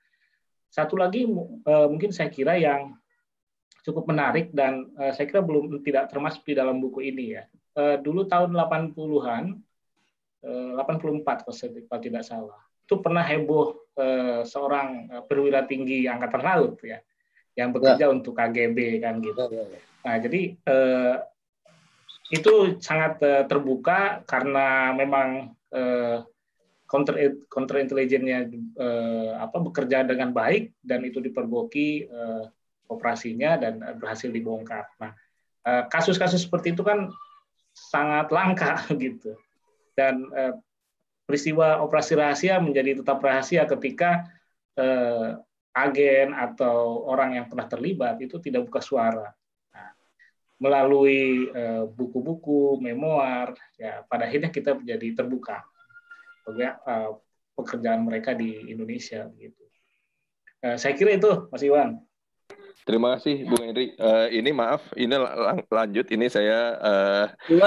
Satu lagi uh, mungkin saya kira yang cukup menarik dan uh, saya kira belum tidak termasuk di dalam buku ini ya. Uh, dulu tahun 80-an, uh, 84 kalau tidak salah, itu pernah heboh uh, seorang perwira tinggi angkatan laut ya, yang bekerja ya. untuk KGB kan gitu. Ya, ya, ya. Nah jadi uh, itu sangat uh, terbuka karena memang uh, counter counter intelijennya apa bekerja dengan baik dan itu dipergoki eh, operasinya dan berhasil dibongkar. Nah, eh, kasus-kasus seperti itu kan sangat langka gitu. Dan eh, peristiwa operasi rahasia menjadi tetap rahasia ketika eh, agen atau orang yang pernah terlibat itu tidak buka suara. Nah, melalui eh, buku-buku, memoir, ya pada akhirnya kita menjadi terbuka pekerjaan mereka di Indonesia gitu. Uh, saya kira itu Mas Iwan. Terima kasih Bung Henry. Uh, ini maaf, ini lang lanjut. Ini saya. Uh...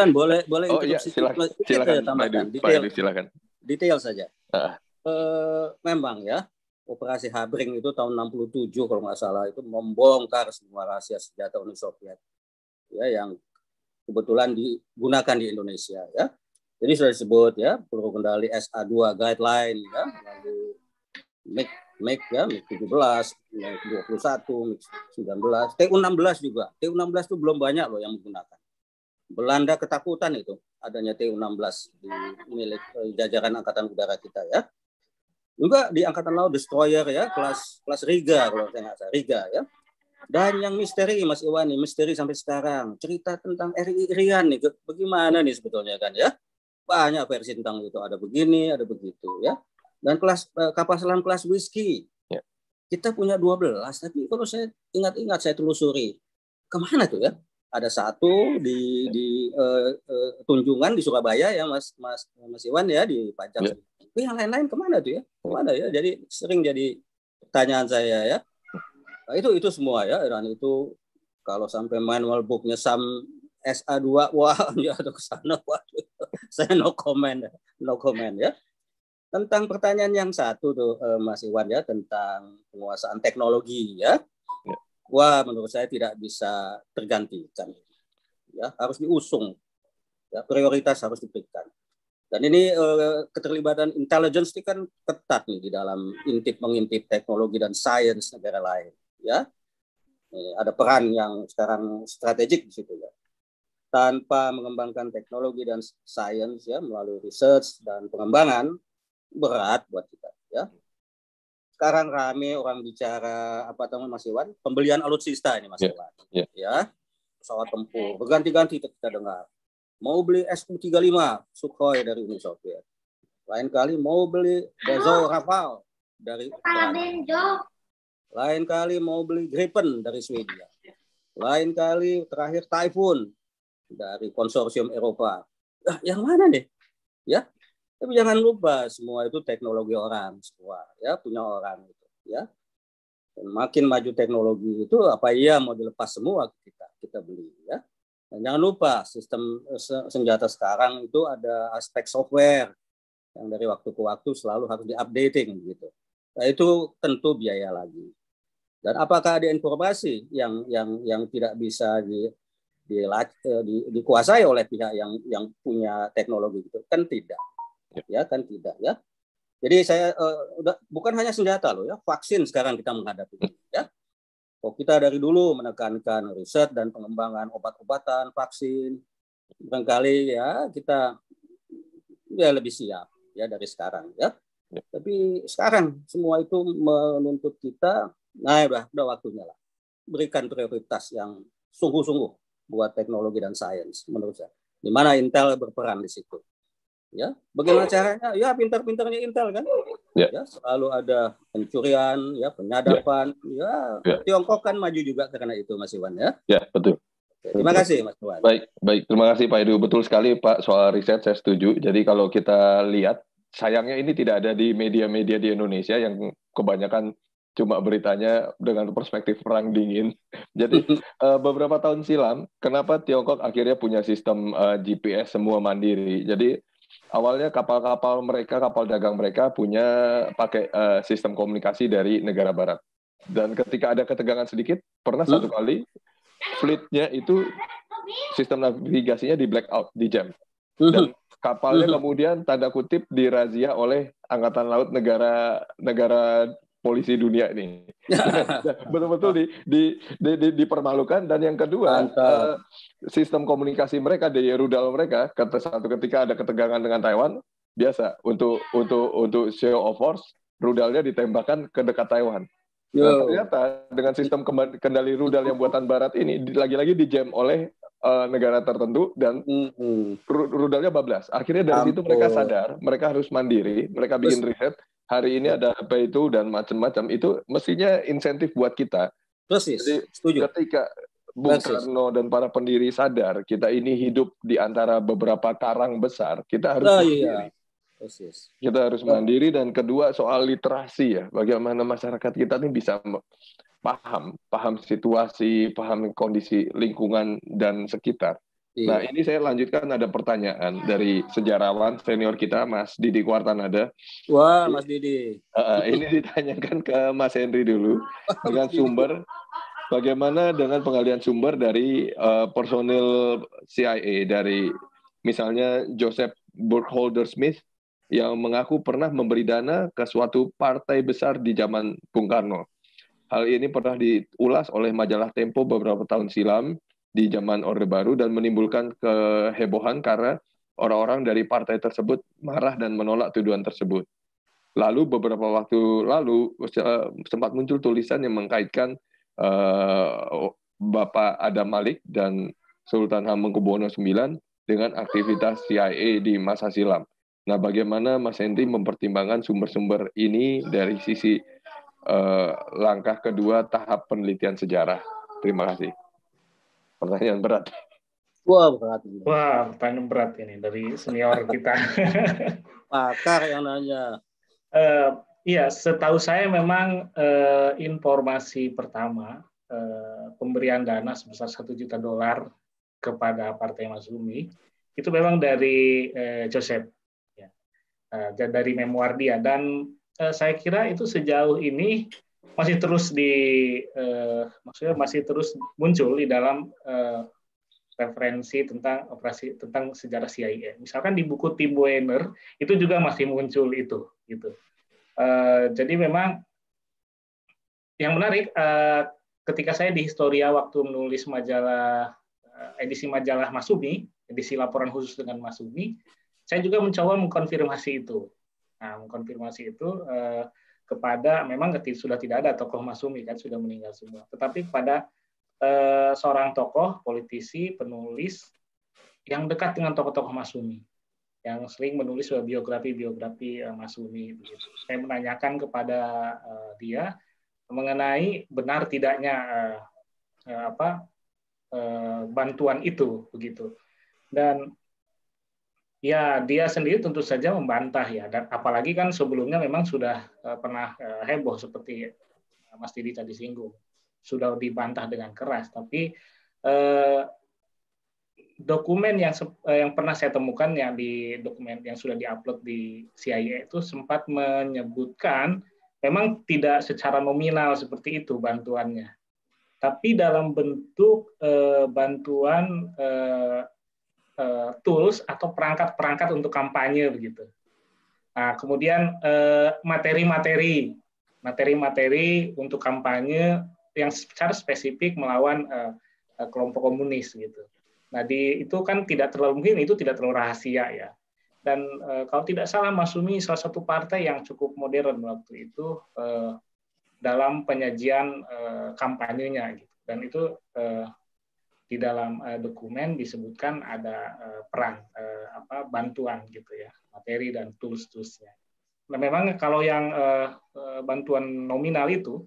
Boleh boleh. Oh iya, silakan. Silakan. Tambahkan. Detail, silakan. Detail saja. Uh. Uh, memang ya, operasi Habring itu tahun 67 kalau nggak salah itu membongkar semua rahasia senjata Uni Soviet ya yang kebetulan digunakan di Indonesia ya jadi sudah disebut ya peluru kendali SA2 guideline ya lalu MiG ya, MiG 17, MiG 21, MiG 19, TU-16 juga. TU-16 itu belum banyak loh yang menggunakan. Belanda ketakutan itu adanya TU-16 di milik eh, jajaran angkatan udara kita ya. Juga di angkatan laut destroyer ya, kelas kelas Riga kalau saya nggak salah, Riga ya. Dan yang misteri Mas Iwan nih, misteri sampai sekarang. Cerita tentang RI Rian nih, bagaimana nih sebetulnya kan ya. Banyak versi tentang itu, ada begini, ada begitu ya. Dan kelas eh, kapal selam kelas whisky. Ya. Kita punya 12, tapi kalau saya ingat-ingat saya telusuri, ke mana tuh ya? Ada satu di di uh, uh, Tunjungan di Surabaya ya Mas Mas Mas Iwan ya di Pajak. Ya. Tapi yang lain-lain ke mana tuh ya? Ke mana ya? Jadi sering jadi pertanyaan saya ya. Nah, itu itu semua ya dan itu kalau sampai manual booknya Sam SA2 wah ya ke sana waduh saya no comment no comment ya tentang pertanyaan yang satu tuh eh, Mas Iwan ya tentang penguasaan teknologi ya. Ya. Wah menurut saya tidak bisa tergantikan. Ya harus diusung. Ya prioritas harus diberikan. Dan ini eh, keterlibatan intelligence ini kan ketat nih di dalam intip mengintip teknologi dan sains negara lain. Ya Eh, ada peran yang sekarang strategik di situ ya. Tanpa mengembangkan teknologi dan sains ya melalui research dan pengembangan berat buat kita ya. Sekarang rame orang bicara apa namanya Mas Iwan, pembelian alutsista ini Mas Ya, Iwan. ya. Ya. Pesawat tempur berganti-ganti kita dengar. Mau beli Su-35 Sukhoi dari Uni Soviet. Lain kali mau beli Dassault Rafale dari Ukraina. Lain kali mau beli Gripen dari Swedia. Lain kali terakhir Typhoon dari konsorsium Eropa. Ah, yang mana nih? Ya. Tapi jangan lupa semua itu teknologi orang semua ya punya orang itu ya. Dan makin maju teknologi itu apa iya mau dilepas semua kita kita beli ya. Dan jangan lupa sistem eh, se- senjata sekarang itu ada aspek software yang dari waktu ke waktu selalu harus diupdating gitu. Nah, itu tentu biaya lagi. Dan apakah ada informasi yang yang yang tidak bisa di, di, di, dikuasai oleh pihak yang yang punya teknologi itu? Kan tidak, ya kan tidak ya. Jadi saya uh, udah bukan hanya senjata loh ya, vaksin sekarang kita menghadapi ya. Oh, kita dari dulu menekankan riset dan pengembangan obat-obatan, vaksin. Barangkali ya kita ya lebih siap ya dari sekarang ya. Ya. Tapi sekarang semua itu menuntut kita, nah udah udah waktunya lah berikan prioritas yang sungguh-sungguh buat teknologi dan sains menurut saya. Di mana Intel berperan di situ. Ya, bagaimana caranya? Ya pintar-pintarnya Intel kan. Ya. Ya, selalu ada pencurian, ya penyadapan. Ya, Ya. Tiongkok kan maju juga karena itu Mas Iwan ya. Ya, betul. Terima kasih Mas Iwan. Baik, baik. Terima kasih Pak Edu. Betul sekali Pak soal riset saya setuju. Jadi kalau kita lihat, sayangnya ini tidak ada di media-media di Indonesia yang kebanyakan cuma beritanya dengan perspektif perang dingin. Jadi eh, beberapa tahun silam, kenapa Tiongkok akhirnya punya sistem eh, GPS semua mandiri? Jadi awalnya kapal-kapal mereka, kapal dagang mereka punya pakai eh, sistem komunikasi dari negara barat. Dan ketika ada ketegangan sedikit, pernah satu kali fleetnya itu sistem navigasinya di blackout, di jam. Dan kapalnya Mhm. kemudian tanda kutip dirazia oleh angkatan laut negara negara polisi dunia ini. Betul-betul di, di, di, di, dipermalukan dan yang kedua eh, sistem komunikasi mereka di rudal mereka kata satu ketika ada ketegangan dengan Taiwan biasa untuk untuk untuk show of force rudalnya ditembakkan ke dekat Taiwan. Yo. ternyata dengan sistem kendali rudal yang buatan barat ini lagi-lagi dijam oleh eh, negara tertentu dan Mhm. ru- rudalnya bablas. Akhirnya dari situ mereka Ampun. sadar, mereka harus mandiri, mereka bikin riset. Hari ini ada apa itu dan macam-macam itu mestinya insentif buat kita. Persis, Jadi, setuju. Ketika Bung. Karno dan para pendiri sadar kita ini hidup di antara beberapa karang besar, kita harus Ah, mandiri. iya. Persis. Kita harus mandiri dan kedua soal literasi ya, bagaimana masyarakat kita ini bisa paham, paham situasi, paham kondisi lingkungan dan sekitar. Nah, Iya. ini saya lanjutkan ada pertanyaan dari sejarawan senior kita Mas Didi Kuartanada. Wah, Mas Didi. Eh, ini ditanyakan ke Mas Henry dulu dengan sumber bagaimana dengan pengalian sumber dari eh, personil CIA dari misalnya Joseph Burkholder Smith yang mengaku pernah memberi dana ke suatu partai besar di zaman Bung Karno. Hal ini pernah diulas oleh majalah Tempo beberapa tahun silam di zaman Orde Baru dan menimbulkan kehebohan karena orang-orang dari partai tersebut marah dan menolak tuduhan tersebut. Lalu beberapa waktu lalu sempat muncul tulisan yang mengkaitkan uh, Bapak Adam Malik dan Sultan Hamengkubuwono IX dengan aktivitas CIA di masa silam. Nah, bagaimana Mas Henry mempertimbangkan sumber-sumber ini dari sisi uh, langkah kedua tahap penelitian sejarah. Terima kasih. Pertanyaan berat. Wah, berat. Wah, pertanyaan berat ini dari senior kita. Pakar yang nanya. Uh, iya, setahu saya memang uh, informasi pertama uh, pemberian dana sebesar satu juta dolar kepada Partai Mazlumi itu memang dari uh, Joseph, ya. uh, dari memoir dia dan Eh, saya kira itu sejauh ini masih terus di uh, maksudnya masih terus muncul di dalam uh, referensi tentang operasi tentang sejarah CIA. Misalkan di buku Tim Weiner itu juga masih muncul itu gitu. Uh, jadi memang yang menarik uh, ketika saya di Historia waktu menulis majalah edisi majalah Masumi, edisi laporan khusus dengan Masumi, saya juga mencoba mengkonfirmasi itu Nah, mengkonfirmasi itu eh, kepada memang sudah tidak ada tokoh Masumi kan sudah meninggal semua, tetapi kepada eh, seorang tokoh politisi penulis yang dekat dengan tokoh-tokoh Masumi yang sering menulis biografi-biografi eh, Masumi begitu. Saya menanyakan kepada eh, dia mengenai benar tidaknya eh, eh, apa eh, bantuan itu begitu. Dan Ya, dia sendiri tentu saja membantah ya, dan apalagi kan sebelumnya memang sudah uh, pernah uh, heboh seperti uh, Mas Didi tadi singgung, sudah dibantah dengan keras. Tapi uh, dokumen yang yang pernah saya temukan yang di dokumen yang sudah diupload di CIA itu sempat menyebutkan memang tidak secara nominal seperti itu bantuannya, tapi dalam bentuk uh, bantuan uh, uh, tools atau perangkat-perangkat untuk kampanye begitu. Nah, kemudian uh, materi-materi, materi-materi untuk kampanye yang secara spesifik melawan uh, kelompok komunis gitu. Nah, di itu kan tidak terlalu mungkin itu tidak terlalu rahasia ya. Dan kalau tidak salah Masumi salah satu partai yang cukup modern waktu itu dalam penyajian kampanyenya gitu. Dan itu di dalam uh, dokumen disebutkan ada uh, peran uh, apa bantuan gitu ya materi dan tools toolsnya. Nah memang kalau yang uh, bantuan nominal itu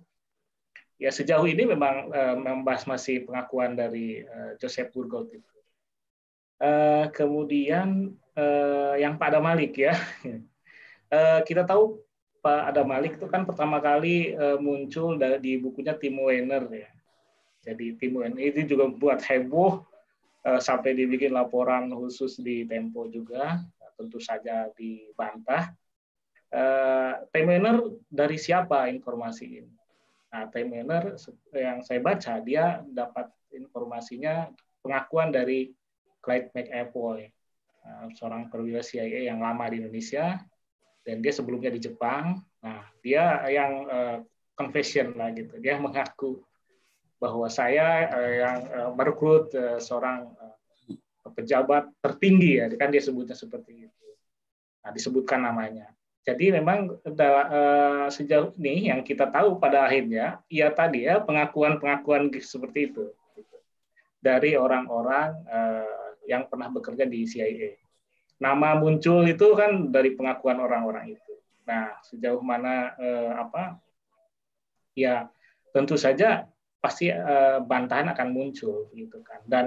ya sejauh ini memang uh, membahas masih pengakuan dari uh, Joseph Burgot itu. Uh, kemudian uh, yang Pak Malik ya uh, kita tahu Pak Adam Malik itu kan pertama kali muncul di bukunya Timo Werner ya jadi tim UNI itu juga buat heboh eh, sampai dibikin laporan khusus di Tempo juga, tentu saja dibantah. Eh, Temener dari siapa informasi ini? Nah, Temener yang saya baca dia dapat informasinya pengakuan dari Clyde McAvoy, eh, seorang perwira CIA yang lama di Indonesia dan dia sebelumnya di Jepang. Nah, dia yang confession lah gitu. Dia mengaku bahwa saya uh, yang uh, merekrut uh, seorang pejabat tertinggi ya kan dia sebutnya seperti itu. Nah, disebutkan namanya. Jadi memang uh, sejauh ini yang kita tahu pada akhirnya ya tadi ya pengakuan-pengakuan seperti itu. Dari orang-orang yang pernah bekerja di CIA nama muncul itu kan dari pengakuan orang-orang itu. Nah sejauh mana apa ya tentu saja pasti uh, bantahan akan muncul gitu kan. Dan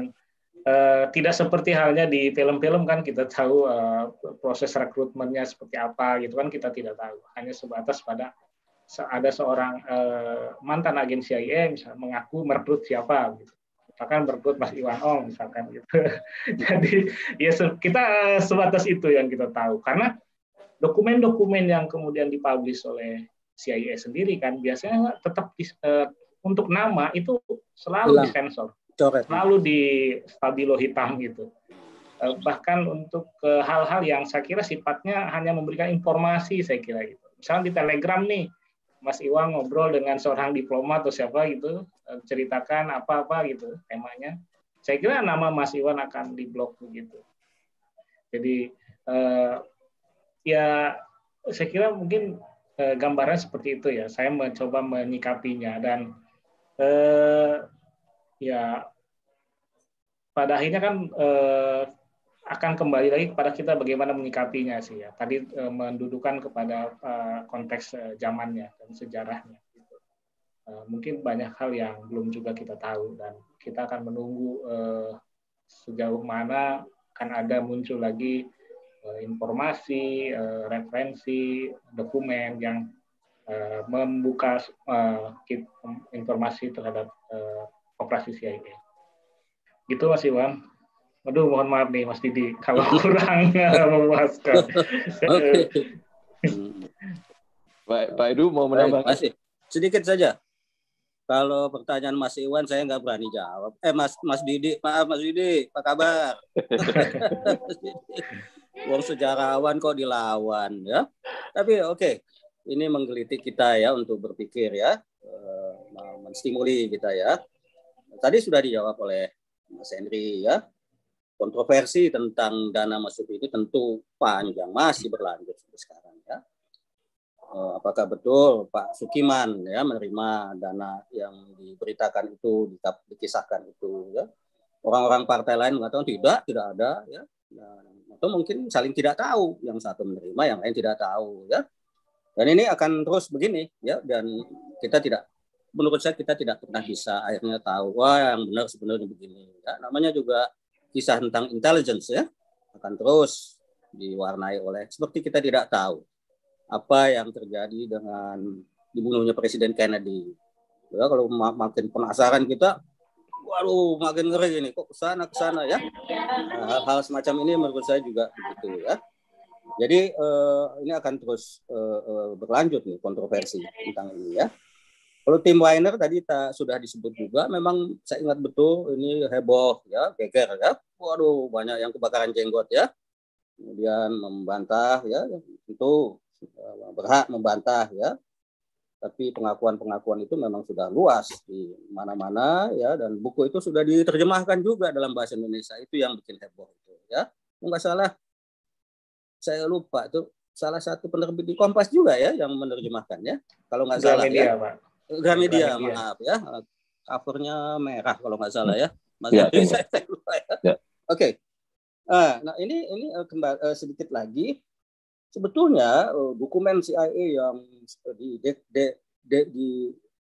uh, tidak seperti halnya di film-film kan kita tahu uh, proses rekrutmennya seperti apa gitu kan kita tidak tahu. Hanya sebatas pada ada seorang uh, mantan agen CIA misalnya mengaku merekrut siapa gitu. Misalkan merekrut Mas Iwan Ong misalkan gitu. Jadi ya kita sebatas itu yang kita tahu. Karena dokumen-dokumen yang kemudian dipublish oleh CIA sendiri kan biasanya tetap untuk nama itu selalu Hilang. disensor, Coret. selalu di stabilo hitam gitu. Eh, bahkan untuk hal-hal yang saya kira sifatnya hanya memberikan informasi saya kira gitu. Misalnya di Telegram nih, Mas Iwan ngobrol dengan seorang diplomat atau siapa gitu, eh, ceritakan apa-apa gitu temanya. Saya kira nama Mas Iwan akan diblok begitu. Jadi eh, ya saya kira mungkin eh, gambaran seperti itu ya. Saya mencoba menyikapinya dan eh, ya pada akhirnya kan eh, akan kembali lagi kepada kita bagaimana menyikapinya sih ya. Tadi e, mendudukan kepada e, konteks e, zamannya dan sejarahnya. Gitu. E, mungkin banyak hal yang belum juga kita tahu dan kita akan menunggu e, sejauh mana akan ada muncul lagi e, informasi, e, referensi, dokumen yang e, membuka e, informasi terhadap e, operasi CIA. Gitu Mas Iwan. Aduh, mohon maaf nih Mas Didi kalau kurang memuaskan. Pak, Pak Edu mau menambah? Masih sedikit saja. Kalau pertanyaan Mas Iwan saya nggak berani jawab. Eh Mas Mas Didi, maaf Mas Didi, apa kabar? Wong sejarawan kok dilawan ya. Tapi oke, okay. Ini menggelitik kita ya untuk berpikir ya, eh, menstimuli kita ya. Tadi sudah dijawab oleh Mas Henry ya kontroversi tentang dana masuk itu tentu panjang masih berlanjut sampai sekarang ya. Eh, apakah betul Pak Sukiman ya menerima dana yang diberitakan itu dikisahkan itu ya? Orang-orang partai lain mengatakan tidak, tidak ada ya. Dan, atau mungkin saling tidak tahu, yang satu menerima, yang lain tidak tahu ya. Dan ini akan terus begini ya dan kita tidak menurut saya kita tidak pernah bisa akhirnya tahu wah yang benar sebenarnya begini ya namanya juga kisah tentang intelligence ya akan terus diwarnai oleh seperti kita tidak tahu apa yang terjadi dengan dibunuhnya Presiden Kennedy. Ya, kalau makin penasaran kita, waduh makin ngeri ini kok ke sana ke sana ya. Nah, hal-hal semacam ini menurut saya juga begitu ya. Jadi eh, ini akan terus eh berlanjut nih kontroversi tentang ini ya. Kalau tim Weiner tadi tak sudah disebut juga, memang saya ingat betul ini heboh ya, geger ya. Waduh, banyak yang kebakaran jenggot ya. Kemudian membantah ya, itu berhak membantah ya. Tapi pengakuan-pengakuan itu memang sudah luas di mana-mana ya dan buku itu sudah diterjemahkan juga dalam bahasa Indonesia. Itu yang bikin heboh itu ya. Enggak salah saya lupa itu salah satu penerbit di Kompas juga ya yang menerjemahkannya. Kalau nggak salah media, ya. Pak. Gramedia, Gramedia, maaf ya. Covernya merah kalau nggak salah ya. Mas ya, ya. saya, saya lupa ya. ya. Oke. Okay. Nah, ini ini uh, kembali uh, sedikit lagi. Sebetulnya uh, dokumen CIA yang di de, de, de, di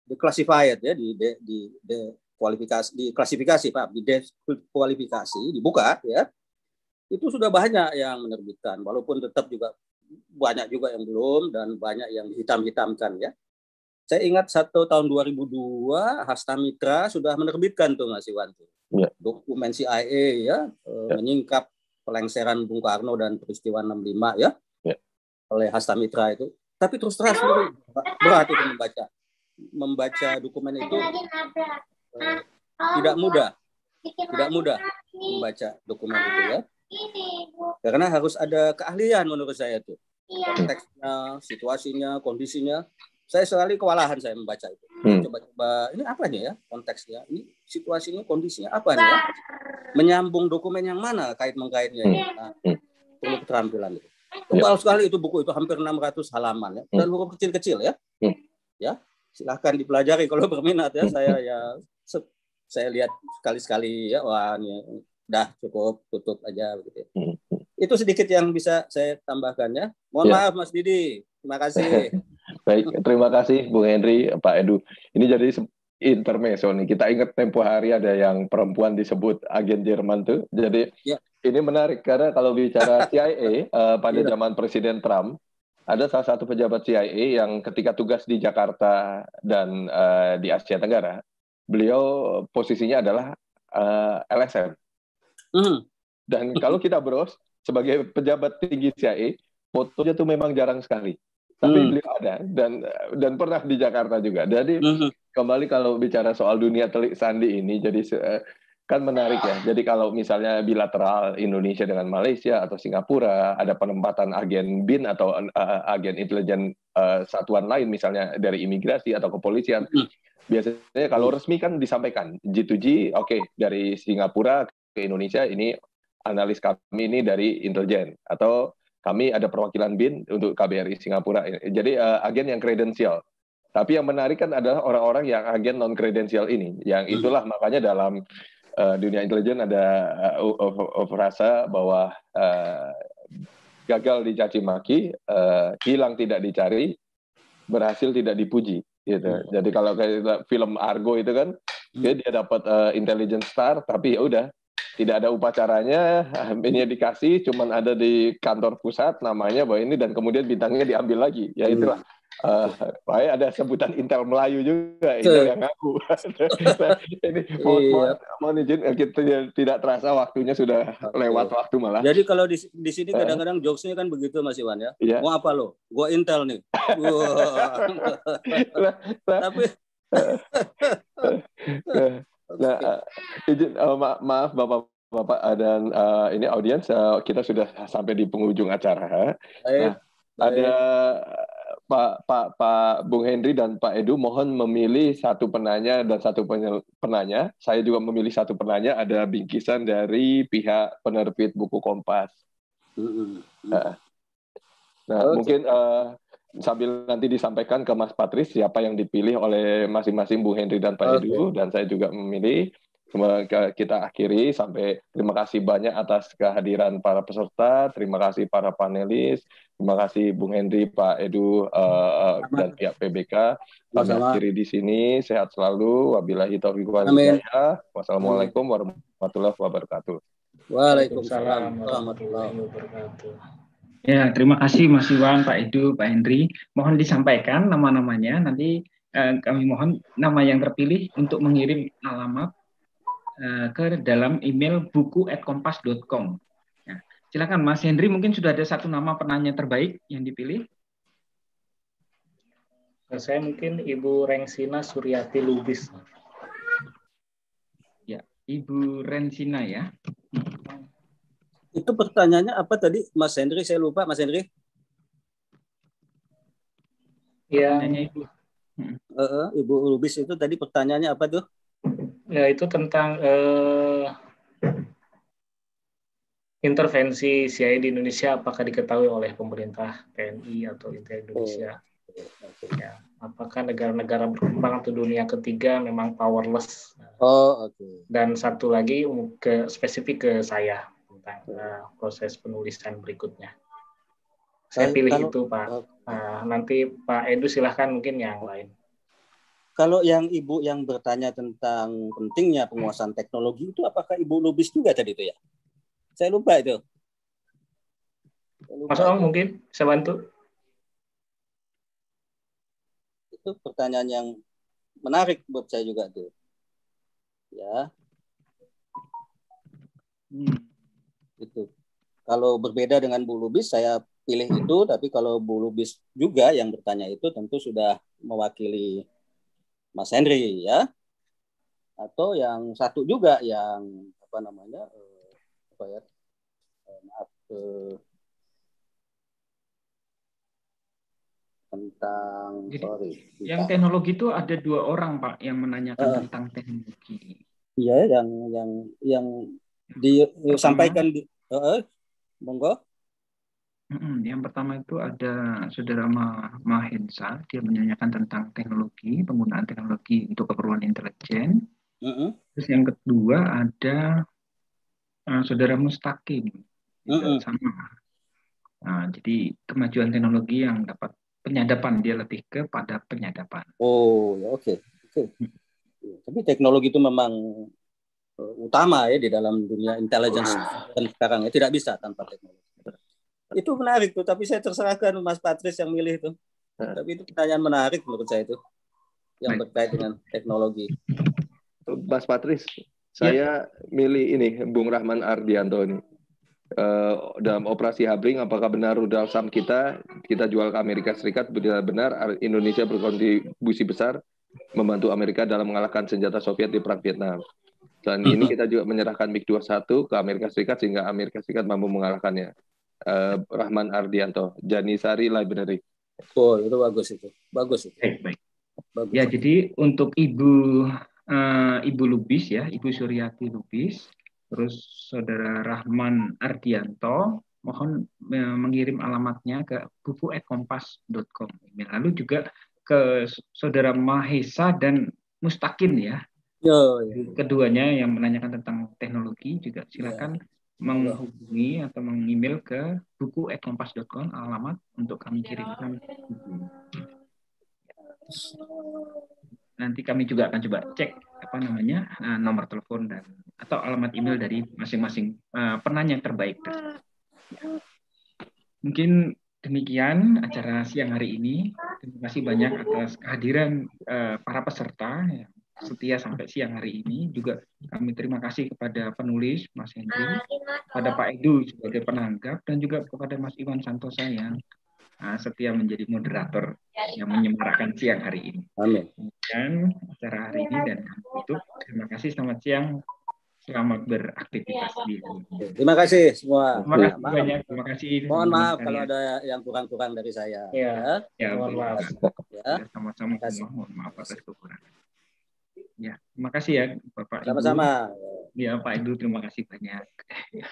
declassified ya di de, di de kualifikasi di klasifikasi Pak di kualifikasi dibuka ya itu sudah banyak yang menerbitkan walaupun tetap juga banyak juga yang belum dan banyak yang hitam-hitamkan ya saya ingat satu tahun 2002 Hasta Mitra sudah menerbitkan tuh Mas Iwan tuh. Ya. Dokumen CIA ya, eh, ya. menyingkap pelengseran Bung Karno dan peristiwa 65 ya. ya. Oleh Hasta Mitra itu. Tapi terus terang berat itu membaca. Membaca dokumen itu eh, tidak mudah. Tidak mudah membaca dokumen itu ya. Karena harus ada keahlian menurut saya tuh. Konteksnya, situasinya, kondisinya saya sekali kewalahan saya membaca itu. Hmm. Coba-coba ini apa nih ya konteksnya? Ini situasinya, kondisinya apa nih ya? Menyambung dokumen yang mana kait mengkaitnya? Ya? Nah, hmm. perlu keterampilan itu. Tebal ya. sekali itu buku itu hampir 600 halaman ya. Dan hmm. huruf kecil-kecil ya. Hmm. Ya, silahkan dipelajari kalau berminat ya. Saya ya saya lihat sekali-sekali ya wah ini dah cukup tutup aja begitu. Ya. Itu sedikit yang bisa saya tambahkan ya. Mohon ya. maaf Mas Didi. Terima kasih. Baik, terima kasih Bung Henry, Pak Edu. Ini jadi intermezzo nih. Kita ingat tempo hari ada yang perempuan disebut agen Jerman tuh. Jadi ya. ini menarik karena kalau bicara CIA uh, eh, pada ya. zaman Presiden Trump, ada salah satu pejabat CIA yang ketika tugas di Jakarta dan uh, di Asia Tenggara, beliau posisinya adalah uh, eh, LSM. Mm. Dan kalau kita bros sebagai pejabat tinggi CIA, fotonya tuh memang jarang sekali tapi hmm. beliau ada dan dan pernah di Jakarta juga. Jadi hmm. kembali kalau bicara soal dunia telik sandi ini, jadi kan menarik ya. Jadi kalau misalnya bilateral Indonesia dengan Malaysia atau Singapura ada penempatan agen BIN atau uh, agen intelijen uh, satuan lain misalnya dari imigrasi atau kepolisian. Hmm. Biasanya kalau resmi kan disampaikan G2G, oke okay, dari Singapura ke Indonesia ini analis kami ini dari intelijen atau kami ada perwakilan BIN untuk KBRI Singapura. Jadi uh, agen yang kredensial. Tapi yang menarik kan adalah orang-orang yang agen non kredensial ini. Yang itulah makanya dalam uh, dunia intelijen ada uh, frasa bahwa uh, gagal dicaci maki, uh, hilang tidak dicari, berhasil tidak dipuji. Gitu. Hmm. Jadi kalau kayak film Argo itu kan, hmm. dia, dia dapat uh, intelligence star, tapi ya udah tidak ada upacaranya, ini dikasih, cuman ada di kantor pusat namanya bahwa ini dan kemudian bintangnya diambil lagi. Ya itulah. Hmm Uh, ada sebutan Intel Melayu juga Intel yang ngaku. ini mohon, iya. mohon, izin eh, kita tidak terasa waktunya sudah lewat waktu malah. Jadi kalau di, di sini kadang-kadang jokesnya kan begitu Mas Iwan ya. Iya. Mau apa lo? Gua Intel nih. Tapi nah, izin uh, ma maaf Bapak Bapak dan uh, ini audiens uh, kita sudah sampai di penghujung acara. Nah, ada Pak Pak Pak Bung Hendri dan Pak Edu mohon memilih satu penanya dan satu penanya. Saya juga memilih satu penanya. Ada bingkisan dari pihak penerbit buku Kompas. Nah, nah okay. mungkin uh, sambil nanti disampaikan ke Mas Patris siapa yang dipilih oleh masing-masing Bung Hendri dan Pak okay. Edu dan saya juga memilih kita akhiri sampai terima kasih banyak atas kehadiran para peserta, terima kasih para panelis, terima kasih Bung Hendri, Pak Edu uh, dan pihak PBK. Kami akhiri di sini, sehat selalu. Wabillahi taufiq wal hidayah. Wassalamualaikum warahmatullahi wabarakatuh. Waalaikumsalam warahmatullahi wabarakatuh. Ya, terima kasih Mas Iwan, Pak Edu, Pak Hendri. Mohon disampaikan nama-namanya. Nanti eh, kami mohon nama yang terpilih untuk mengirim alamat Eh, ke dalam email buku@kompas.com. Ya, silakan Mas Hendri, mungkin sudah ada satu nama penanya terbaik yang dipilih. Saya mungkin Ibu Rengsina Suryati Lubis. Ya, Ibu Rensina ya. Itu pertanyaannya apa tadi, Mas Hendri? Saya lupa, Mas Hendri. Ya. Ibu. Uh, Ibu Lubis itu tadi pertanyaannya apa tuh? Ya, itu tentang uh, intervensi CIA di Indonesia apakah diketahui oleh pemerintah TNI atau Intel Indonesia? Oh. Ya, apakah negara-negara berkembang atau dunia ketiga memang powerless? Oh, oke. Okay. Dan satu lagi ke spesifik ke saya tentang uh, proses penulisan berikutnya. Saya pilih kalau, itu, Pak. Uh, nanti Pak Edu silahkan mungkin yang lain. Kalau yang ibu yang bertanya tentang pentingnya penguasaan teknologi itu apakah ibu lubis juga tadi itu ya? Saya lupa itu. Mas Ong mungkin saya bantu. Itu pertanyaan yang menarik buat saya juga tuh. Ya. Hmm. Itu. Kalau berbeda dengan Bu Lubis, saya pilih itu. Tapi kalau Bu Lubis juga yang bertanya itu tentu sudah mewakili Mas Henry ya atau yang satu juga yang apa namanya eh, apa ya eh, maaf eh, tentang Jadi, sorry yang teknologi itu ada dua orang pak yang menanyakan uh, tentang teknologi iya yang yang yang disampaikan di uh, monggo yang pertama itu ada saudara Mahensa, dia menanyakan tentang teknologi, penggunaan teknologi untuk keperluan intelijen. Uh-uh. Terus yang kedua ada uh, saudara Mustaqim, uh-uh. sama. Nah, jadi kemajuan teknologi yang dapat penyadapan dia lebih kepada penyadapan. Oh, ya oke, okay. oke. Okay. Tapi teknologi itu memang utama ya di dalam dunia intelligence dan sekarang ya tidak bisa tanpa teknologi. Itu menarik tuh tapi saya terserahkan Mas Patris yang milih itu nah. tapi itu pertanyaan menarik menurut saya itu yang terkait dengan teknologi. Mas Patris saya ya. milih ini Bung Rahman Ardianto ini. Uh, dalam operasi Habring apakah benar rudal SAM kita kita jual ke Amerika Serikat benar-benar Indonesia berkontribusi besar membantu Amerika dalam mengalahkan senjata Soviet di perang Vietnam Selain ini kita juga menyerahkan MiG-21 ke Amerika Serikat sehingga Amerika Serikat mampu mengalahkannya. Uh, Rahman Ardianto, Janisari Library. Oh, itu bagus itu. Bagus itu. Baik, baik. Bagus. Ya, jadi untuk Ibu uh, Ibu Lubis ya, Ibu Suryati Lubis, terus Saudara Rahman Ardianto, mohon uh, mengirim alamatnya ke buku@kompas.com. Lalu juga ke Saudara Mahesa dan Mustakin ya. Oh, ya. Keduanya yang menanyakan tentang teknologi juga silakan ya. menghubungi atau mengemail ke buku@kompas.com alamat untuk kami kirimkan Nanti kami juga akan coba cek apa namanya eh, nomor telepon dan atau alamat email dari masing-masing uh, penanya terbaik. Ya. Mungkin demikian acara siang hari ini. Terima kasih banyak atas kehadiran uh, para peserta ya setia sampai siang hari ini. Juga kami terima kasih kepada penulis Mas Hendri, pada Pak Edu sebagai penanggap, dan juga kepada Mas Iwan Santosa yang uh, setia menjadi moderator yang menyemarakan siang hari ini. Amin. Dan acara hari ini dan itu terima kasih selamat siang. Selamat beraktivitas di Terima kasih semua. Terima kasih maaf. banyak. Terima kasih. Mohon maaf kalau ada yang kurang-kurang dari saya. Ya. Ya, mohon maaf. Ya. Sama-sama. Mohon maaf atas kekurangan. Ya, terima kasih ya Bapak. Sama-sama. Ya Pak Ibu, terima kasih banyak. ya.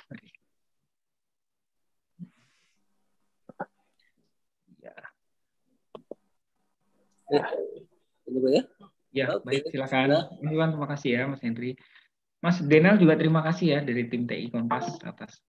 Ya. Ya. Ya, Oke. baik silakan. Ya. Terima kasih ya Mas Hendri. Mas Denal juga terima kasih ya dari tim TI Kompas atas